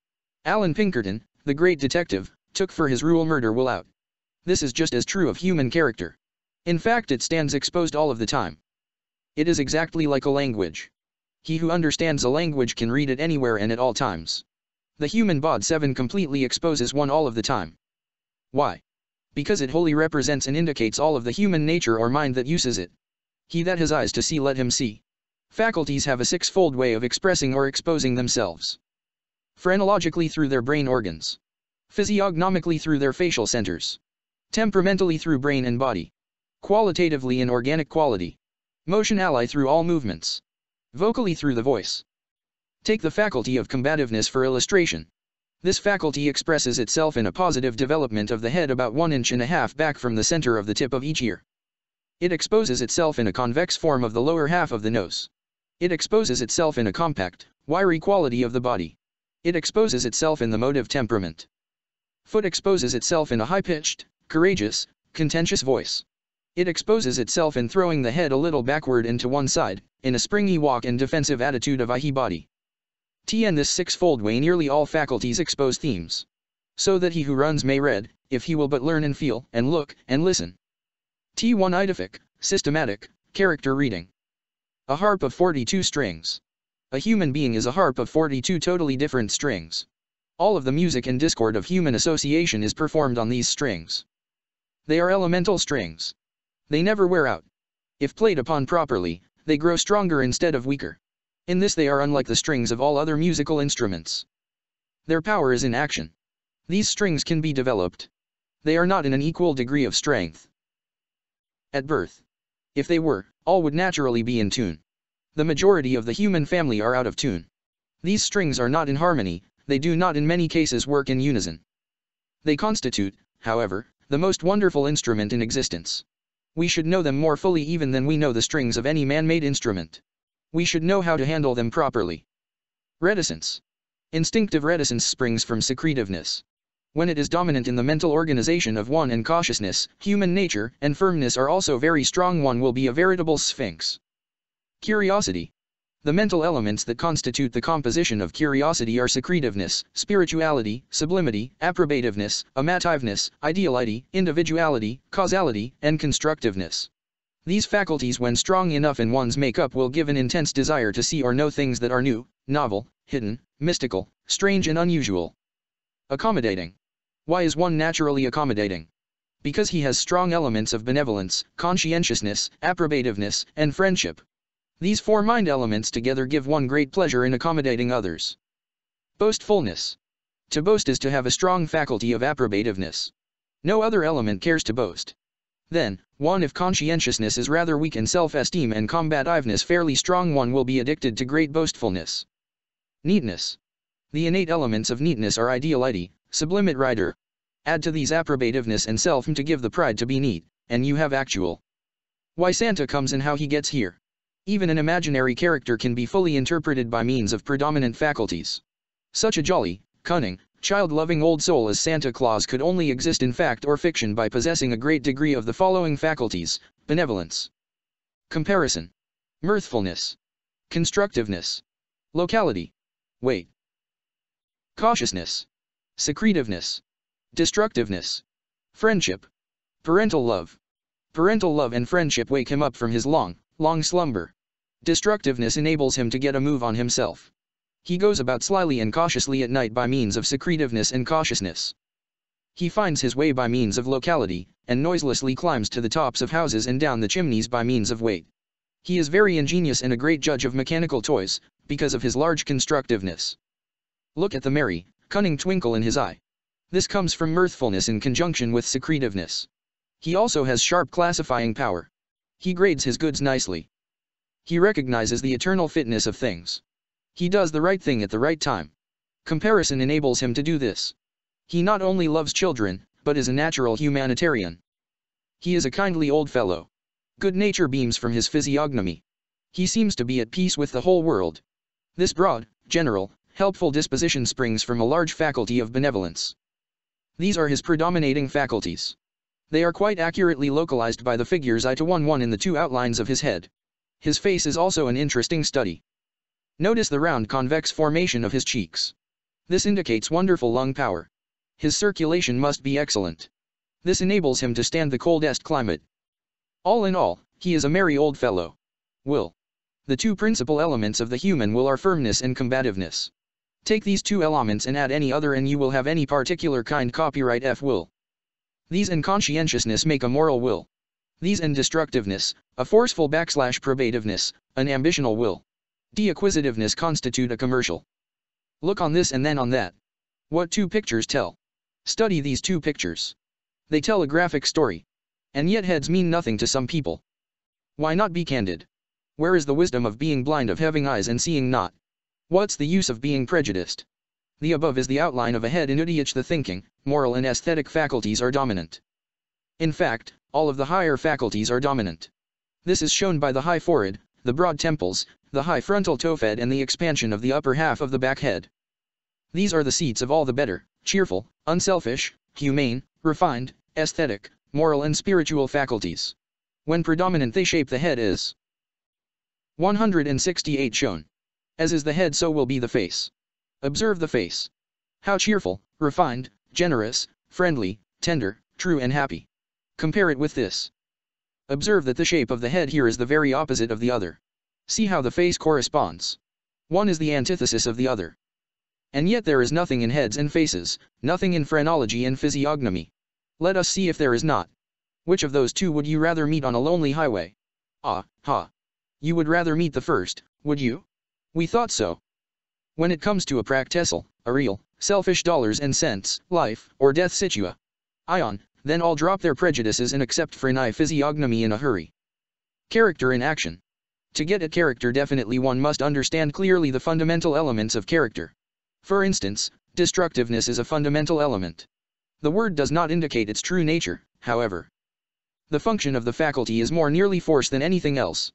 Allan Pinkerton, the great detective, took for his rule murder will out. This is just as true of human character. In fact it stands exposed all of the time. It is exactly like a language. He who understands a language can read it anywhere and at all times. The human bod 7 completely exposes one all of the time. Why? Because it wholly represents and indicates all of the human nature or mind that uses it. He that has eyes to see let him see. Faculties have a six-fold way of expressing or exposing themselves. Phrenologically through their brain organs. Physiognomically through their facial centers. Temperamentally through brain and body. Qualitatively in organic quality. Motion ally through all movements. Vocally through the voice. Take the faculty of combativeness for illustration. This faculty expresses itself in a positive development of the head about one inch and a half back from the center of the tip of each ear. It exposes itself in a convex form of the lower half of the nose. It exposes itself in a compact, wiry quality of the body. It exposes itself in the motive temperament. Foot exposes itself in a high-pitched, courageous, contentious voice. It exposes itself in throwing the head a little backward and to one side, in a springy walk and defensive attitude of IE body. T and this six-fold way nearly all faculties expose themes. So that he who runs may read, if he will but learn and feel, and look, and listen. T1 Idific, systematic, character reading. A harp of 42 strings. A human being is a harp of 42 totally different strings. All of the music and discord of human association is performed on these strings. They are elemental strings. They never wear out. If played upon properly, they grow stronger instead of weaker. In this they are unlike the strings of all other musical instruments. Their power is in action. These strings can be developed. They are not in an equal degree of strength. At birth. If they were, all would naturally be in tune. The majority of the human family are out of tune. These strings are not in harmony, they do not in many cases work in unison. They constitute, however, the most wonderful instrument in existence. We should know them more fully even than we know the strings of any man-made instrument. We should know how to handle them properly. Reticence. Instinctive reticence springs from secretiveness. When it is dominant in the mental organization of one and cautiousness, human nature, and firmness are also very strong one will be a veritable sphinx. Curiosity. The mental elements that constitute the composition of curiosity are secretiveness, spirituality, sublimity, approbativeness, amativeness, ideality, individuality, causality, and constructiveness. These faculties when strong enough in one's makeup will give an intense desire to see or know things that are new, novel, hidden, mystical, strange and unusual. Accommodating. Why is one naturally accommodating? Because he has strong elements of benevolence, conscientiousness, approbativeness, and friendship. These four mind elements together give one great pleasure in accommodating others. Boastfulness. To boast is to have a strong faculty of approbativeness. No other element cares to boast. Then, one if conscientiousness is rather weak and self-esteem and combativeness fairly strong one will be addicted to great boastfulness. Neatness. The innate elements of neatness are ideality, sublimate rider. Add to these approbativeness and self to give the pride to be neat, and you have actual. Why Santa comes and how he gets here. Even an imaginary character can be fully interpreted by means of predominant faculties. Such a jolly, cunning, child-loving old soul as Santa Claus could only exist in fact or fiction by possessing a great degree of the following faculties, benevolence, comparison, mirthfulness, constructiveness, locality, weight, cautiousness, secretiveness, destructiveness, friendship, parental love. Parental love and friendship wake him up from his long, long slumber. Destructiveness enables him to get a move on himself. He goes about slyly and cautiously at night by means of secretiveness and cautiousness. He finds his way by means of locality, and noiselessly climbs to the tops of houses and down the chimneys by means of weight. He is very ingenious and a great judge of mechanical toys, because of his large constructiveness. Look at the merry, cunning twinkle in his eye. This comes from mirthfulness in conjunction with secretiveness. He also has sharp classifying power. He grades his goods nicely. He recognizes the eternal fitness of things. He does the right thing at the right time. Comparison enables him to do this. He not only loves children, but is a natural humanitarian. He is a kindly old fellow. Good nature beams from his physiognomy. He seems to be at peace with the whole world. This broad, general, helpful disposition springs from a large faculty of benevolence. These are his predominating faculties. They are quite accurately localized by the figures I to 1 1 in the two outlines of his head. His face is also an interesting study. Notice the round convex formation of his cheeks. This indicates wonderful lung power. His circulation must be excellent. This enables him to stand the coldest climate. All in all, he is a merry old fellow. Will. The two principal elements of the human will are firmness and combativeness. Take these two elements and add any other and you will have any particular kind copyright F will. These and conscientiousness make a moral will. These and destructiveness, a forceful backslash probativeness, an ambitional will. De-acquisitiveness constitute a commercial. Look on this and then on that. What two pictures tell? Study these two pictures. They tell a graphic story. And yet heads mean nothing to some people. Why not be candid? Where is the wisdom of being blind of having eyes and seeing not? What's the use of being prejudiced? The above is the outline of a head in which the thinking, moral and aesthetic faculties are dominant. In fact, all of the higher faculties are dominant. This is shown by the high forehead, the broad temples, the high frontal tophed and the expansion of the upper half of the back head. These are the seats of all the better, cheerful, unselfish, humane, refined, aesthetic, moral and spiritual faculties. When predominant they shape the head is 168 shown. As is the head so will be the face. Observe the face. How cheerful, refined, generous, friendly, tender, true and happy. Compare it with this. Observe that the shape of the head here is the very opposite of the other. See how the face corresponds. One is the antithesis of the other. And yet there is nothing in heads and faces, nothing in phrenology and physiognomy. Let us see if there is not. Which of those two would you rather meet on a lonely highway? Ah, ha. You would rather meet the first, would you? We thought so. When it comes to a practessel, a real, selfish dollars and cents, life, or death situa. Ion, then all drop their prejudices and accept phrenai physiognomy in a hurry. Character in action. To get at character definitely one must understand clearly the fundamental elements of character. For instance, destructiveness is a fundamental element. The word does not indicate its true nature, however. The function of the faculty is more nearly force than anything else.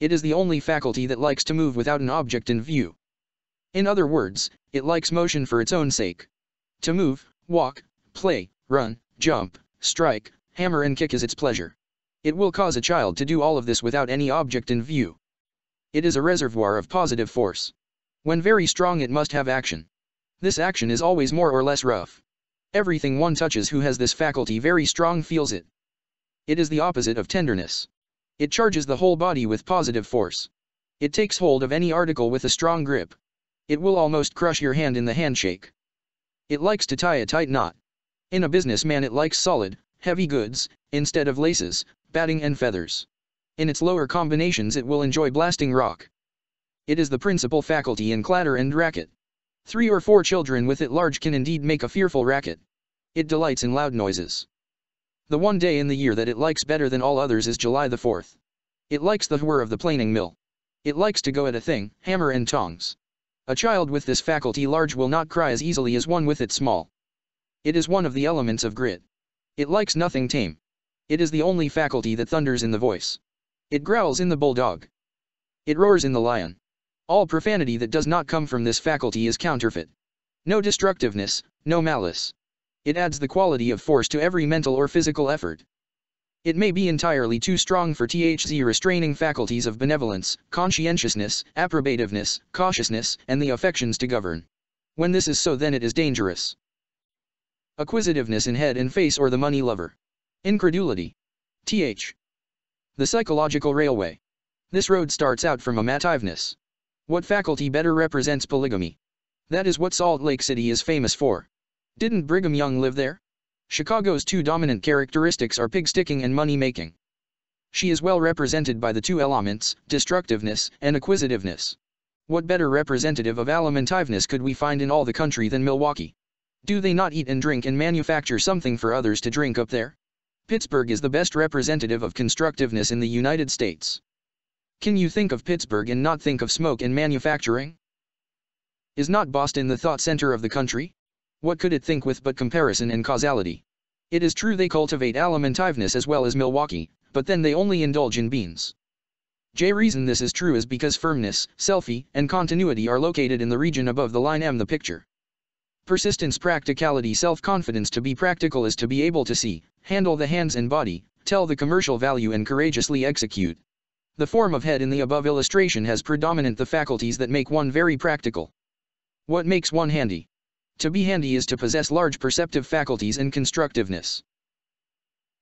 It is the only faculty that likes to move without an object in view. In other words, it likes motion for its own sake. To move, walk, play, run, jump, strike, hammer and kick is its pleasure. It will cause a child to do all of this without any object in view. It is a reservoir of positive force. When very strong it must have action. This action is always more or less rough. Everything one touches who has this faculty very strong feels it. It is the opposite of tenderness. It charges the whole body with positive force. It takes hold of any article with a strong grip. It will almost crush your hand in the handshake. It likes to tie a tight knot. In a businessman it likes solid, heavy goods, instead of laces, batting and feathers. In its lower combinations it will enjoy blasting rock. It is the principal faculty in clatter and racket. Three or four children with it large can indeed make a fearful racket. It delights in loud noises. The one day in the year that it likes better than all others is July the 4th. It likes the whir of the planing mill. It likes to go at a thing, hammer and tongs. A child with this faculty large will not cry as easily as one with it small. It is one of the elements of grit. It likes nothing tame. It is the only faculty that thunders in the voice. It growls in the bulldog. It roars in the lion. All profanity that does not come from this faculty is counterfeit. No destructiveness, no malice. It adds the quality of force to every mental or physical effort. It may be entirely too strong for THZ restraining faculties of benevolence, conscientiousness, approbativeness, cautiousness, and the affections to govern. When this is so then it is dangerous. Acquisitiveness in head and face or the money lover. Incredulity. Th. The psychological railway. This road starts out from amativeness. What faculty better represents polygamy? That is what Salt Lake City is famous for. Didn't Brigham Young live there? Chicago's two dominant characteristics are pig-sticking and money-making. She is well represented by the two elements, destructiveness and acquisitiveness. What better representative of alimentiveness could we find in all the country than Milwaukee? Do they not eat and drink and manufacture something for others to drink up there? Pittsburgh is the best representative of constructiveness in the United States. Can you think of Pittsburgh and not think of smoke and manufacturing? Is not Boston the thought center of the country? What could it think with but comparison and causality? It is true they cultivate alimentiveness as well as Milwaukee, but then they only indulge in beans. J reason this is true is because firmness, selfie, and continuity are located in the region above the line M the picture. Persistence practicality self-confidence to be practical is to be able to see, handle the hands and body, tell the commercial value and courageously execute. The form of head in the above illustration has predominant the faculties that make one very practical. What makes one handy? To be handy is to possess large perceptive faculties and constructiveness.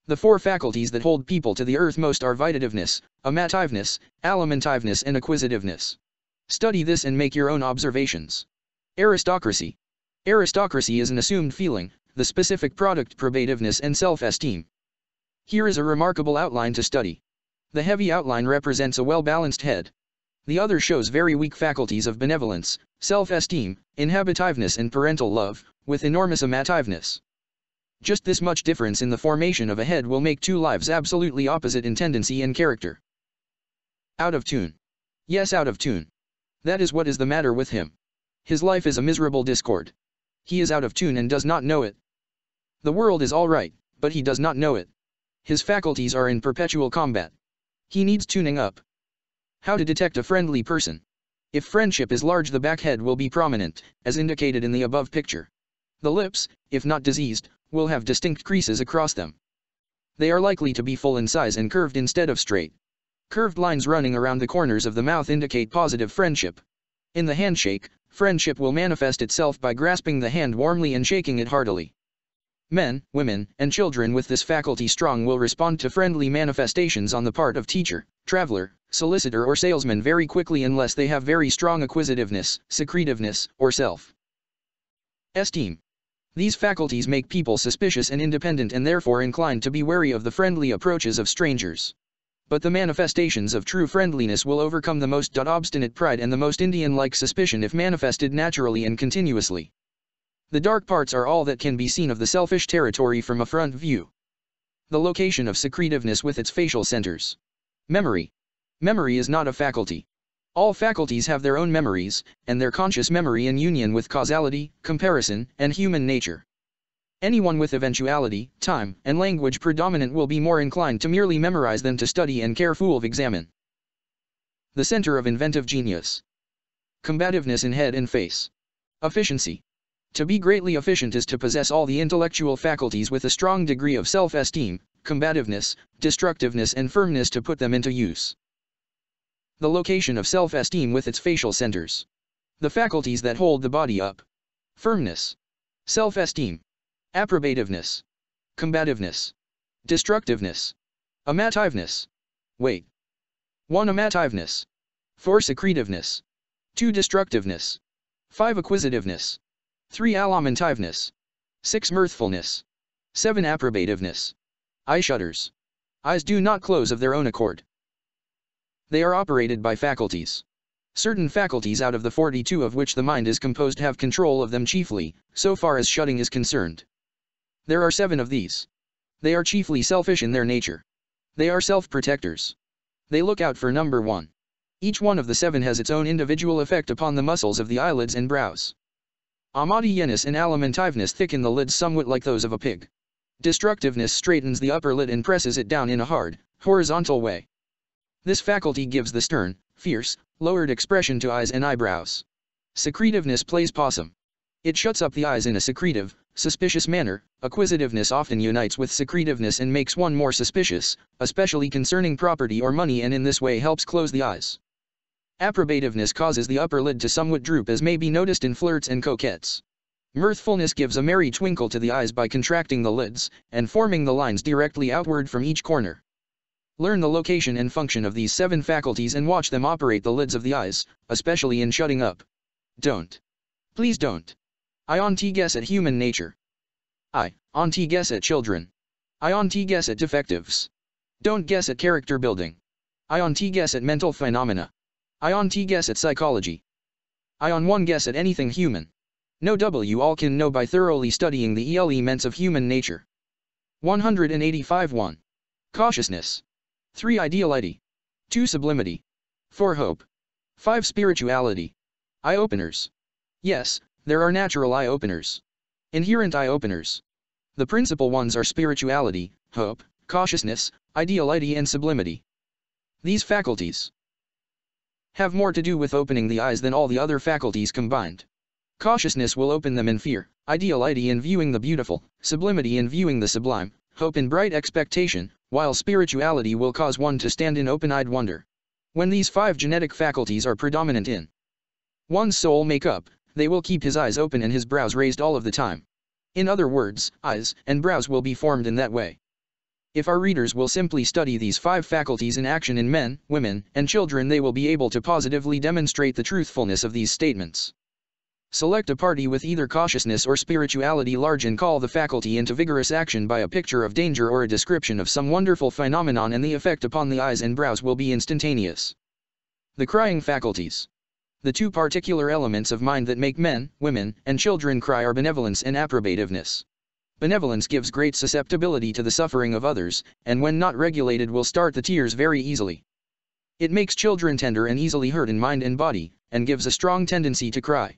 The four faculties that hold people to the earth most are vitativeness, amativeness, alimentiveness and acquisitiveness. Study this and make your own observations. Aristocracy. Aristocracy is an assumed feeling, the specific product probativeness and self-esteem. Here is a remarkable outline to study. The heavy outline represents a well-balanced head. The other shows very weak faculties of benevolence, self-esteem, inhabitiveness and parental love, with enormous amativeness. Just this much difference in the formation of a head will make two lives absolutely opposite in tendency and character. Out of tune. Yes out of tune. That is what is the matter with him. His life is a miserable discord. He is out of tune and does not know it. The world is all right, but he does not know it. His faculties are in perpetual combat. He needs tuning up. How to detect a friendly person. If friendship is large the back head will be prominent, as indicated in the above picture. The lips, if not diseased, will have distinct creases across them. They are likely to be full in size and curved instead of straight. Curved lines running around the corners of the mouth indicate positive friendship. In the handshake, friendship will manifest itself by grasping the hand warmly and shaking it heartily. Men, women, and children with this faculty strong will respond to friendly manifestations on the part of teacher, traveler, solicitor or salesman very quickly unless they have very strong acquisitiveness, secretiveness, or self esteem. These faculties make people suspicious and independent and therefore inclined to be wary of the friendly approaches of strangers. But the manifestations of true friendliness will overcome the most obstinate pride and the most Indian-like suspicion if manifested naturally and continuously. The dark parts are all that can be seen of the selfish territory from a front view. The location of secretiveness with its facial centers. Memory. Memory is not a faculty. All faculties have their own memories, and their conscious memory in union with causality, comparison, and human nature. Anyone with eventuality, time, and language predominant will be more inclined to merely memorize than to study and careful examine. The center of inventive genius. Combativeness in head and face. Efficiency. To be greatly efficient is to possess all the intellectual faculties with a strong degree of self-esteem, combativeness, destructiveness and firmness to put them into use. The location of self-esteem with its facial centers. The faculties that hold the body up. Firmness. Self-esteem. Approbativeness. Combativeness. Destructiveness. Amativeness. Wait. 1. Amativeness. 4. Secretiveness. 2. Destructiveness. 5. Acquisitiveness. 3. Alimentiveness. 6. Mirthfulness. 7. Approbativeness. Eye shutters. Eyes do not close of their own accord. They are operated by faculties. Certain faculties out of the 42 of which the mind is composed have control of them chiefly, so far as shutting is concerned. There are seven of these. They are chiefly selfish in their nature. They are self-protectors. They look out for number one. Each one of the seven has its own individual effect upon the muscles of the eyelids and brows. Amativeness and alimentiveness thicken the lids somewhat like those of a pig. Destructiveness straightens the upper lid and presses it down in a hard, horizontal way. This faculty gives the stern, fierce, lowered expression to eyes and eyebrows. Secretiveness plays possum. It shuts up the eyes in a secretive, suspicious manner, acquisitiveness often unites with secretiveness and makes one more suspicious, especially concerning property or money and in this way helps close the eyes. Approbativeness causes the upper lid to somewhat droop as may be noticed in flirts and coquettes. Mirthfulness gives a merry twinkle to the eyes by contracting the lids, and forming the lines directly outward from each corner. Learn the location and function of these seven faculties and watch them operate the lids of the eyes, especially in shutting up. Don't. Please don't. I on T guess at human nature. I, on T guess at children. I on T guess at defectives. Don't guess at character building. I on T guess at mental phenomena. I on T guess at psychology. I on one guess at anything human. No W all can know by thoroughly studying the elements of human nature. 185 1. Cautiousness. 3. Ideality. 2. Sublimity. 4. Hope. 5. Spirituality. Eye-openers. Yes, there are natural eye-openers. Inherent eye-openers. The principal ones are spirituality, hope, cautiousness, ideality and sublimity. These faculties have more to do with opening the eyes than all the other faculties combined. Cautiousness will open them in fear, ideality in viewing the beautiful, sublimity in viewing the sublime, hope in bright expectation, while spirituality will cause one to stand in open-eyed wonder. When these five genetic faculties are predominant in one's soul makeup, they will keep his eyes open and his brows raised all of the time. In other words, eyes and brows will be formed in that way. If our readers will simply study these five faculties in action in men, women, and children they will be able to positively demonstrate the truthfulness of these statements. Select a party with either cautiousness or spirituality large and call the faculty into vigorous action by a picture of danger or a description of some wonderful phenomenon and the effect upon the eyes and brows will be instantaneous. The crying faculties. The two particular elements of mind that make men, women, and children cry are benevolence and approbativeness. Benevolence gives great susceptibility to the suffering of others, and when not regulated will start the tears very easily. It makes children tender and easily hurt in mind and body, and gives a strong tendency to cry.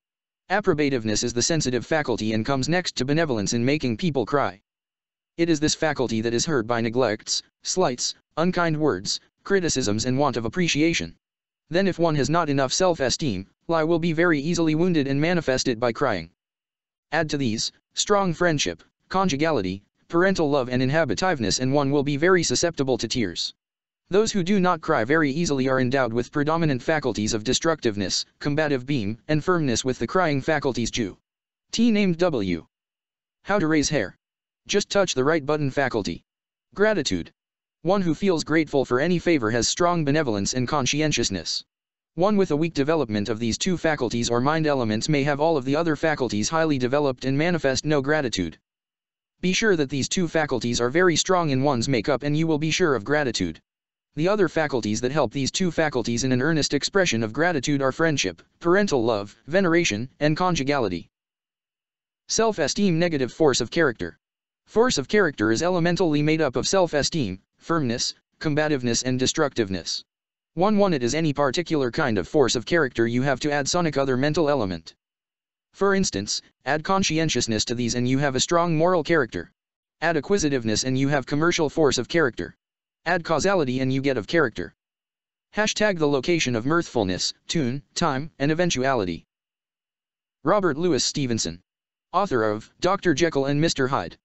Approbativeness is the sensitive faculty and comes next to benevolence in making people cry. It is this faculty that is hurt by neglects, slights, unkind words, criticisms and want of appreciation. Then if one has not enough self-esteem, lie will be very easily wounded and manifest it by crying. Add to these, strong friendship, conjugality, parental love and inhabitiveness and one will be very susceptible to tears. Those who do not cry very easily are endowed with predominant faculties of destructiveness, combative beam, and firmness with the crying faculties Jew. T named W. How to raise hair. Just touch the right button faculty. Gratitude. One who feels grateful for any favor has strong benevolence and conscientiousness. One with a weak development of these two faculties or mind elements may have all of the other faculties highly developed and manifest no gratitude. Be sure that these two faculties are very strong in one's makeup and you will be sure of gratitude. The other faculties that help these two faculties in an earnest expression of gratitude are friendship, parental love, veneration, and conjugality. Self-esteem negative force of character. Force of character is elementally made up of self-esteem, firmness, combativeness and destructiveness. 1 1 It is any particular kind of force of character you have to add sonic other mental element. For instance, add conscientiousness to these and you have a strong moral character. Add acquisitiveness and you have commercial force of character. Add causality and you get of character. Hashtag the location of mirthfulness, tune, time, and eventuality. Robert Louis Stevenson. Author of Dr. Jekyll and Mr. Hyde.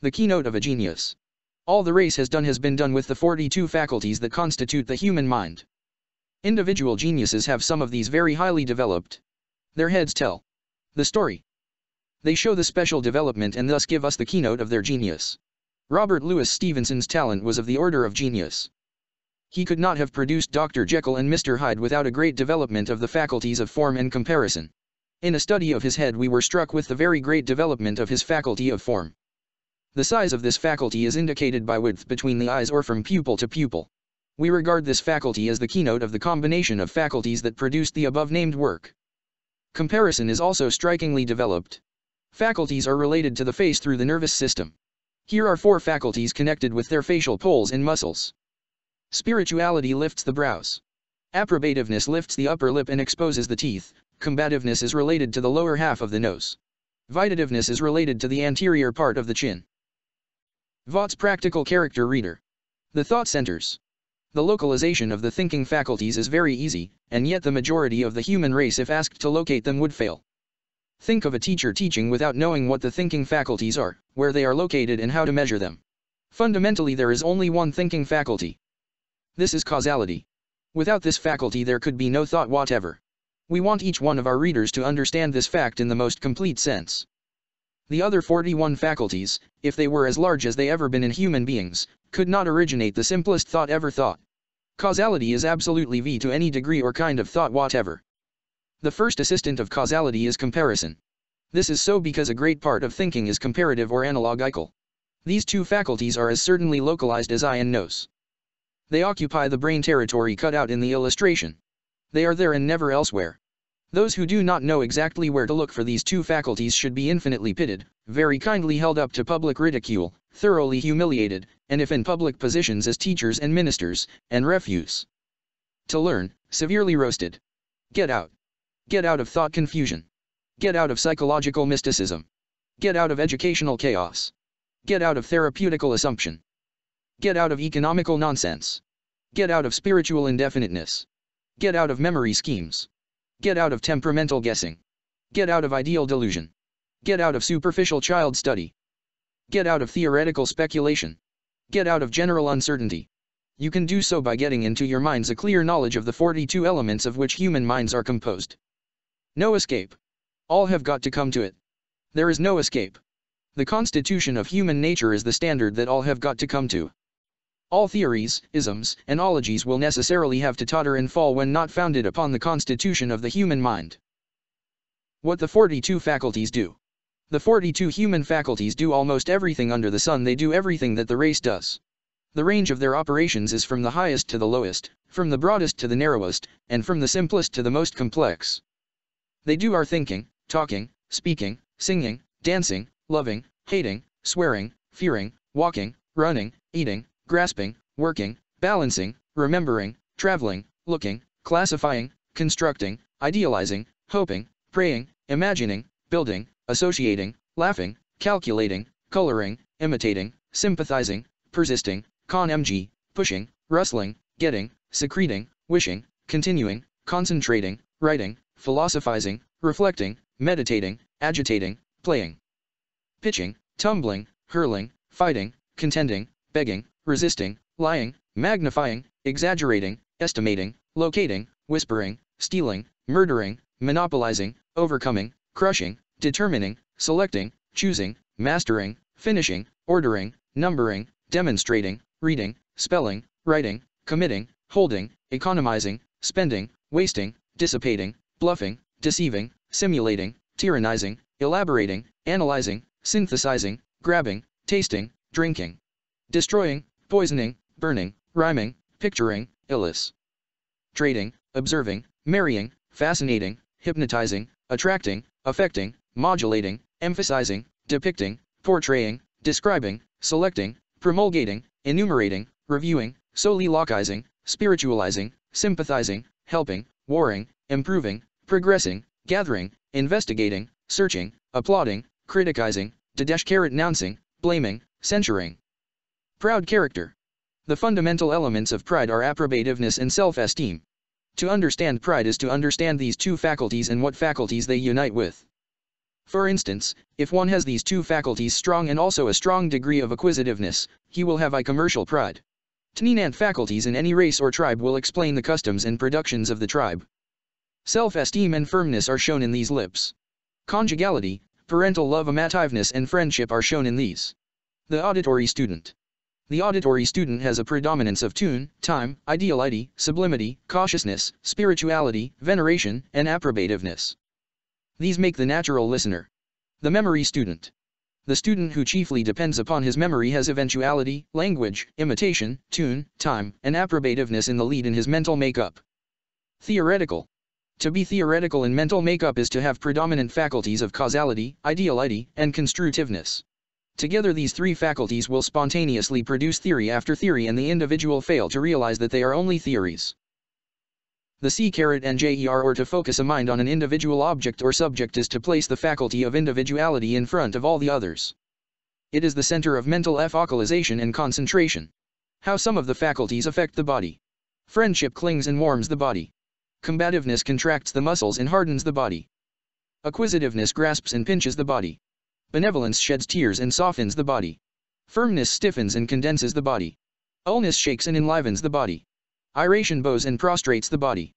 The keynote of a genius. All the race has done has been done with the 42 faculties that constitute the human mind. Individual geniuses have some of these very highly developed. Their heads tell the story. They show the special development and thus give us the keynote of their genius. Robert Louis Stevenson's talent was of the order of genius. He could not have produced Dr. Jekyll and Mr. Hyde without a great development of the faculties of form and comparison. In a study of his head we were struck with the very great development of his faculty of form. The size of this faculty is indicated by width between the eyes or from pupil to pupil. We regard this faculty as the keynote of the combination of faculties that produced the above named work. Comparison is also strikingly developed. Faculties are related to the face through the nervous system. Here are four faculties connected with their facial poles and muscles. Spirituality lifts the brows. Approbativeness lifts the upper lip and exposes the teeth. Combativeness is related to the lower half of the nose. Vitativeness is related to the anterior part of the chin. Vaught's practical character reader. The thought centers. The localization of the thinking faculties is very easy, and yet the majority of the human race if asked to locate them would fail. Think of a teacher teaching without knowing what the thinking faculties are, where they are located and how to measure them. Fundamentally there is only one thinking faculty. This is causality. Without this faculty there could be no thought whatever. We want each one of our readers to understand this fact in the most complete sense. The other 41 faculties, if they were as large as they ever been in human beings, could not originate the simplest thought ever thought. Causality is absolutely V to any degree or kind of thought whatever. The first assistant of causality is comparison. This is so because a great part of thinking is comparative or analogical. These two faculties are as certainly localized as eye and nose. They occupy the brain territory cut out in the illustration. They are there and never elsewhere. Those who do not know exactly where to look for these two faculties should be infinitely pitted, very kindly held up to public ridicule, thoroughly humiliated, and if in public positions as teachers and ministers, and refuse to learn, severely roasted. Get out. Get out of thought confusion. Get out of psychological mysticism. Get out of educational chaos. Get out of therapeutical assumption. Get out of economical nonsense. Get out of spiritual indefiniteness. Get out of memory schemes. Get out of temperamental guessing. Get out of ideal delusion. Get out of superficial child study. Get out of theoretical speculation. Get out of general uncertainty. You can do so by getting into your minds a clear knowledge of the 42 elements of which human minds are composed. No escape. All have got to come to it. There is no escape. The constitution of human nature is the standard that all have got to come to. All theories, isms, and ologies will necessarily have to totter and fall when not founded upon the constitution of the human mind. What the 42 faculties do. The 42 human faculties do almost everything under the sun they do everything that the race does. The range of their operations is from the highest to the lowest, from the broadest to the narrowest, and from the simplest to the most complex. They do our thinking, talking, speaking, singing, dancing, loving, hating, swearing, fearing, walking, running, eating, grasping, working, balancing, remembering, traveling, looking, classifying, constructing, idealizing, hoping, praying, imagining, building, associating, laughing, calculating, coloring, imitating, sympathizing, persisting, con mg, pushing, rustling, getting, secreting, wishing, continuing, concentrating, writing, philosophizing, reflecting, meditating, agitating, playing, pitching, tumbling, hurling, fighting, contending, begging, resisting, lying, magnifying, exaggerating, estimating, locating, whispering, stealing, murdering, monopolizing, overcoming, crushing, determining, selecting, choosing, mastering, finishing, ordering, numbering, demonstrating, reading, spelling, writing, committing, holding, economizing, spending, wasting, dissipating, bluffing, deceiving, simulating, tyrannizing, elaborating, analyzing, synthesizing, grabbing, tasting, drinking, destroying, poisoning, burning, rhyming, picturing, illis, trading, observing, marrying, fascinating, hypnotizing, attracting, affecting, modulating, emphasizing, depicting, portraying, describing, selecting, promulgating, enumerating, reviewing, soliloquizing, spiritualizing, sympathizing, helping, warring, improving, progressing, gathering, investigating, searching, applauding, criticizing, denouncing, blaming, censuring. Proud character. The fundamental elements of pride are approbativeness and self-esteem. To understand pride is to understand these two faculties and what faculties they unite with. For instance, if one has these two faculties strong and also a strong degree of acquisitiveness, he will have a commercial pride. Tenant faculties in any race or tribe will explain the customs and productions of the tribe. Self-esteem and firmness are shown in these lips. Conjugality, parental love amativeness and friendship are shown in these. The auditory student. The auditory student has a predominance of tune, time, ideality, sublimity, cautiousness, spirituality, veneration, and approbativeness. These make the natural listener. The memory student. The student who chiefly depends upon his memory has eventuality, language, imitation, tune, time, and approbativeness in the lead in his mental makeup. Theoretical. To be theoretical in mental makeup is to have predominant faculties of causality, ideality, and constructiveness. Together these three faculties will spontaneously produce theory after theory and the individual fail to realize that they are only theories. The C caret and JER or to focus a mind on an individual object or subject is to place the faculty of individuality in front of all the others. It is the center of mental focalization and concentration. How some of the faculties affect the body. Friendship clings and warms the body. Combativeness contracts the muscles and hardens the body. Acquisitiveness grasps and pinches the body. Benevolence sheds tears and softens the body. Firmness stiffens and condenses the body. Illness shakes and enlivens the body. Iration bows and prostrates the body.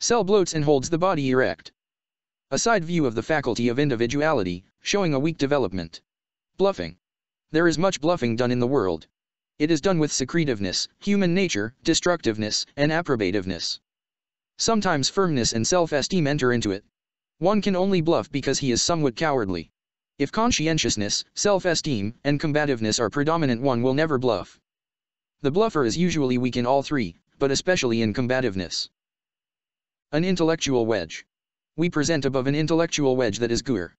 Cell bloats and holds the body erect. A side view of the faculty of individuality, showing a weak development. Bluffing. There is much bluffing done in the world. It is done with secretiveness, human nature, destructiveness, and approbativeness. Sometimes firmness and self-esteem enter into it. One can only bluff because he is somewhat cowardly. If conscientiousness, self-esteem, and combativeness are predominant one will never bluff. The bluffer is usually weak in all three, but especially in combativeness. An intellectual wedge. We present above an intellectual wedge that is gur.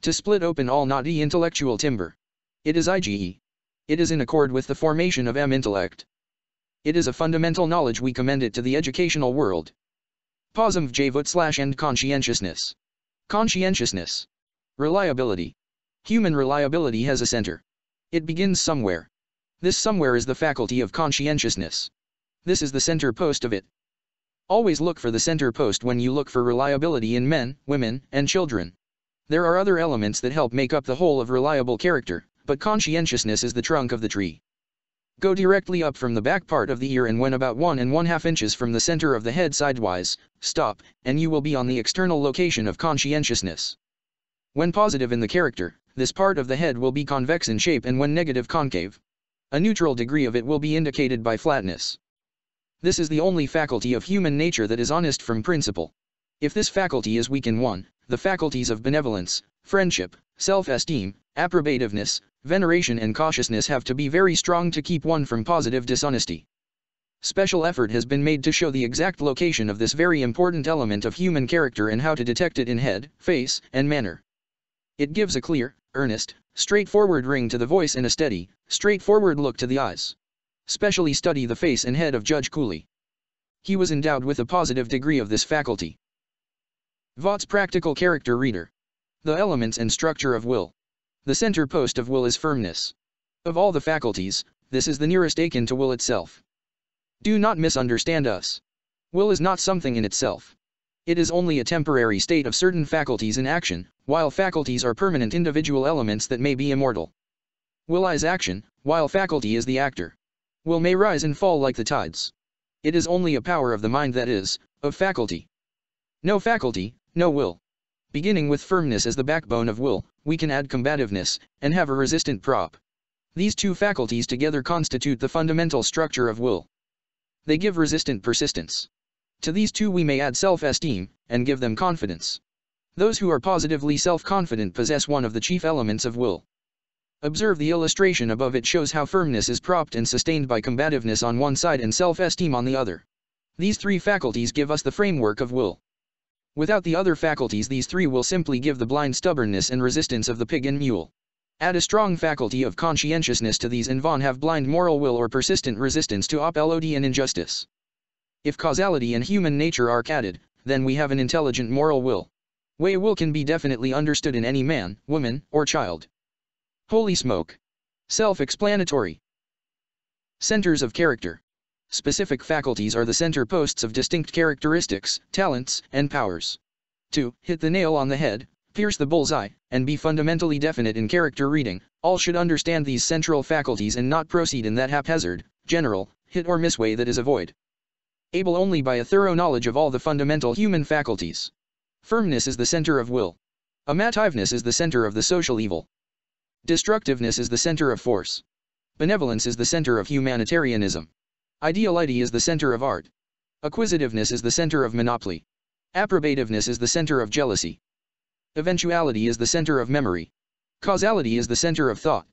To split open all knotty intellectual timber. It is IgE. It is in accord with the formation of M intellect. It is a fundamental knowledge we commend it to the educational world. Posum vjavut slash and conscientiousness. Conscientiousness. Reliability. Human reliability has a center. It begins somewhere. This somewhere is the faculty of conscientiousness. This is the center post of it. Always look for the center post when you look for reliability in men, women, and children. There are other elements that help make up the whole of reliable character, but conscientiousness is the trunk of the tree. Go directly up from the back part of the ear and when about 1 and 1 half inches from the center of the head sidewise, stop, and you will be on the external location of conscientiousness. When positive in the character, this part of the head will be convex in shape and when negative concave. A neutral degree of it will be indicated by flatness. This is the only faculty of human nature that is honest from principle. If this faculty is weak in one, the faculties of benevolence, friendship, self-esteem, approbativeness, veneration and cautiousness have to be very strong to keep one from positive dishonesty. Special effort has been made to show the exact location of this very important element of human character and how to detect it in head, face, and manner. It gives a clear, earnest, straightforward ring to the voice and a steady, straightforward look to the eyes. Specially study the face and head of Judge Cooley. He was endowed with a positive degree of this faculty. Vaught's Practical Character Reader. The elements and structure of will. The center post of will is firmness. Of all the faculties, this is the nearest akin to will itself. Do not misunderstand us. Will is not something in itself. It is only a temporary state of certain faculties in action, while faculties are permanent individual elements that may be immortal. Will is action, while faculty is the actor. Will may rise and fall like the tides. It is only a power of the mind that is, of faculty. No faculty, no will. Beginning with firmness as the backbone of will, we can add combativeness, and have a resistant prop. These two faculties together constitute the fundamental structure of will. They give resistant persistence. To these two we may add self-esteem, and give them confidence. Those who are positively self-confident possess one of the chief elements of will. Observe the illustration above it shows how firmness is propped and sustained by combativeness on one side and self-esteem on the other. These three faculties give us the framework of will. Without the other faculties these three will simply give the blind stubbornness and resistance of the pig and mule. Add a strong faculty of conscientiousness to these and Vaughn have blind moral will or persistent resistance to opelody and injustice. If causality and human nature are added, then we have an intelligent moral will. Way will can be definitely understood in any man, woman, or child. Holy smoke. Self-explanatory. Centers of character. Specific faculties are the center posts of distinct characteristics, talents, and powers. To hit the nail on the head, pierce the bullseye, and be fundamentally definite in character reading, all should understand these central faculties and not proceed in that haphazard, general, hit or miss way that is avoid. Able only by a thorough knowledge of all the fundamental human faculties. Firmness is the center of will. Amativeness is the center of the social evil. Destructiveness is the center of force. Benevolence is the center of humanitarianism. Ideality is the center of art. Acquisitiveness is the center of monopoly. Approbativeness is the center of jealousy. Eventuality is the center of memory. Causality is the center of thought.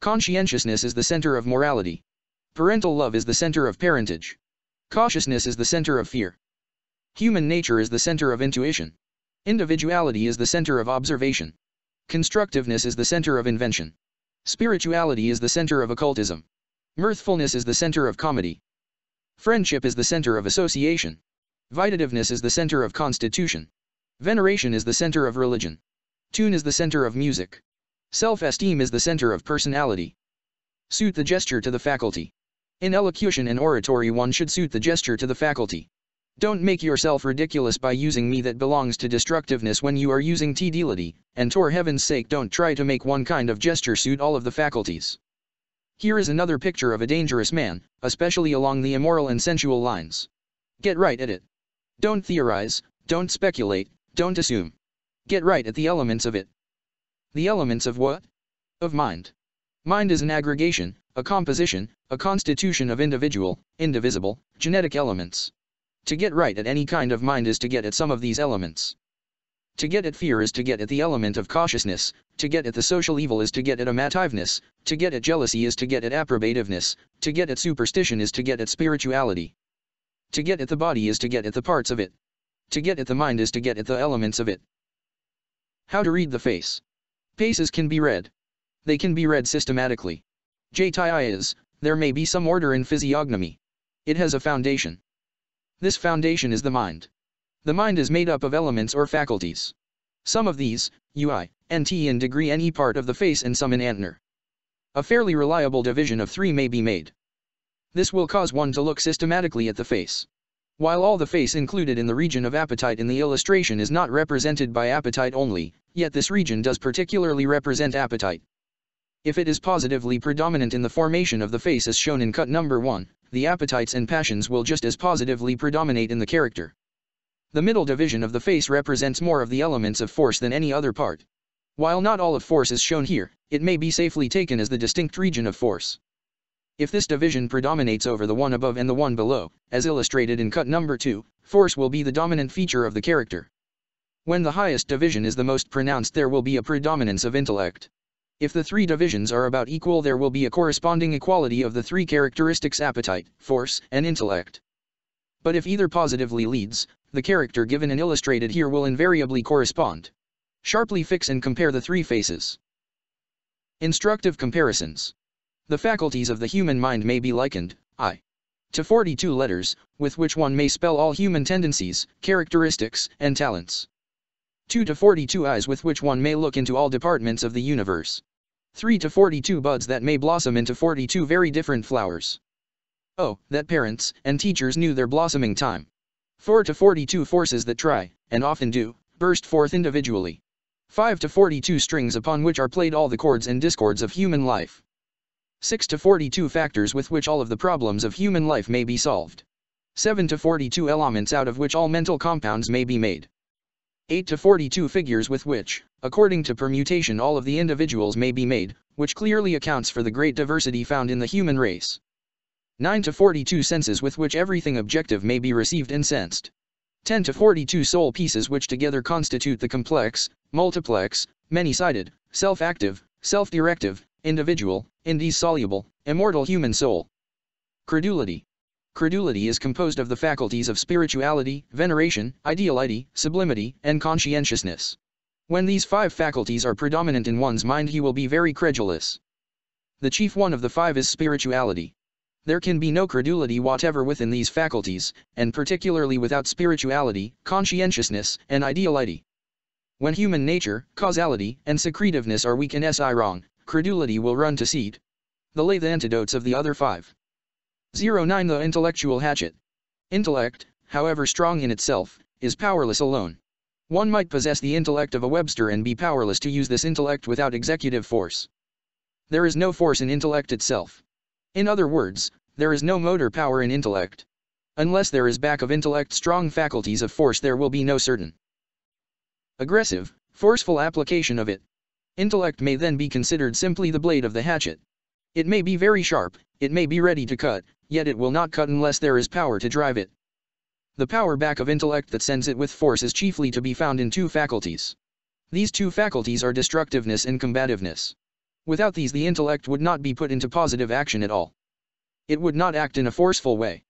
Conscientiousness is the center of morality. Parental love is the center of parentage. Cautiousness is the center of fear. Human nature is the center of intuition. Individuality is the center of observation. Constructiveness is the center of invention. Spirituality is the center of occultism. Mirthfulness is the center of comedy. Friendship is the center of association. Vitativeness is the center of constitution. Veneration is the center of religion. Tune is the center of music. Self-esteem is the center of personality. Suit the gesture to the faculty. In elocution and oratory one should suit the gesture to the faculty. Don't make yourself ridiculous by using me that belongs to destructiveness when you are using t-delity, and for heaven's sake don't try to make one kind of gesture suit all of the faculties. Here is another picture of a dangerous man, especially along the immoral and sensual lines. Get right at it. Don't theorize, don't speculate, don't assume. Get right at the elements of it. The elements of what? Of mind. Mind is an aggregation, a composition, a constitution of individual, indivisible, genetic elements. To get right at any kind of mind is to get at some of these elements. To get at fear is to get at the element of cautiousness, to get at the social evil is to get at amativeness, to get at jealousy is to get at approbativeness, to get at superstition is to get at spirituality. To get at the body is to get at the parts of it. To get at the mind is to get at the elements of it. How to read the face. Faces can be read. They can be read systematically. JTI is, there may be some order in physiognomy. It has a foundation. This foundation is the mind. The mind is made up of elements or faculties. Some of these, UI, NT in degree any part of the face and some in antner. A fairly reliable division of three may be made. This will cause one to look systematically at the face. While all the face included in the region of appetite in the illustration is not represented by appetite only, yet this region does particularly represent appetite. If it is positively predominant in the formation of the face as shown in cut number 1, the appetites and passions will just as positively predominate in the character. The middle division of the face represents more of the elements of force than any other part. While not all of force is shown here, it may be safely taken as the distinct region of force. If this division predominates over the one above and the one below, as illustrated in cut number 2, force will be the dominant feature of the character. When the highest division is the most pronounced there will be a predominance of intellect. If the three divisions are about equal there will be a corresponding equality of the three characteristics appetite, force, and intellect. But if either positively leads, the character given and illustrated here will invariably correspond. Sharply fix and compare the three faces. Instructive comparisons. The faculties of the human mind may be likened, I, to 42 letters, with which one may spell all human tendencies, characteristics, and talents. 2 to 42 eyes with which one may look into all departments of the universe. 3 to 42 buds that may blossom into 42 very different flowers. Oh, that parents and teachers knew their blossoming time. 4 to 42 forces that try, and often do, burst forth individually. 5 to 42 strings upon which are played all the chords and discords of human life. 6 to 42 factors with which all of the problems of human life may be solved. 7 to 42 elements out of which all mental compounds may be made. 8 to 42 figures with which, according to permutation all of the individuals may be made, which clearly accounts for the great diversity found in the human race. 9 to 42 senses with which everything objective may be received and sensed. 10 to 42 soul pieces which together constitute the complex, multiplex, many-sided, self-active, self-directive, individual, indissoluble, immortal human soul. Credulity. Credulity is composed of the faculties of spirituality, veneration, ideality, sublimity, and conscientiousness. When these five faculties are predominant in one's mind he will be very credulous. The chief one of the five is spirituality. There can be no credulity whatever within these faculties, and particularly without spirituality, conscientiousness, and ideality. When human nature, causality, and secretiveness are weak and si wrong, credulity will run to seed. The lay the antidotes of the other five. 09 The intellectual hatchet. Intellect, however strong in itself, is powerless alone. One might possess the intellect of a Webster and be powerless to use this intellect without executive force. There is no force in intellect itself. In other words, there is no motor power in intellect. Unless there is back of intellect strong faculties of force there will be no certain aggressive, forceful application of it, Intellect may then be considered simply the blade of the hatchet. It may be very sharp, it may be ready to cut, yet it will not cut unless there is power to drive it. The power back of intellect that sends it with force is chiefly to be found in two faculties. These two faculties are destructiveness and combativeness. Without these the intellect would not be put into positive action at all. It would not act in a forceful way.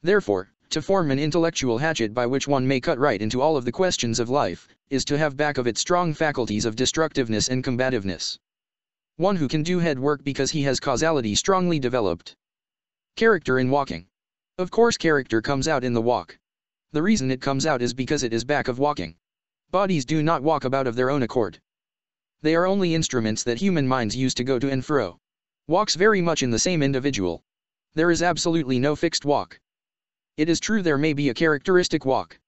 Therefore, to form an intellectual hatchet by which one may cut right into all of the questions of life, is to have back of it strong faculties of destructiveness and combativeness. One who can do head work because he has causality strongly developed. Character in walking. Of course character comes out in the walk. The reason it comes out is because it is back of walking. Bodies do not walk about of their own accord. They are only instruments that human minds use to go to and fro. Walks very much in the same individual. There is absolutely no fixed walk. It is true there may be a characteristic walk.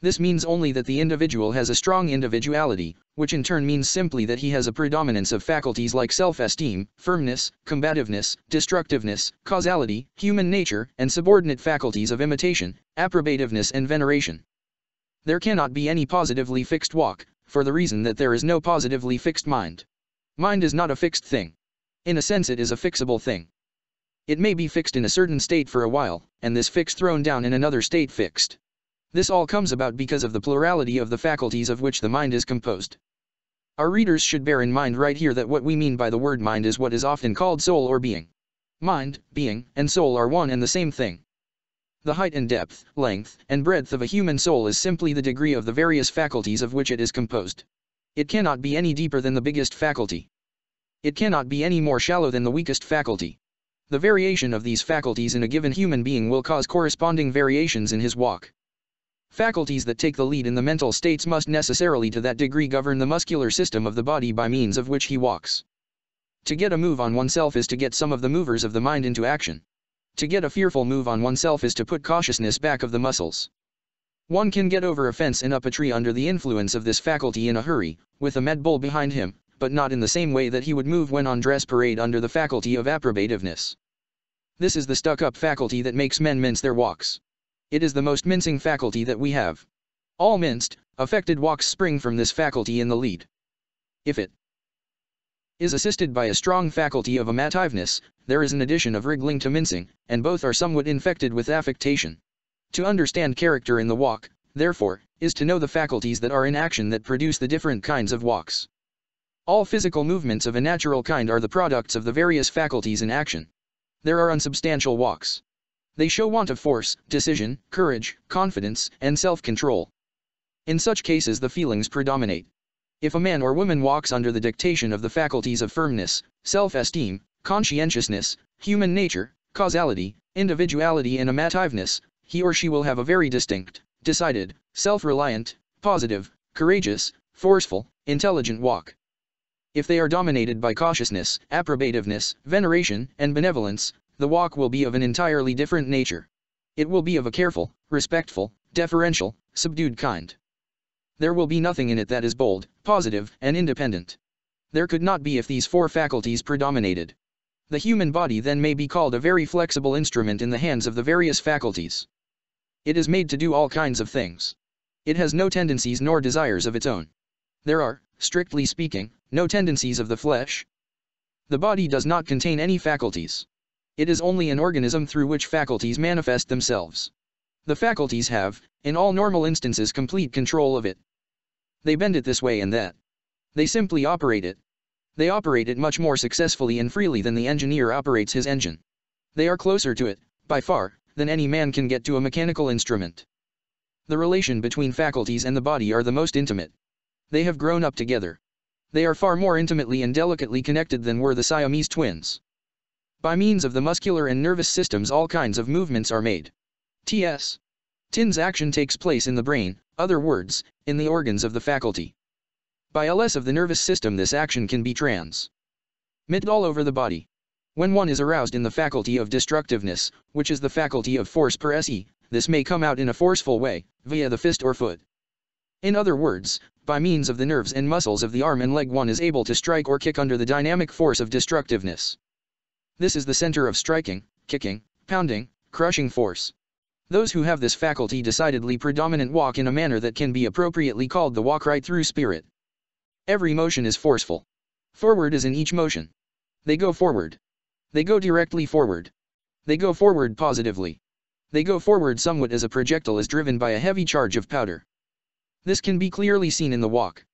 This means only that the individual has a strong individuality, which in turn means simply that he has a predominance of faculties like self-esteem, firmness, combativeness, destructiveness, causality, human nature, and subordinate faculties of imitation, approbativeness and veneration. There cannot be any positively fixed walk, for the reason that there is no positively fixed mind. Mind is not a fixed thing. In a sense it is a fixable thing. It may be fixed in a certain state for a while, and this fix thrown down in another state fixed. This all comes about because of the plurality of the faculties of which the mind is composed. Our readers should bear in mind right here that what we mean by the word mind is what is often called soul or being. Mind, being, and soul are one and the same thing. The height and depth, length, and breadth of a human soul is simply the degree of the various faculties of which it is composed. It cannot be any deeper than the biggest faculty. It cannot be any more shallow than the weakest faculty. The variation of these faculties in a given human being will cause corresponding variations in his walk. Faculties that take the lead in the mental states must necessarily to that degree govern the muscular system of the body by means of which he walks. To get a move on oneself is to get some of the movers of the mind into action. To get a fearful move on oneself is to put cautiousness back of the muscles. One can get over a fence and up a tree under the influence of this faculty in a hurry, with a med bull behind him, but not in the same way that he would move when on dress parade under the faculty of approbativeness. This is the stuck-up faculty that makes men mince their walks. It is the most mincing faculty that we have. All minced, affected walks spring from this faculty in the lead. If it is assisted by a strong faculty of amativeness, there is an addition of wriggling to mincing, and both are somewhat infected with affectation. To understand character in the walk, therefore, is to know the faculties that are in action that produce the different kinds of walks. All physical movements of a natural kind are the products of the various faculties in action. There are unsubstantial walks. They show want of force, decision, courage, confidence, and self-control. In such cases the feelings predominate. If a man or woman walks under the dictation of the faculties of firmness, self-esteem, conscientiousness, human nature, causality, individuality and amativeness, he or she will have a very distinct, decided, self-reliant, positive, courageous, forceful, intelligent walk. If they are dominated by cautiousness, approbativeness, veneration, and benevolence, the walk will be of an entirely different nature. It will be of a careful, respectful, deferential, subdued kind. There will be nothing in it that is bold, positive, and independent. There could not be if these four faculties predominated. The human body then may be called a very flexible instrument in the hands of the various faculties. It is made to do all kinds of things. It has no tendencies nor desires of its own. There are, strictly speaking, no tendencies of the flesh. The body does not contain any faculties. It is only an organism through which faculties manifest themselves. The faculties have, in all normal instances complete control of it. They bend it this way and that. They simply operate it. They operate it much more successfully and freely than the engineer operates his engine. They are closer to it, by far, than any man can get to a mechanical instrument. The relation between faculties and the body are the most intimate. They have grown up together. They are far more intimately and delicately connected than were the Siamese twins. By means of the muscular and nervous systems all kinds of movements are made. T.S. TIN's action takes place in the brain, other words, in the organs of the faculty. By LS of the nervous system this action can be trans. All over the body. When one is aroused in the faculty of destructiveness, which is the faculty of force per se, this may come out in a forceful way, via the fist or foot. In other words, by means of the nerves and muscles of the arm and leg one is able to strike or kick under the dynamic force of destructiveness. This is the center of striking, kicking, pounding, crushing force. Those who have this faculty decidedly predominant walk in a manner that can be appropriately called the walk right through spirit. Every motion is forceful. Forward is in each motion. They go forward. They go directly forward. They go forward positively. They go forward somewhat as a projectile is driven by a heavy charge of powder. This can be clearly seen in the walk.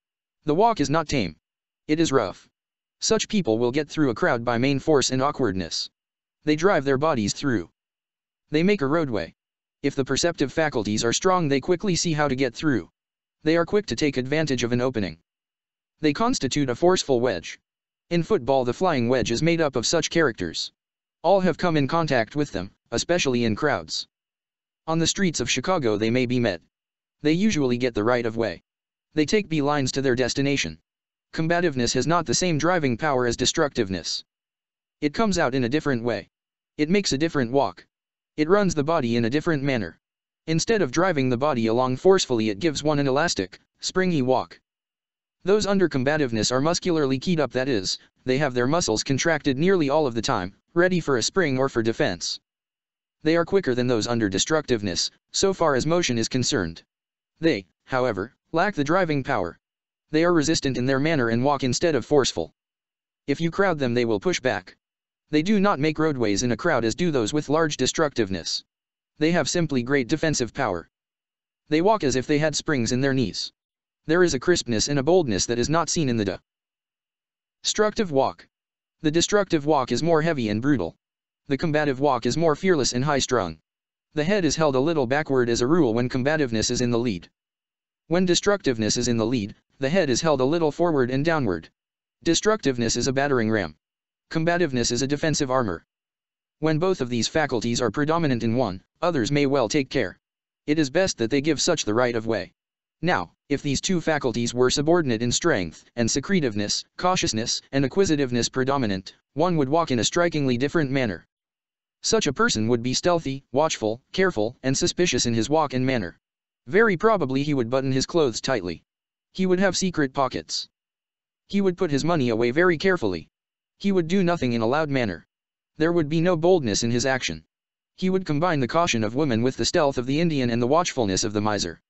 The walk is not tame. It is rough. Such people will get through a crowd by main force and awkwardness. They drive their bodies through. They make a roadway. If the perceptive faculties are strong they quickly see how to get through. They are quick to take advantage of an opening. They constitute a forceful wedge. In football the flying wedge is made up of such characters. All have come in contact with them, especially in crowds. On the streets of Chicago they may be met. They usually get the right of way. They take B lines to their destination. Combativeness has not the same driving power as destructiveness. It comes out in a different way. It makes a different walk. It runs the body in a different manner. Instead of driving the body along forcefully it gives one an elastic, springy walk. Those under combativeness are muscularly keyed up that is, they have their muscles contracted nearly all of the time, ready for a spring or for defense. They are quicker than those under destructiveness, so far as motion is concerned. They, however, lack the driving power. They are resistant in their manner and walk instead of forceful. If you crowd them they will push back. They do not make roadways in a crowd as do those with large destructiveness. They have simply great defensive power. They walk as if they had springs in their knees. There is a crispness and a boldness that is not seen in the destructive walk. The destructive walk is more heavy and brutal. The combative walk is more fearless and high-strung. The head is held a little backward as a rule when combativeness is in the lead. When destructiveness is in the lead, the head is held a little forward and downward. Destructiveness is a battering ram. Combativeness is a defensive armor. When both of these faculties are predominant in one, others may well take care. It is best that they give such the right of way. Now, if these two faculties were subordinate in strength, and secretiveness, cautiousness, and acquisitiveness predominant, one would walk in a strikingly different manner. Such a person would be stealthy, watchful, careful, and suspicious in his walk and manner. Very probably he would button his clothes tightly. He would have secret pockets. He would put his money away very carefully. He would do nothing in a loud manner. There would be no boldness in his action. He would combine the caution of woman with the stealth of the Indian and the watchfulness of the miser.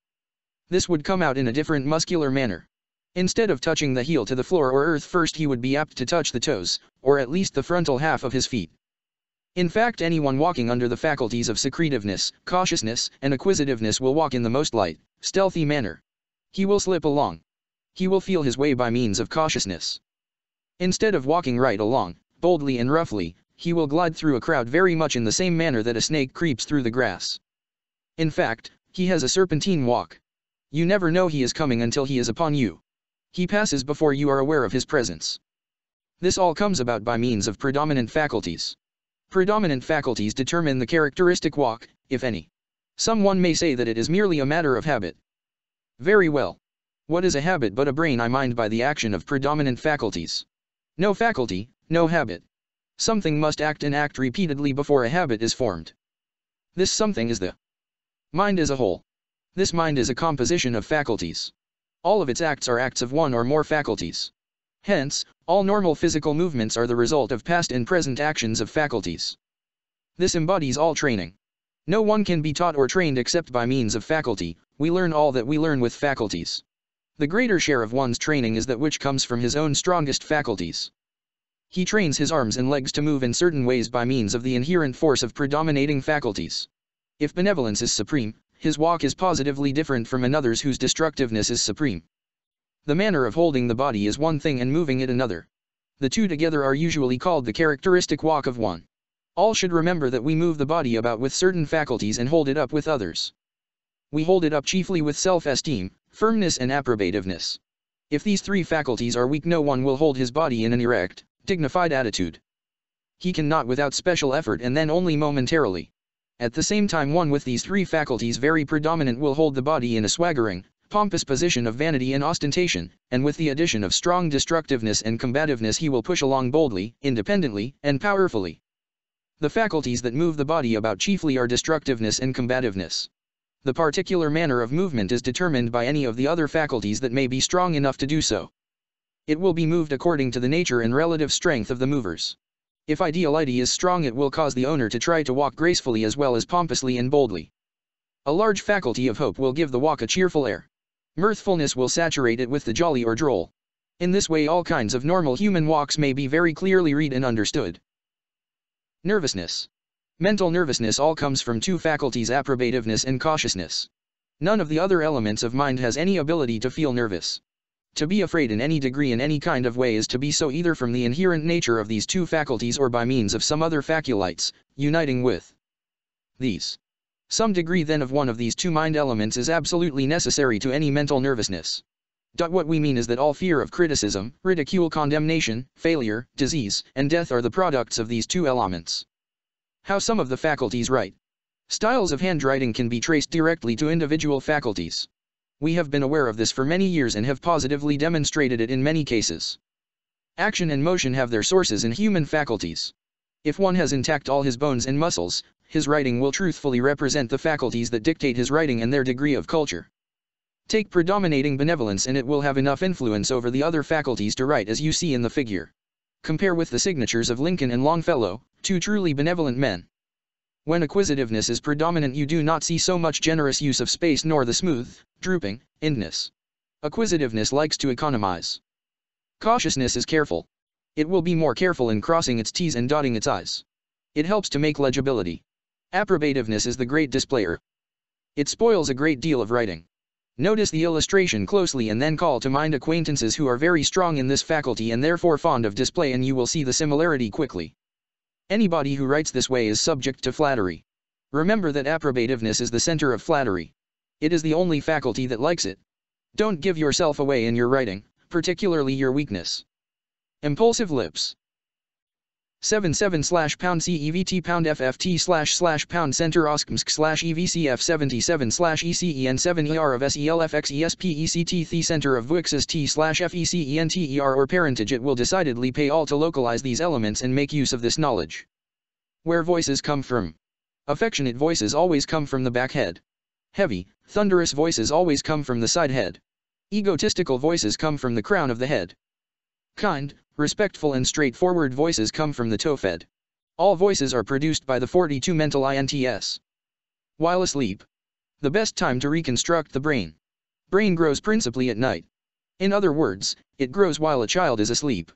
This would come out in a different muscular manner. Instead of touching the heel to the floor or earth first he would be apt to touch the toes, or at least the frontal half of his feet. In fact anyone walking under the faculties of secretiveness, cautiousness, and acquisitiveness will walk in the most light, stealthy manner. He will slip along. He will feel his way by means of cautiousness. Instead of walking right along, boldly and roughly, he will glide through a crowd very much in the same manner that a snake creeps through the grass. In fact, he has a serpentine walk. You never know he is coming until he is upon you. He passes before you are aware of his presence. This all comes about by means of predominant faculties. Predominant faculties determine the characteristic walk, if any. Someone may say that it is merely a matter of habit. Very well. What is a habit but a brain I mind by the action of predominant faculties? No faculty, no habit. Something must act and act repeatedly before a habit is formed. This something is the mind as a whole. This mind is a composition of faculties. All of its acts are acts of one or more faculties. Hence, all normal physical movements are the result of past and present actions of faculties. This embodies all training. No one can be taught or trained except by means of faculty, we learn all that we learn with faculties. The greater share of one's training is that which comes from his own strongest faculties. He trains his arms and legs to move in certain ways by means of the inherent force of predominating faculties. If benevolence is supreme, his walk is positively different from another's whose destructiveness is supreme. The manner of holding the body is one thing and moving it another. The two together are usually called the characteristic walk of one. All should remember that we move the body about with certain faculties and hold it up with others. We hold it up chiefly with self-esteem, firmness and approbativeness. If these three faculties are weak no one will hold his body in an erect, dignified attitude. He cannot without special effort and then only momentarily. At the same time one with these three faculties very predominant will hold the body in a swaggering, pompous position of vanity and ostentation, and with the addition of strong destructiveness and combativeness he will push along boldly, independently, and powerfully. The faculties that move the body about chiefly are destructiveness and combativeness. The particular manner of movement is determined by any of the other faculties that may be strong enough to do so. It will be moved according to the nature and relative strength of the movers. If ideality is strong it will cause the owner to try to walk gracefully as well as pompously and boldly. A large faculty of hope will give the walk a cheerful air. Mirthfulness will saturate it with the jolly or droll. In this way all kinds of normal human walks may be very clearly read and understood. Nervousness. Mental nervousness all comes from two faculties approbativeness and cautiousness. None of the other elements of mind has any ability to feel nervous. To be afraid in any degree in any kind of way is to be so either from the inherent nature of these two faculties or by means of some other faculites, uniting with these. Some degree then of one of these two mind elements is absolutely necessary to any mental nervousness. What we mean is that all fear of criticism, ridicule condemnation, failure, disease, and death are the products of these two elements. How some of the faculties write. Styles of handwriting can be traced directly to individual faculties. We have been aware of this for many years and have positively demonstrated it in many cases. Action and motion have their sources in human faculties. If one has intact all his bones and muscles, his writing will truthfully represent the faculties that dictate his writing and their degree of culture. Take predominating benevolence and it will have enough influence over the other faculties to write as you see in the figure. Compare with the signatures of Lincoln and Longfellow, two truly benevolent men. When acquisitiveness is predominant you do not see so much generous use of space nor the smooth, drooping, indness. Acquisitiveness likes to economize. Cautiousness is careful. It will be more careful in crossing its T's and dotting its I's. It helps to make legibility. Approbativeness is the great displayer. It spoils a great deal of writing. Notice the illustration closely and then call to mind acquaintances who are very strong in this faculty and therefore fond of display and you will see the similarity quickly. Anybody who writes this way is subject to flattery. Remember that approbativeness is the center of flattery. It is the only faculty that likes it. Don't give yourself away in your writing, particularly your weakness. Impulsive lips. 77 slash pound CEVT pound FFT slash slash pound center OSCMSC slash EVCF 77 slash ECEN 7 ER of SELFX ESPECT the center of Vuix's T slash FECENTER or parentage it will decidedly pay all to localize these elements and make use of this knowledge. Where voices come from. Affectionate voices always come from the back head. Heavy, thunderous voices always come from the side head. Egotistical voices come from the crown of the head. Kind, respectful and straightforward voices come from the Tophed. All voices are produced by the 42 mental INTS. While asleep. The best time to reconstruct the brain. Brain grows principally at night. In other words, it grows while a child is asleep.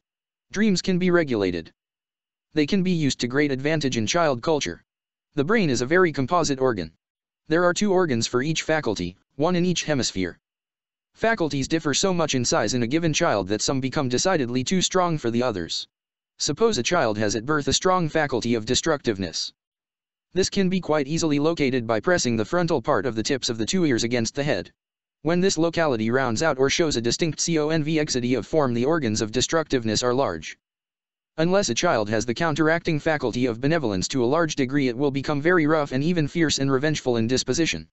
Dreams can be regulated. They can be used to great advantage in child culture. The brain is a very composite organ. There are two organs for each faculty, one in each hemisphere. Faculties differ so much in size in a given child that some become decidedly too strong for the others. Suppose a child has at birth a strong faculty of destructiveness. This can be quite easily located by pressing the frontal part of the tips of the two ears against the head. When this locality rounds out or shows a distinct convexity of form the organs of destructiveness are large. Unless a child has the counteracting faculty of benevolence to a large degree it will become very rough and even fierce and revengeful in disposition.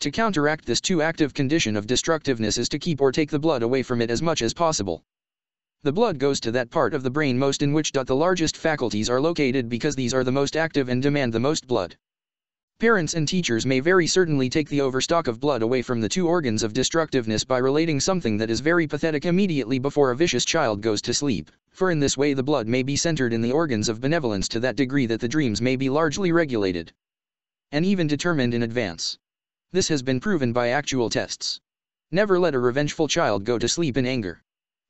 To counteract this too active condition of destructiveness is to keep or take the blood away from it as much as possible. The blood goes to that part of the brain most in which the largest faculties are located because these are the most active and demand the most blood. Parents and teachers may very certainly take the overstock of blood away from the two organs of destructiveness by relating something that is very pathetic immediately before a vicious child goes to sleep, for in this way the blood may be centered in the organs of benevolence to that degree that the dreams may be largely regulated and even determined in advance. This has been proven by actual tests. Never let a revengeful child go to sleep in anger.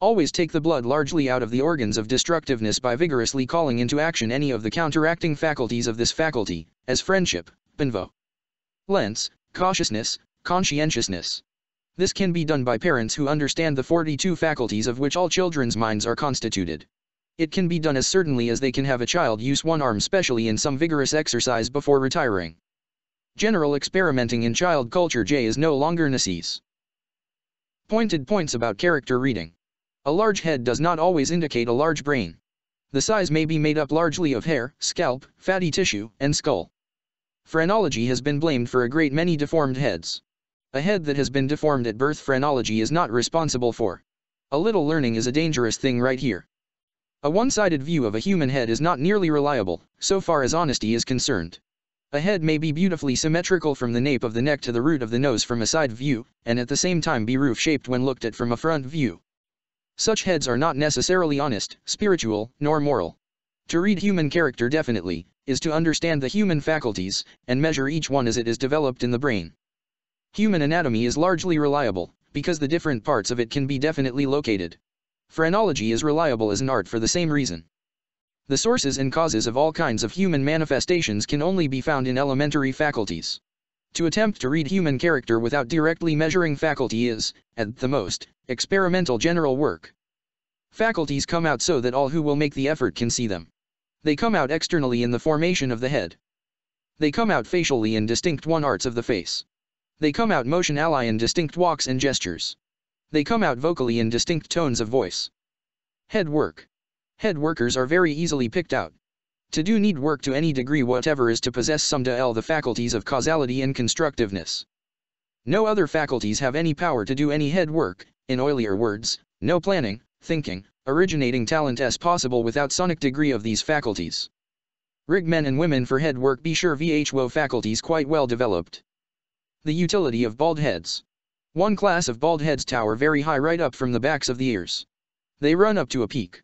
Always take the blood largely out of the organs of destructiveness by vigorously calling into action any of the counteracting faculties of this faculty, as friendship, benvo, lens, cautiousness, conscientiousness. This can be done by parents who understand the 42 faculties of which all children's minds are constituted. It can be done as certainly as they can have a child use one arm specially in some vigorous exercise before retiring. General experimenting in child culture J is no longer necessary. Pointed points about character reading. A large head does not always indicate a large brain. The size may be made up largely of hair, scalp, fatty tissue, and skull. Phrenology has been blamed for a great many deformed heads. A head that has been deformed at birth phrenology is not responsible for. A little learning is a dangerous thing right here. A one-sided view of a human head is not nearly reliable, so far as honesty is concerned. A head may be beautifully symmetrical from the nape of the neck to the root of the nose from a side view, and at the same time be roof-shaped when looked at from a front view. Such heads are not necessarily honest, spiritual, nor moral. To read human character definitely, is to understand the human faculties, and measure each one as it is developed in the brain. Human anatomy is largely reliable, because the different parts of it can be definitely located. Phrenology is reliable as an art for the same reason. The sources and causes of all kinds of human manifestations can only be found in elementary faculties. To attempt to read human character without directly measuring faculty is, at the most, experimental general work. Faculties come out so that all who will make the effort can see them. They come out externally in the formation of the head. They come out facially in distinct one arts of the face. They come out motionally in distinct walks and gestures. They come out vocally in distinct tones of voice. Head work. Head workers are very easily picked out. To do need work to any degree whatever is to possess some de l the faculties of causality and constructiveness. No other faculties have any power to do any head work, in oilier words, no planning, thinking, originating talent is possible without sonic degree of these faculties. Rig men and women for head work be sure VHWO faculties quite well developed. The utility of bald heads. One class of bald heads tower very high right up from the backs of the ears. They run up to a peak.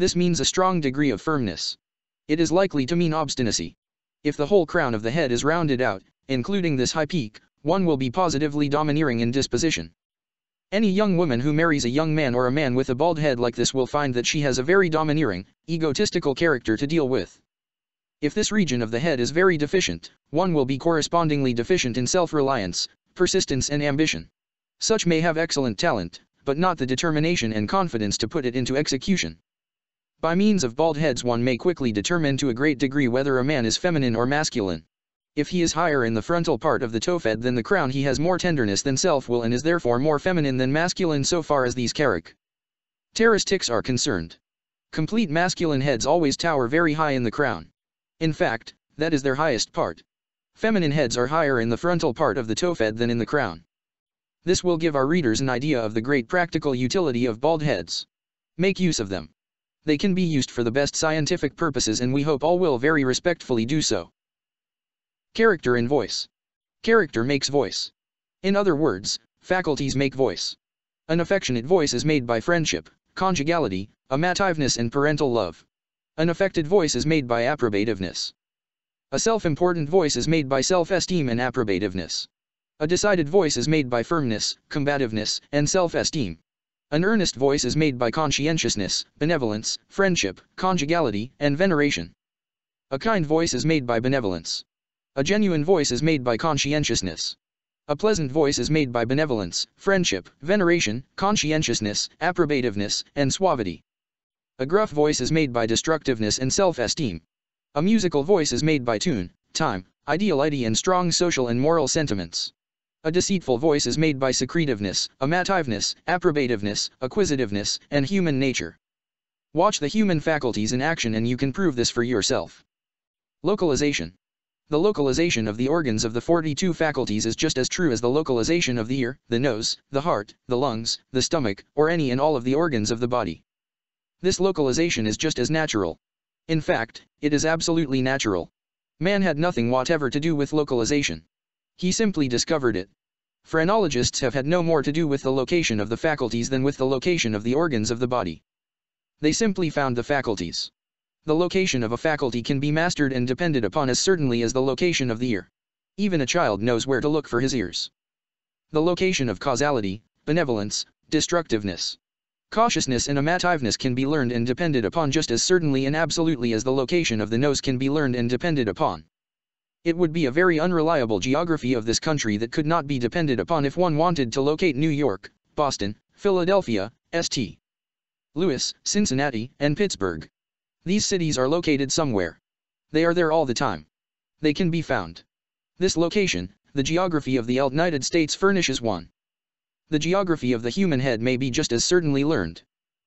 This means a strong degree of firmness. It is likely to mean obstinacy. If the whole crown of the head is rounded out, including this high peak, one will be positively domineering in disposition. Any young woman who marries a young man or a man with a bald head like this will find that she has a very domineering, egotistical character to deal with. If this region of the head is very deficient, one will be correspondingly deficient in self-reliance, persistence and ambition. Such may have excellent talent, but not the determination and confidence to put it into execution. By means of bald heads one may quickly determine to a great degree whether a man is feminine or masculine. If he is higher in the frontal part of the tophed than the crown he has more tenderness than self-will and is therefore more feminine than masculine so far as these characteristics are concerned. Complete masculine heads always tower very high in the crown. In fact, that is their highest part. Feminine heads are higher in the frontal part of the tophed than in the crown. This will give our readers an idea of the great practical utility of bald heads. Make use of them. They can be used for the best scientific purposes and we hope all will very respectfully do so. Character in voice. Character makes voice. In other words, faculties make voice. An affectionate voice is made by friendship, conjugality, amativeness and parental love. An affected voice is made by approbativeness. A self-important voice is made by self-esteem and approbativeness. A decided voice is made by firmness, combativeness, and self-esteem. An earnest voice is made by conscientiousness, benevolence, friendship, conjugality, and veneration. A kind voice is made by benevolence. A genuine voice is made by conscientiousness. A pleasant voice is made by benevolence, friendship, veneration, conscientiousness, approbativeness, and suavity. A gruff voice is made by destructiveness and self-esteem. A musical voice is made by tune, time, ideality and strong social and moral sentiments. A deceitful voice is made by secretiveness, amativeness, approbativeness, acquisitiveness, and human nature. Watch the human faculties in action and you can prove this for yourself. Localization. The localization of the organs of the 42 faculties is just as true as the localization of the ear, the nose, the heart, the lungs, the stomach, or any and all of the organs of the body. This localization is just as natural. In fact, it is absolutely natural. Man had nothing whatever to do with localization. He simply discovered it. Phrenologists have had no more to do with the location of the faculties than with the location of the organs of the body. They simply found the faculties. The location of a faculty can be mastered and depended upon as certainly as the location of the ear. Even a child knows where to look for his ears. The location of causality, benevolence, destructiveness, cautiousness and amativeness can be learned and depended upon just as certainly and absolutely as the location of the nose can be learned and depended upon. It would be a very unreliable geography of this country that could not be depended upon if one wanted to locate New York, Boston, Philadelphia, St. Louis, Cincinnati, and Pittsburgh. These cities are located somewhere. They are there all the time. They can be found. This location, the geography of the United States furnishes one. The geography of the human head may be just as certainly learned.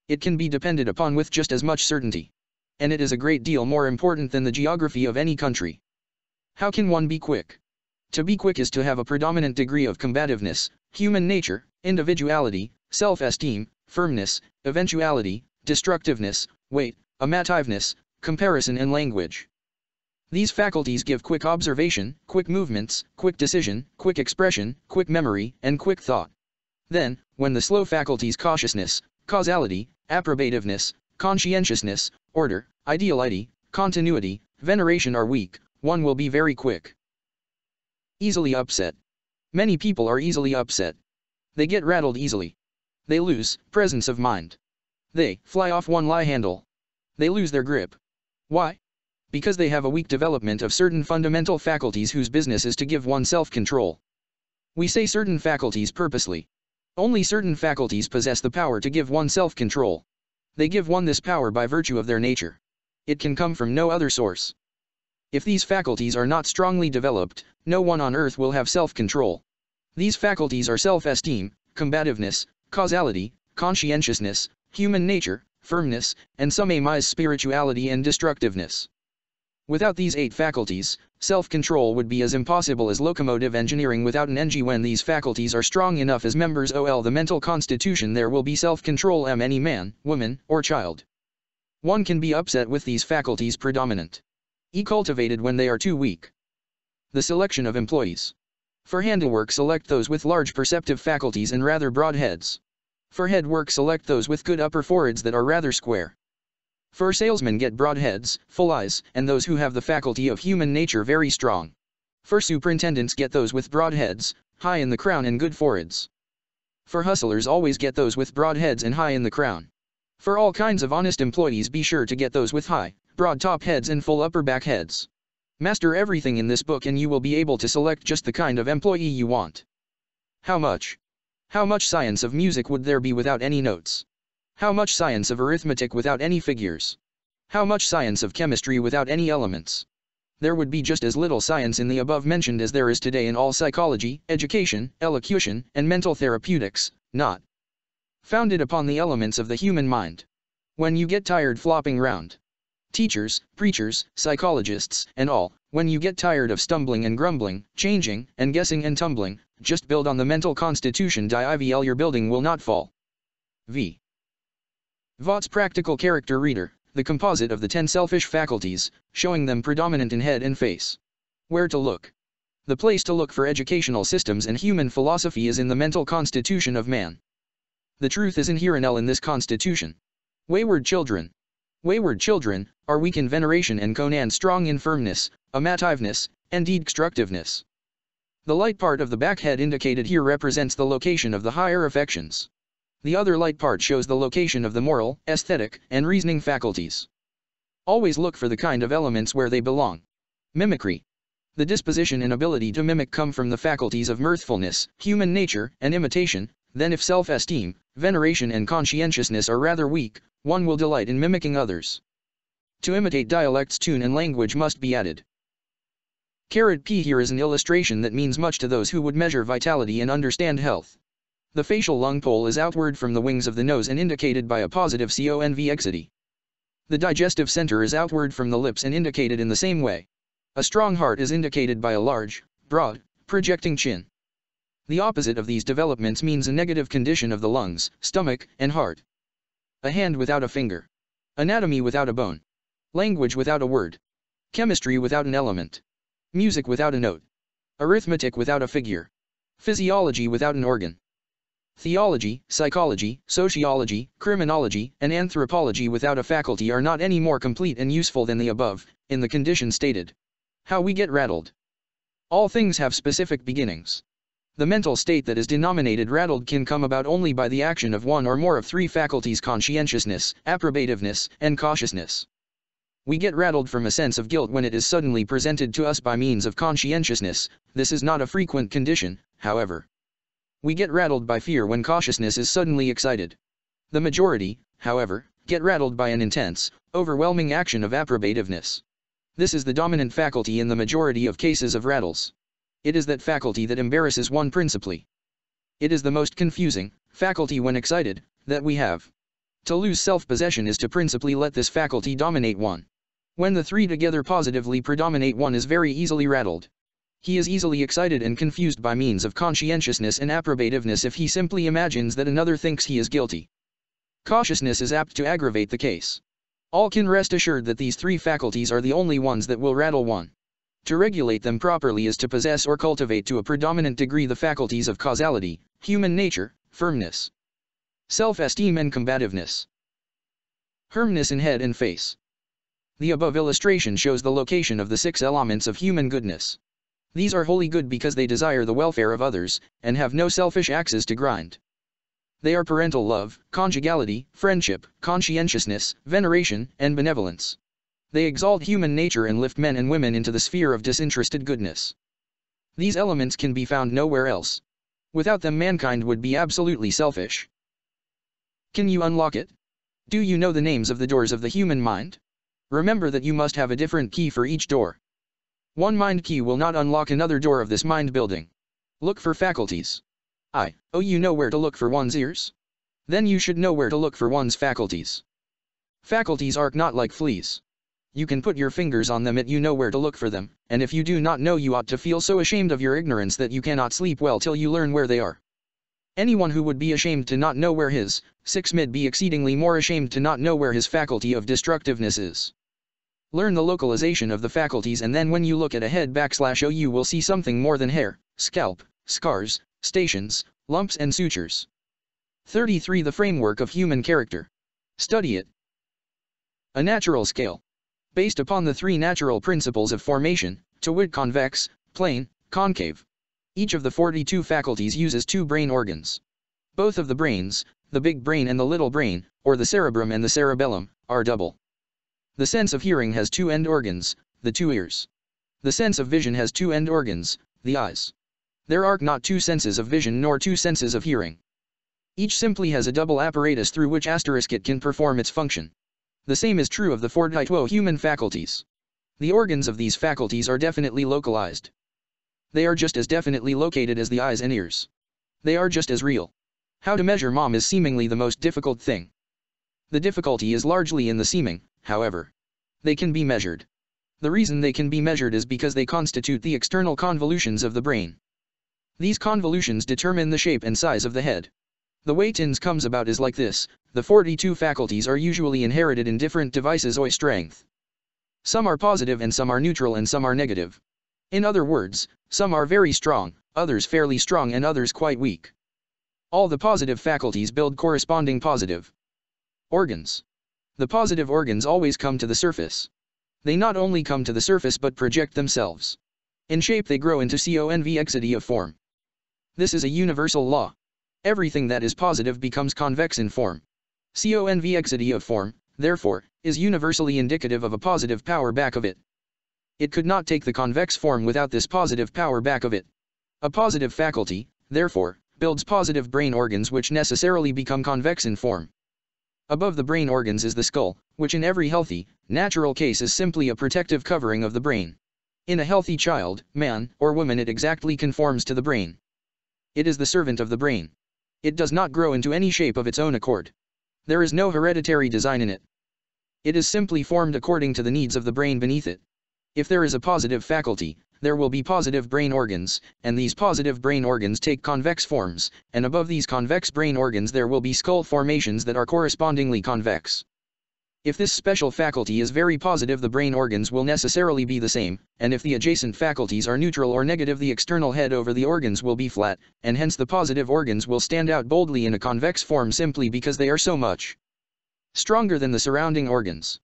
It can be depended upon with just as much certainty. And it is a great deal more important than the geography of any country. How can one be quick? To be quick is to have a predominant degree of combativeness, human nature, individuality, self-esteem, firmness, eventuality, destructiveness, weight, amativeness, comparison and language. These faculties give quick observation, quick movements, quick decision, quick expression, quick memory, and quick thought. Then, when the slow faculties cautiousness, causality, approbativeness, conscientiousness, order, ideality, continuity, veneration are weak, one will be very quick. Easily upset. Many people are easily upset. They get rattled easily. They lose presence of mind. They fly off one lie handle. They lose their grip. Why? Because they have a weak development of certain fundamental faculties whose business is to give one self-control. We say certain faculties purposely. Only certain faculties possess the power to give one self-control. They give one this power by virtue of their nature. It can come from no other source. If these faculties are not strongly developed, no one on earth will have self-control. These faculties are self-esteem, combativeness, causality, conscientiousness, human nature, firmness, and some amise spirituality and destructiveness. Without these eight faculties, self-control would be as impossible as locomotive engineering without an engine when these faculties are strong enough as members ol the mental constitution there will be self-control m any man, woman, or child. One can be upset with these faculties predominant. E cultivated when they are too weak. The selection of employees. For handiwork select those with large perceptive faculties and rather broad heads. For head work select those with good upper foreheads that are rather square. For salesmen get broad heads, full eyes, and those who have the faculty of human nature very strong. For superintendents get those with broad heads, high in the crown and good foreheads. For hustlers always get those with broad heads and high in the crown. For all kinds of honest employees be sure to get those with high, broad top heads and full upper back heads. Master everything in this book and you will be able to select just the kind of employee you want. How much? How much science of music would there be without any notes? How much science of arithmetic without any figures? How much science of chemistry without any elements? There would be just as little science in the above mentioned as there is today in all psychology, education, elocution, and mental therapeutics, not founded upon the elements of the human mind. When you get tired flopping round, teachers, preachers, psychologists, and all, when you get tired of stumbling and grumbling, changing, and guessing and tumbling, just build on the mental constitution DIVL your building will not fall. V. Vaught's practical character reader, the composite of the ten selfish faculties, showing them predominant in head and face. Where to look. The place to look for educational systems and human philosophy is in the mental constitution of man. The truth is inherent in this constitution. Wayward children. Wayward children, are weak in veneration and Conan strong in firmness, amativeness, and destructiveness. The light part of the back head indicated here represents the location of the higher affections. The other light part shows the location of the moral, aesthetic, and reasoning faculties. Always look for the kind of elements where they belong. Mimicry. The disposition and ability to mimic come from the faculties of mirthfulness, human nature, and imitation, then if self-esteem, veneration and conscientiousness are rather weak, one will delight in mimicking others. To imitate dialects tune and language must be added. Carat P here is an illustration that means much to those who would measure vitality and understand health. The facial lung pole is outward from the wings of the nose and indicated by a positive convexity. The digestive center is outward from the lips and indicated in the same way. A strong heart is indicated by a large, broad, projecting chin. The opposite of these developments means a negative condition of the lungs, stomach, and heart. A hand without a finger. Anatomy without a bone. Language without a word. Chemistry without an element. Music without a note. Arithmetic without a figure. Physiology without an organ. Theology, psychology, sociology, criminology, and anthropology without a faculty are not any more complete and useful than the above, in the condition stated. How we get rattled. All things have specific beginnings. The mental state that is denominated rattled can come about only by the action of one or more of three faculties conscientiousness, approbativeness, and cautiousness. We get rattled from a sense of guilt when it is suddenly presented to us by means of conscientiousness, this is not a frequent condition, however. We get rattled by fear when cautiousness is suddenly excited. The majority, however, get rattled by an intense, overwhelming action of approbativeness. This is the dominant faculty in the majority of cases of rattles. It is that faculty that embarrasses one principally. It is the most confusing faculty when excited that we have. To lose self-possession is to principally let this faculty dominate one. When the three together positively predominate one is very easily rattled. He is easily excited and confused by means of conscientiousness and approbativeness if he simply imagines that another thinks he is guilty. Cautiousness is apt to aggravate the case. All can rest assured that these three faculties are the only ones that will rattle one. To regulate them properly is to possess or cultivate to a predominant degree the faculties of causality, human nature, firmness, self-esteem and combativeness. Firmness in head and face. The above illustration shows the location of the six elements of human goodness. These are wholly good because they desire the welfare of others, and have no selfish axes to grind. They are parental love, conjugality, friendship, conscientiousness, veneration, and benevolence. They exalt human nature and lift men and women into the sphere of disinterested goodness. These elements can be found nowhere else. Without them mankind would be absolutely selfish. Can you unlock it? Do you know the names of the doors of the human mind? Remember that you must have a different key for each door. One mind key will not unlock another door of this mind building. Look for faculties. I, oh you know where to look for one's ears? Then you should know where to look for one's faculties. Faculties are not like fleas. You can put your fingers on them and you know where to look for them, and if you do not know you ought to feel so ashamed of your ignorance that you cannot sleep well till you learn where they are. Anyone who would be ashamed to not know where his, 6 mid be exceedingly more ashamed to not know where his faculty of destructiveness is. Learn the localization of the faculties and then when you look at a head backslash O you will see something more than hair, scalp, scars, stations, lumps and sutures. 33 The framework of human character. Study it. A natural scale. Based upon the three natural principles of formation, to wit convex, plane, concave. Each of the 42 faculties uses two brain organs. Both of the brains, the big brain and the little brain, or the cerebrum and the cerebellum, are double. The sense of hearing has two end organs, the two ears. The sense of vision has two end organs, the eyes. There are not two senses of vision nor two senses of hearing. Each simply has a double apparatus through which asterisk it can perform its function. The same is true of the 42 human faculties. The organs of these faculties are definitely localized. They are just as definitely located as the eyes and ears. They are just as real. How to measure mom is seemingly the most difficult thing. The difficulty is largely in the seeming, however. They can be measured. The reason they can be measured is because they constitute the external convolutions of the brain. These convolutions determine the shape and size of the head. The way TINS comes about is like this, the 42 faculties are usually inherited in different devices or strength. Some are positive and some are neutral and some are negative. In other words, some are very strong, others fairly strong and others quite weak. All the positive faculties build corresponding positive organs. The positive organs always come to the surface. They not only come to the surface but project themselves. In shape they grow into convexity of form. This is a universal law. Everything that is positive becomes convex in form. Convexity of form, therefore, is universally indicative of a positive power back of it. It could not take the convex form without this positive power back of it. A positive faculty, therefore, builds positive brain organs which necessarily become convex in form. Above the brain organs is the skull, which in every healthy, natural case is simply a protective covering of the brain. In a healthy child, man, or woman it exactly conforms to the brain. It is the servant of the brain. It does not grow into any shape of its own accord. There is no hereditary design in it. It is simply formed according to the needs of the brain beneath it. If there is a positive faculty, there will be positive brain organs, and these positive brain organs take convex forms, and above these convex brain organs there will be skull formations that are correspondingly convex. If this special faculty is very positive the brain organs will necessarily be the same, and if the adjacent faculties are neutral or negative the external head over the organs will be flat, and hence the positive organs will stand out boldly in a convex form simply because they are so much stronger than the surrounding organs.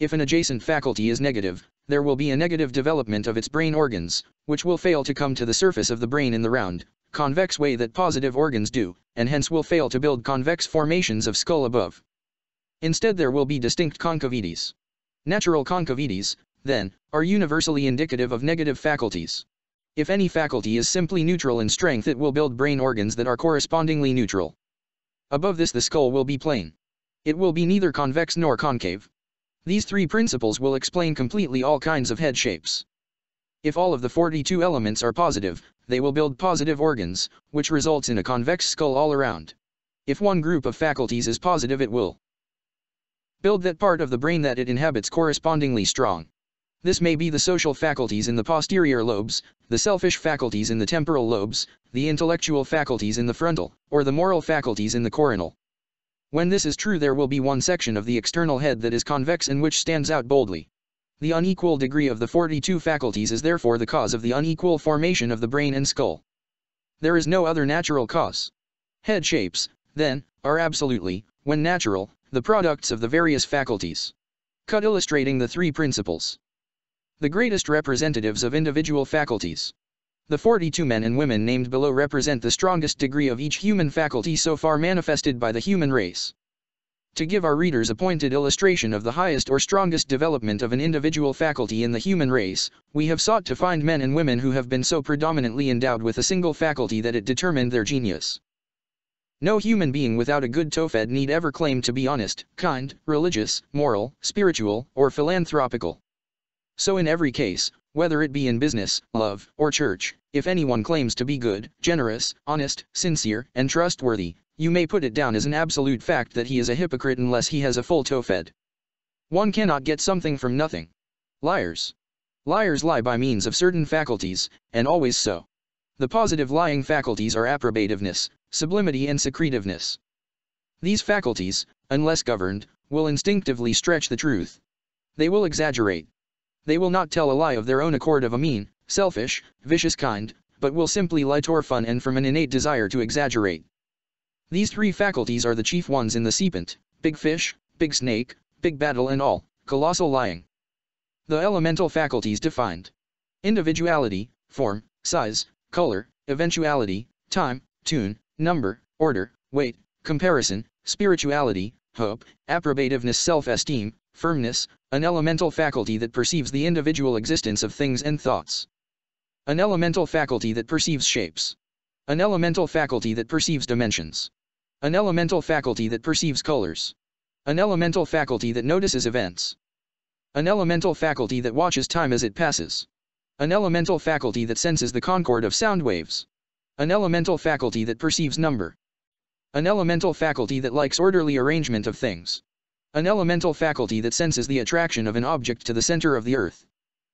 If an adjacent faculty is negative, there will be a negative development of its brain organs, which will fail to come to the surface of the brain in the round, convex way that positive organs do, and hence will fail to build convex formations of skull above. Instead there will be distinct concavities. Natural concavities, then, are universally indicative of negative faculties. If any faculty is simply neutral in strength it will build brain organs that are correspondingly neutral. Above this the skull will be plane. It will be neither convex nor concave. These three principles will explain completely all kinds of head shapes. If all of the 42 elements are positive, they will build positive organs, which results in a convex skull all around. If one group of faculties is positive it will build that part of the brain that it inhabits correspondingly strong. This may be the social faculties in the posterior lobes, the selfish faculties in the temporal lobes, the intellectual faculties in the frontal, or the moral faculties in the coronal. When this is true there will be one section of the external head that is convex and which stands out boldly. The unequal degree of the 42 faculties is therefore the cause of the unequal formation of the brain and skull. There is no other natural cause. Head shapes, then, are absolutely, when natural, the products of the various faculties. Cut illustrating the three principles. The greatest representatives of individual faculties. The 42 men and women named below represent the strongest degree of each human faculty so far manifested by the human race. To give our readers a pointed illustration of the highest or strongest development of an individual faculty in the human race, we have sought to find men and women who have been so predominantly endowed with a single faculty that it determined their genius. No human being without a good tofed need ever claim to be honest, kind, religious, moral, spiritual, or philanthropical. So in every case, whether it be in business, love, or church, if anyone claims to be good, generous, honest, sincere, and trustworthy, you may put it down as an absolute fact that he is a hypocrite unless he has a full tofed. One cannot get something from nothing. Liars. Liars lie by means of certain faculties, and always so. The positive lying faculties are approbativeness, sublimity and secretiveness. These faculties, unless governed, will instinctively stretch the truth. They will exaggerate, they will not tell a lie of their own accord of a mean, selfish, vicious kind, but will simply lie for fun and from an innate desire to exaggerate. These three faculties are the chief ones in the serpent, big fish, big snake, big battle and all, colossal lying. The elemental faculties defined. Individuality, form, size, color, eventuality, time, tune, number, order, weight, comparison, spirituality, hope, approbativeness self-esteem, firmness, an elemental faculty that perceives the individual existence of things and thoughts. An elemental faculty that perceives shapes. An elemental faculty that perceives dimensions. An elemental faculty that perceives colors. An elemental faculty that notices events. An elemental faculty that watches time as it passes. An elemental faculty that senses the concord of sound waves. An elemental faculty that perceives number. An elemental faculty that likes orderly arrangement of things. An elemental faculty that senses the attraction of an object to the center of the earth.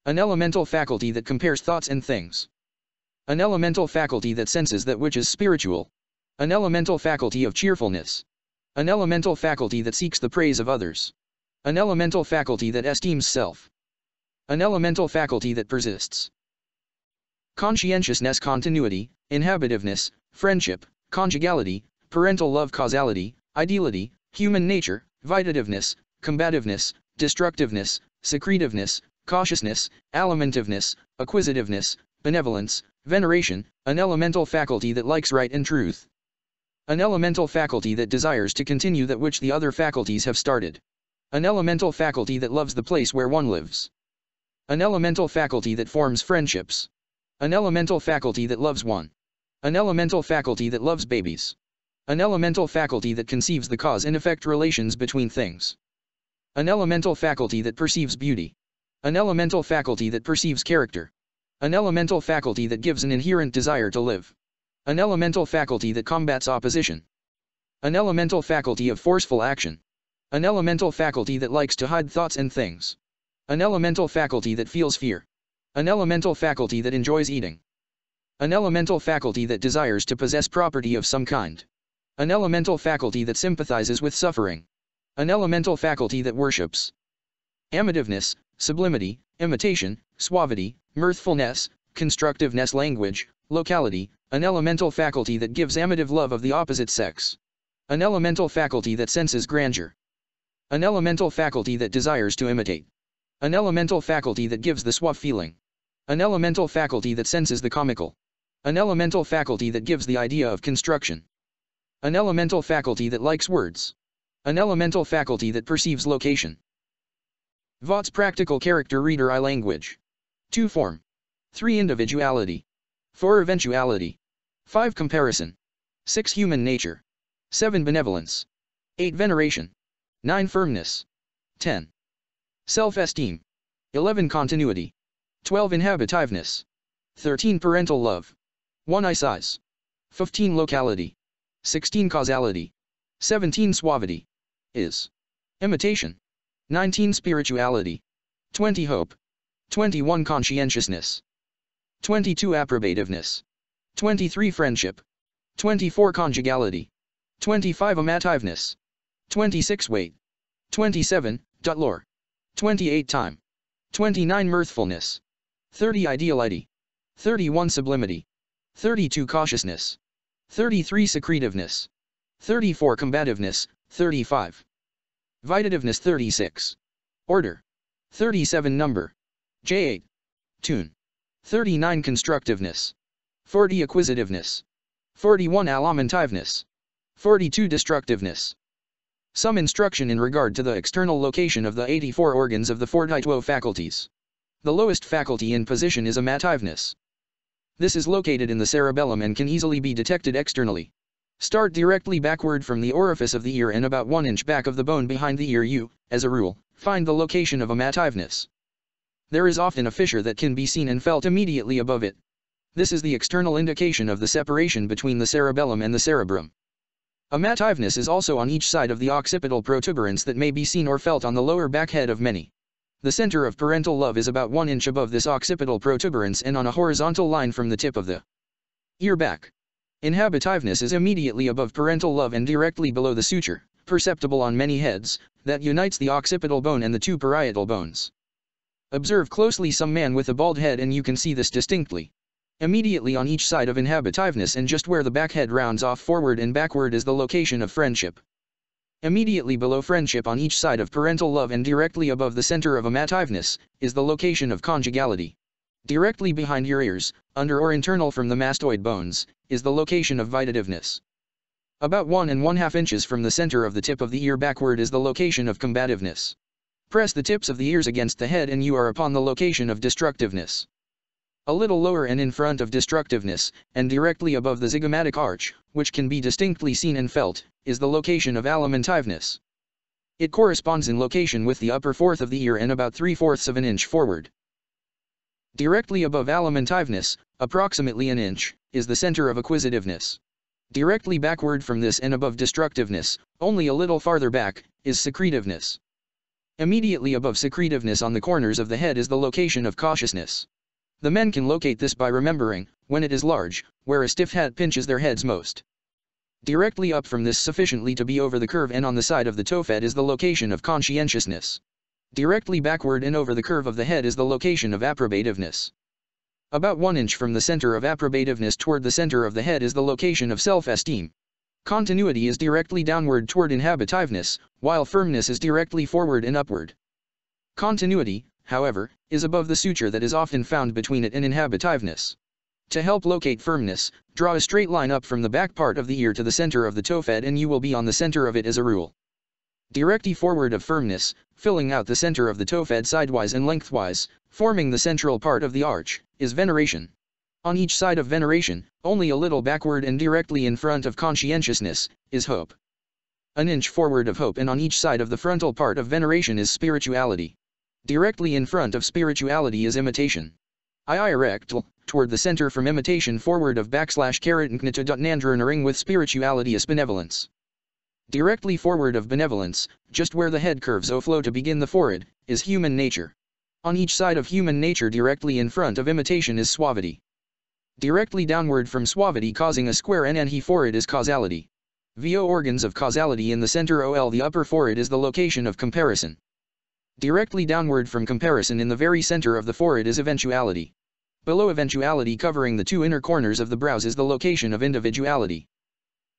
An elemental faculty that compares thoughts and things. An elemental faculty that senses that which is spiritual. An elemental faculty of cheerfulness. An elemental faculty that seeks the praise of others. An elemental faculty that esteems self. An elemental faculty that persists. Conscientiousness continuity, inhabitiveness, friendship, conjugality, parental love causality, ideality, human nature, vitativeness, combativeness, destructiveness, secretiveness, cautiousness, alimentiveness, acquisitiveness, benevolence, veneration, an elemental faculty that likes right and truth. An elemental faculty that desires to continue that which the other faculties have started. An elemental faculty that loves the place where one lives. An elemental faculty that forms friendships. An elemental faculty that loves one. An elemental faculty that loves babies. An elemental faculty that conceives the cause and effect relations between things. An elemental faculty that perceives beauty. An elemental faculty that perceives character. An elemental faculty that gives an inherent desire to live. An elemental faculty that combats opposition. An elemental faculty of forceful action. An elemental faculty that likes to hide thoughts and things. An elemental faculty that feels fear. An elemental faculty that enjoys eating. An elemental faculty that desires to possess property of some kind. An elemental faculty that sympathizes with suffering. An elemental faculty that worships. Amativeness, sublimity, imitation, suavity, mirthfulness, constructiveness language, locality, an elemental faculty that gives amative love of the opposite sex. An elemental faculty that senses grandeur. An elemental faculty that desires to imitate. An elemental faculty that gives the suave feeling. An elemental faculty that senses the comical. An elemental faculty that gives the idea of construction. An elemental faculty that likes words. An elemental faculty that perceives location. Vaught's practical character reader I language. 2 form. 3 individuality. 4 eventuality. 5 comparison. 6 human nature. 7 benevolence. 8 veneration. 9 firmness. 10. Self-esteem. 11 continuity. 12 inhabitiveness. 13 parental love. 1 eye size. 15 locality. 16 causality. 17 suavity. Is. Imitation. 19 spirituality. 20 hope. 21 conscientiousness. 22 approbativeness. 23 friendship. 24 conjugality. 25 amativeness. 26 weight. 27 dot lore. 28 time. 29 mirthfulness. 30 ideality. 31 sublimity. 32 cautiousness. 33 secretiveness. 34 combativeness. 35 vitativeness 36 order 37 number J8 tune 39 constructiveness 40 acquisitiveness 41 alimentiveness 42 destructiveness some instruction in regard to the external location of the 84 organs of the 42 faculties. The lowest faculty in position is amativeness. This is located in the cerebellum and can easily be detected externally. Start directly backward from the orifice of the ear and about 1 inch back of the bone behind the ear you, as a rule, find the location of amativeness. There is often a fissure that can be seen and felt immediately above it. This is the external indication of the separation between the cerebellum and the cerebrum. Amativeness is also on each side of the occipital protuberance that may be seen or felt on the lower back head of many. The center of parental love is about 1 inch above this occipital protuberance and on a horizontal line from the tip of the ear back. Inhabitiveness is immediately above parental love and directly below the suture, perceptible on many heads, that unites the occipital bone and the two parietal bones. Observe closely some man with a bald head and you can see this distinctly. Immediately on each side of inhabitiveness and just where the back head rounds off forward and backward is the location of friendship. Immediately below friendship on each side of parental love and directly above the center of amativeness, is the location of conjugality. Directly behind your ears, under or internal from the mastoid bones, is the location of vitativeness. About 1 and 1 half inches from the center of the tip of the ear backward is the location of combativeness. Press the tips of the ears against the head and you are upon the location of destructiveness. A little lower and in front of destructiveness, and directly above the zygomatic arch, which can be distinctly seen and felt, is the location of alimentiveness. It corresponds in location with the upper fourth of the ear and about 3 fourths of an inch forward. Directly above alimentiveness, approximately an inch, is the center of acquisitiveness. Directly backward from this and above destructiveness, only a little farther back, is secretiveness. Immediately above secretiveness on the corners of the head is the location of cautiousness. The men can locate this by remembering, when it is large, where a stiff hat pinches their heads most. Directly up from this sufficiently to be over the curve and on the side of the tophet is the location of conscientiousness. Directly backward and over the curve of the head is the location of approbativeness. About 1 inch from the center of approbativeness toward the center of the head is the location of self-esteem. Continuity is directly downward toward inhabitiveness, while firmness is directly forward and upward. Continuity, however, is above the suture that is often found between it and inhabitiveness. To help locate firmness, draw a straight line up from the back part of the ear to the center of the tophed and you will be on the center of it as a rule. Directly forward of firmness, filling out the center of the tophed sidewise and lengthwise, forming the central part of the arch, is veneration. On each side of veneration, only a little backward and directly in front of conscientiousness, is hope. An inch forward of hope and on each side of the frontal part of veneration is spirituality. Directly in front of spirituality is imitation. I erect, toward the center from imitation forward of backslash caret ring with spirituality is benevolence. Directly forward of benevolence, just where the head curves o flow to begin the forehead, is human nature. On each side of human nature directly in front of imitation is suavity. Directly downward from suavity causing a square N and he forehead is causality. VO organs of causality in the center OL the upper forehead is the location of comparison. Directly downward from comparison in the very center of the forehead is eventuality. Below eventuality covering the two inner corners of the brows is the location of individuality.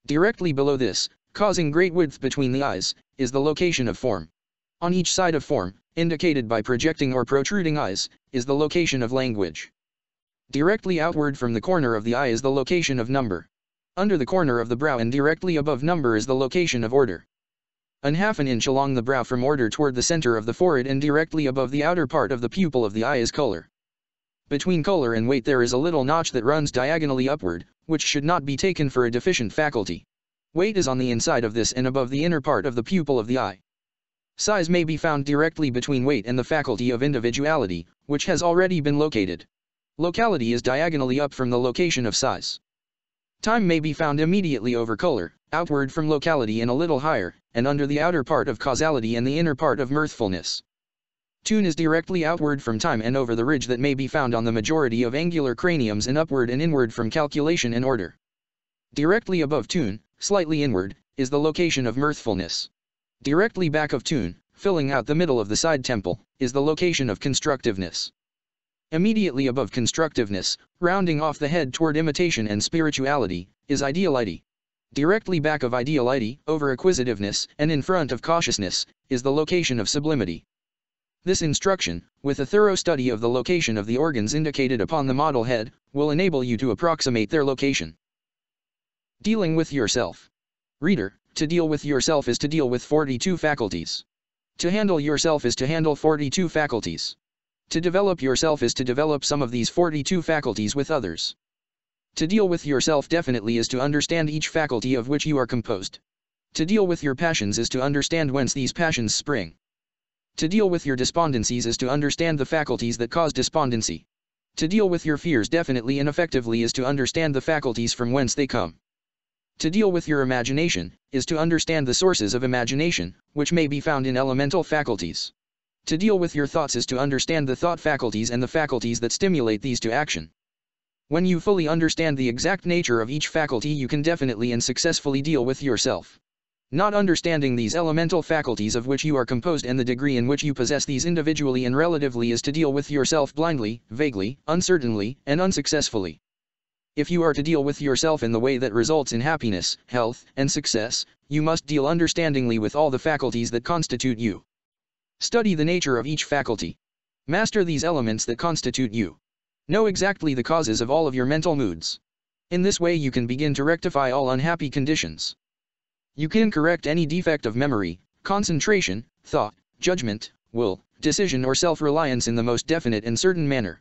Directly below this, causing great width between the eyes, is the location of form. On each side of form, indicated by projecting or protruding eyes, is the location of language. Directly outward from the corner of the eye is the location of number. Under the corner of the brow and directly above number is the location of order. An half an inch along the brow from order toward the center of the forehead and directly above the outer part of the pupil of the eye is color. Between color and weight there is a little notch that runs diagonally upward, which should not be taken for a deficient faculty. Weight is on the inside of this and above the inner part of the pupil of the eye. Size may be found directly between weight and the faculty of individuality, which has already been located. Locality is diagonally up from the location of size. Time may be found immediately over color, outward from locality and a little higher, and under the outer part of causality and the inner part of mirthfulness. Tune is directly outward from time and over the ridge that may be found on the majority of angular craniums and upward and inward from calculation and order. Directly above tune, slightly inward, is the location of mirthfulness. Directly back of tune, filling out the middle of the side temple, is the location of constructiveness. Immediately above constructiveness, rounding off the head toward imitation and spirituality, is ideality. Directly back of ideality, over acquisitiveness, and in front of cautiousness, is the location of sublimity. This instruction, with a thorough study of the location of the organs indicated upon the model head, will enable you to approximate their location. Dealing with yourself. Reader, to deal with yourself is to deal with 42 faculties. To handle yourself is to handle 42 faculties. To develop yourself is to develop some of these 42 faculties with others. To deal with yourself definitely is to understand each faculty of which you are composed. To deal with your passions is to understand whence these passions spring. To deal with your despondencies is to understand the faculties that cause despondency. To deal with your fears definitely and effectively is to understand the faculties from whence they come. To deal with your imagination, is to understand the sources of imagination, which may be found in elemental faculties. To deal with your thoughts is to understand the thought faculties and the faculties that stimulate these to action. When you fully understand the exact nature of each faculty you can definitely and successfully deal with yourself. Not understanding these elemental faculties of which you are composed and the degree in which you possess these individually and relatively is to deal with yourself blindly, vaguely, uncertainly, and unsuccessfully. If you are to deal with yourself in the way that results in happiness, health, and success, you must deal understandingly with all the faculties that constitute you. Study the nature of each faculty. Master these elements that constitute you. Know exactly the causes of all of your mental moods. In this way you can begin to rectify all unhappy conditions. You can correct any defect of memory, concentration, thought, judgment, will, decision or self-reliance in the most definite and certain manner.